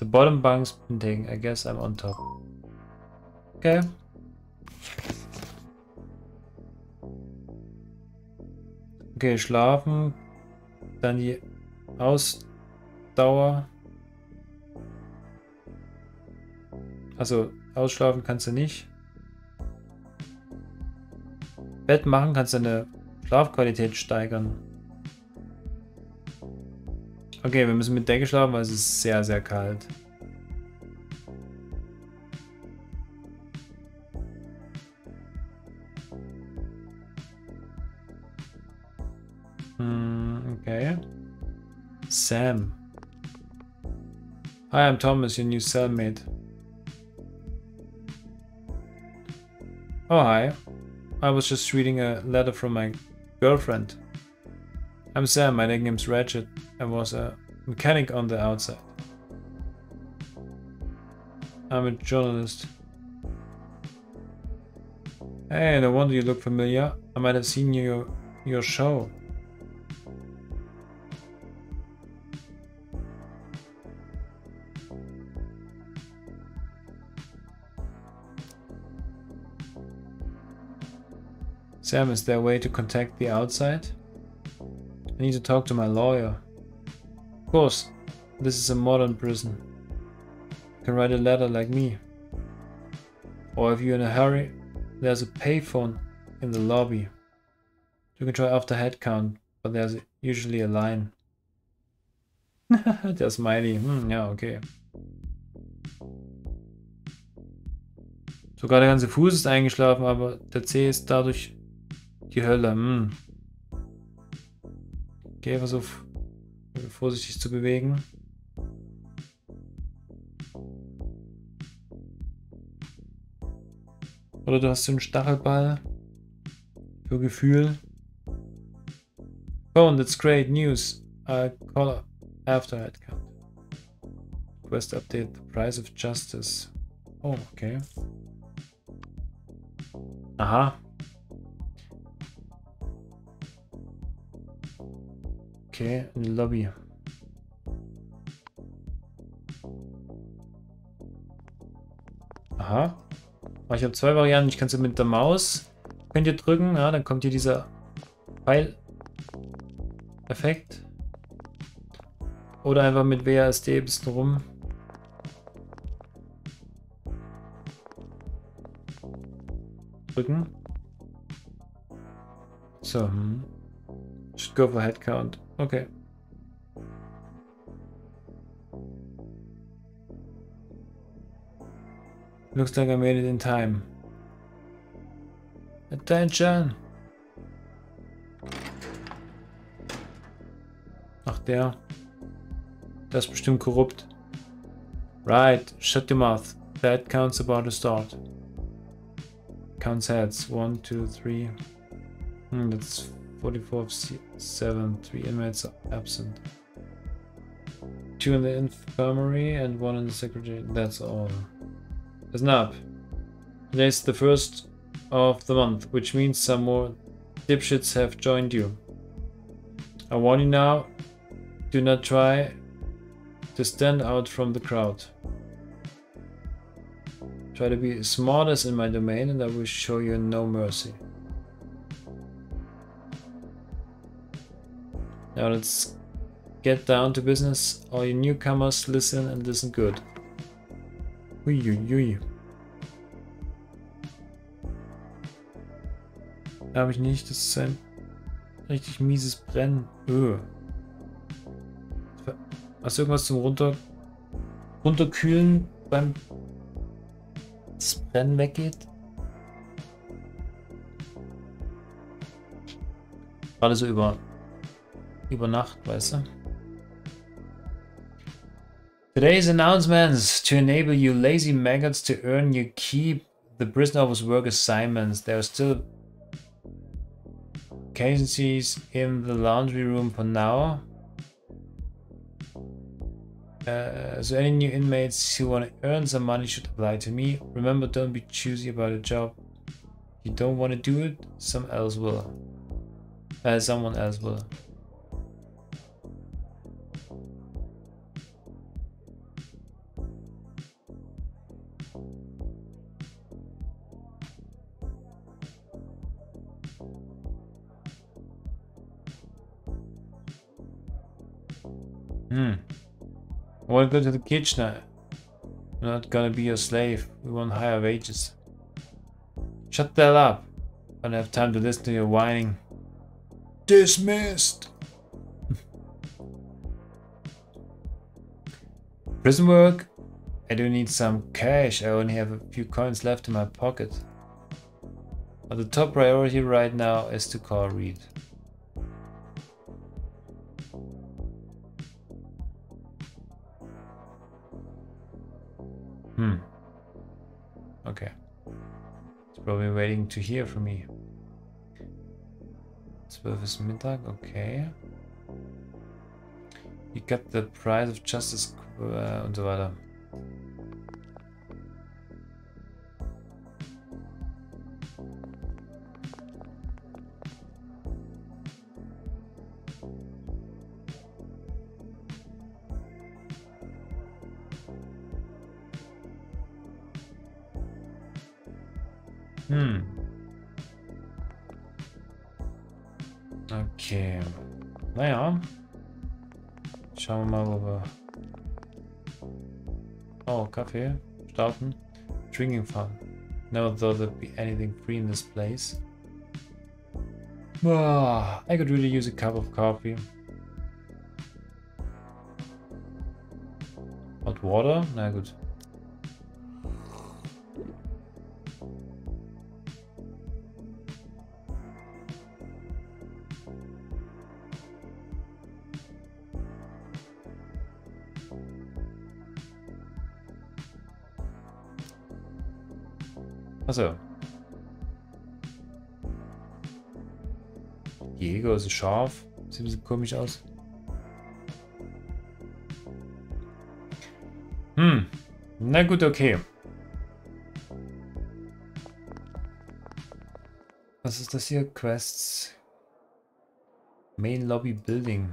The bottom been taken. I guess I'm on top. Okay. Okay, schlafen. Dann die Ausdauer. Also, ausschlafen kannst du nicht. Bett machen kannst du deine Schlafqualität steigern. Okay, wir müssen mit Decke schlafen, weil es ist sehr, sehr kalt. Hmm, okay. Sam. Hi, I'm Thomas, your new cellmate. Oh, hi. I was just reading a letter from my girlfriend. I'm Sam, my nickname's Ratchet. I was a mechanic on the outside. I'm a journalist. Hey, no wonder you look familiar. I might have seen your, your show. Sam, is there a way to contact the outside? I need to talk to my lawyer. Of course, this is a modern prison. You can write a letter like me. Or if you're in a hurry, there's a payphone in the lobby. You can try after head count, but there's usually a line. Der Smiley. Hm, ja, okay. Sogar der ganze Fuß ist eingeschlafen, aber der C ist dadurch die Hölle. Hm. Okay, versuch vorsichtig zu bewegen. Oder du hast so einen Stachelball für Gefühl. Oh, that's great news. I'll call after head count. Quest update the price of justice. Oh, okay. Aha. Okay, in die Lobby. Aha. Aber ich habe zwei Varianten. Ich kann sie mit der Maus könnt ihr drücken. Ja, dann kommt hier dieser Pfeil-Effekt. Oder einfach mit WASD ein bisschen rum. Drücken. So, hm. Go for head count. Okay. Looks like I made it in time. Attention! Ach, der. Das ist bestimmt korrupt. Right, shut your mouth. That counts about to start. Counts heads. One, two, three. Hmm, that's 44 of 7. Three inmates are absent. Two in the infirmary and one in the secretary. That's all. Listen up. Today's the first of the month, which means some more dipshits have joined you. I warn you now, do not try to stand out from the crowd. Try to be smartest in my domain and I will show you no mercy. Now let's get down to business. All you newcomers, listen and listen good. Uiuiui. Habe ich nicht, das ist ein richtig mieses Brennen. Öh. Hast du irgendwas zum runter runterkühlen beim das Brennen weggeht? Gerade so über über Nacht, weißt du? Today's announcements to enable you lazy maggots to earn your keep the prison work assignments. There are still vacancies in the laundry room for now. Uh, so any new inmates who want to earn some money should apply to me. Remember, don't be choosy about a job. You don't want to do it, some else will. Uh, someone else will. Hmm. I want to go to the kitchen. I'm not gonna be your slave. We want higher wages. Shut that up. I don't have time to listen to your whining. Dismissed. Prison work? I do need some cash. I only have a few coins left in my pocket. But the top priority right now is to call Reed. Okay. It's probably waiting to hear from me. 12 ist Mittag, okay. You got the price of justice uh, und so weiter. Oh, Kaffee. Starten. Drinking fun. Never thought there'd be anything free in this place. Ah, I could really use a cup of coffee. Hot water? Gut. Achso. Jäger ist scharf. Sieht ein bisschen komisch aus. Hm. Na gut, okay. Was ist das hier? Quests. Main Lobby Building.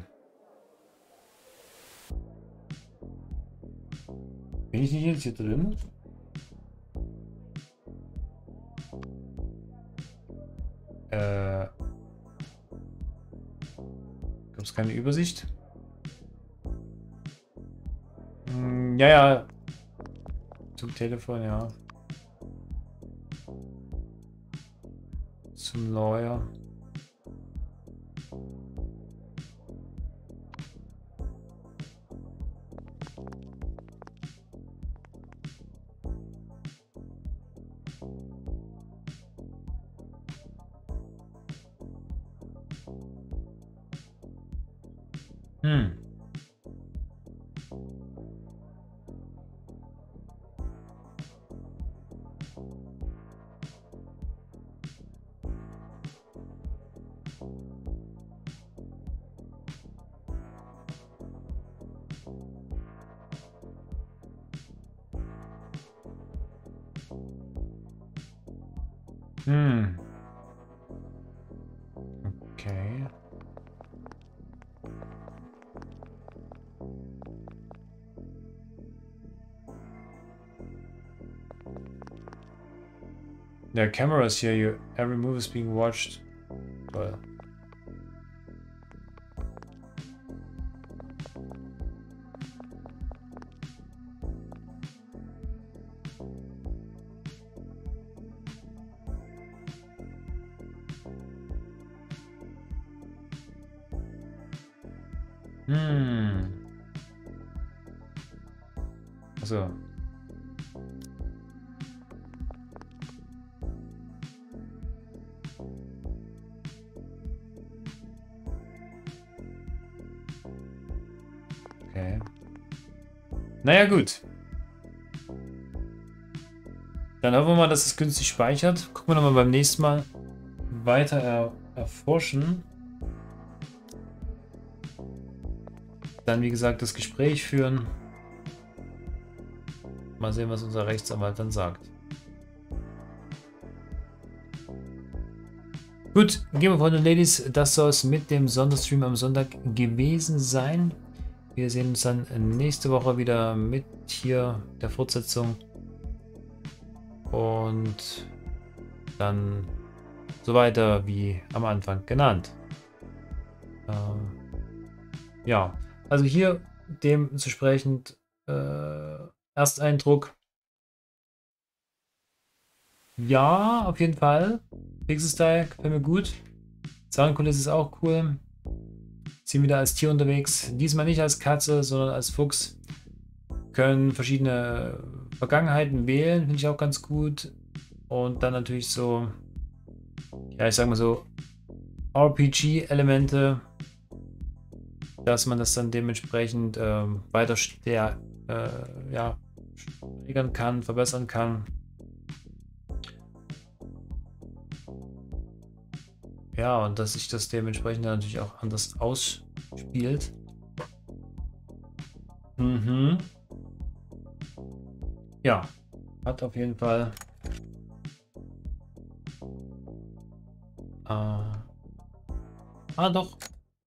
Bin ich nicht jetzt hier drin? Äh. Gibt es keine Übersicht? Hm, ja, ja. Zum Telefon, ja. Zum Lawyer. There are cameras here. Your every move is being watched. Gut. Dann hoffen wir mal, dass es günstig speichert. Gucken wir nochmal beim nächsten Mal weiter er erforschen. Dann, wie gesagt, das Gespräch führen. Mal sehen, was unser Rechtsanwalt dann sagt. Gut, Game of Thrones Ladies, das soll es mit dem Sonderstream am Sonntag gewesen sein. Wir sehen uns dann nächste Woche wieder mit hier der Fortsetzung. Und dann so weiter wie am Anfang genannt. Ähm, ja, also hier dementsprechend äh, Ersteindruck. Ja, auf jeden Fall. Pixel-Style gefällt mir gut. Soundkulisse ist auch cool. Sind wieder als Tier unterwegs. Diesmal nicht als Katze, sondern als Fuchs. Können verschiedene Vergangenheiten wählen, finde ich auch ganz gut. Und dann natürlich so, ja, ich sag mal so, RPG-Elemente, dass man das dann dementsprechend ähm, weiter äh, ja, steigern kann, verbessern kann. Ja, und dass sich das dementsprechend natürlich auch anders ausspielt. Mhm. Ja, hat auf jeden Fall äh, ah doch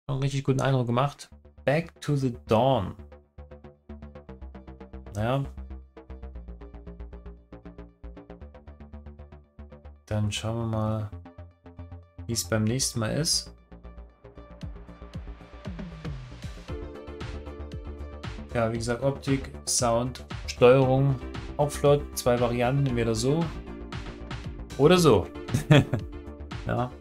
einen richtig guten Eindruck gemacht. Back to the Dawn. Naja. Dann schauen wir mal, wie es beim nächsten Mal ist. Ja, wie gesagt, Optik, Sound, Steuerung, auch flott. Zwei Varianten, entweder so oder so. ja.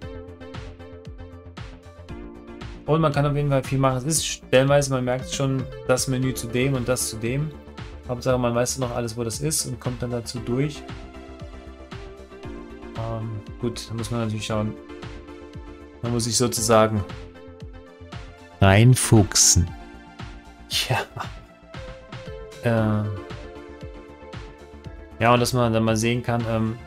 Und man kann auf jeden Fall viel machen. Es ist stellenweise, man merkt schon das Menü zu dem und das zu dem. Hauptsache, man weiß noch alles, wo das ist und kommt dann dazu durch. Ähm, gut, da muss man natürlich schauen. Man muss sich sozusagen reinfuchsen. Ja. Äh, ja, und dass man dann mal sehen kann, ähm,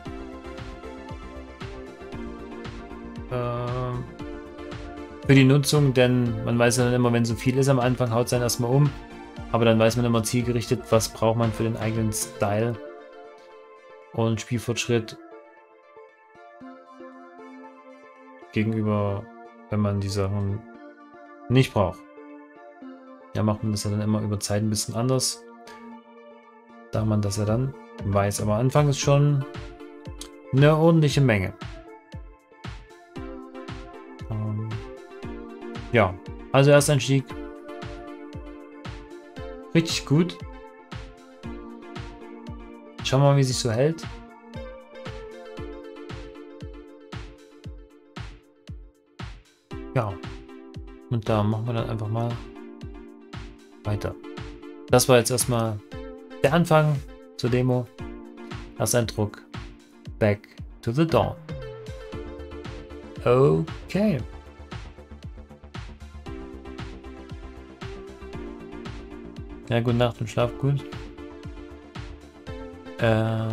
äh, für die Nutzung, denn man weiß ja dann immer, wenn so viel ist am Anfang, haut es dann erstmal um. Aber dann weiß man immer zielgerichtet, was braucht man für den eigenen Style und Spielfortschritt gegenüber, wenn man die Sachen nicht braucht. Ja, macht man das ja dann immer über Zeit ein bisschen anders, da man das ja dann weiß. Aber am Anfang ist schon eine ordentliche Menge. Ähm, ja, also Ersteinstieg richtig gut. Schauen wir mal, wie sich so hält. Und da machen wir dann einfach mal weiter. Das war jetzt erstmal der Anfang zur Demo. Ersteindruck. Back to the Dawn. Okay. Ja, gute Nacht und schlaf gut. Äh,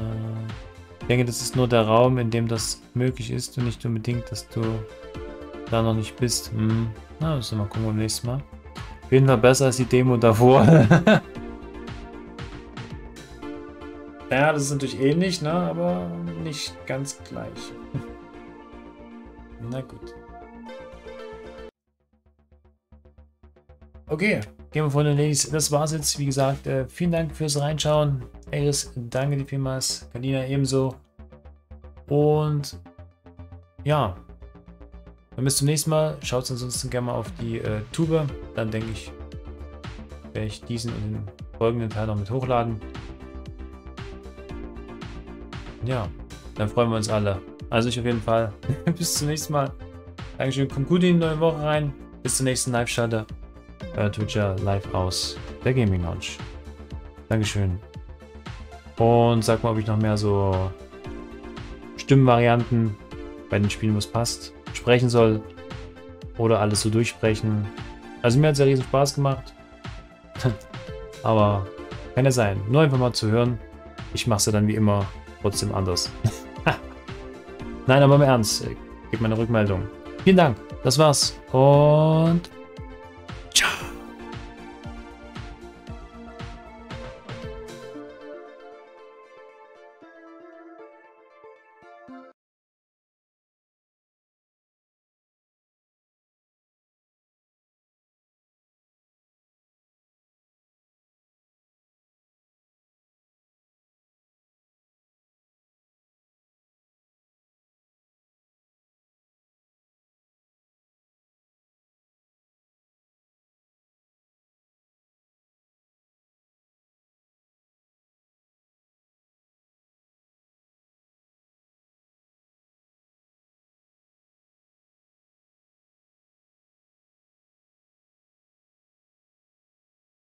ich denke, das ist nur der Raum, in dem das möglich ist und nicht unbedingt, dass du da noch nicht bist. Hm. Na, müssen wir mal gucken beim nächsten Mal. Auf jeden Fall besser als die Demo davor. ja, das ist natürlich ähnlich, ne? aber nicht ganz gleich. Na gut. Okay, Game of Thrones Ladies, das war's jetzt. Wie gesagt, äh, vielen Dank fürs Reinschauen. Eris, danke dir vielmals. Kalina ebenso. Und ja, dann bis zum nächsten Mal. Schaut ansonsten gerne mal auf die äh, Tube. Dann denke ich, werde ich diesen und den folgenden Teil noch mit hochladen. Ja, dann freuen wir uns alle. Also ich auf jeden Fall. bis zum nächsten Mal. Dankeschön. Kommt gut in die neue Woche rein. Bis zur nächsten Live-Schalte. Euer Twitcher live aus der Gaming Lounge. Dankeschön. Und sag mal, ob ich noch mehr so Stimmenvarianten bei den Spielen, wo es passt, sprechen soll. Oder alles so durchsprechen. Also mir hat es ja riesen Spaß gemacht. aber kann ja sein. Nur einfach mal zu hören. Ich mache es ja dann wie immer trotzdem anders. Nein, aber im Ernst. Gebt meine Rückmeldung. Vielen Dank. Das war's. Und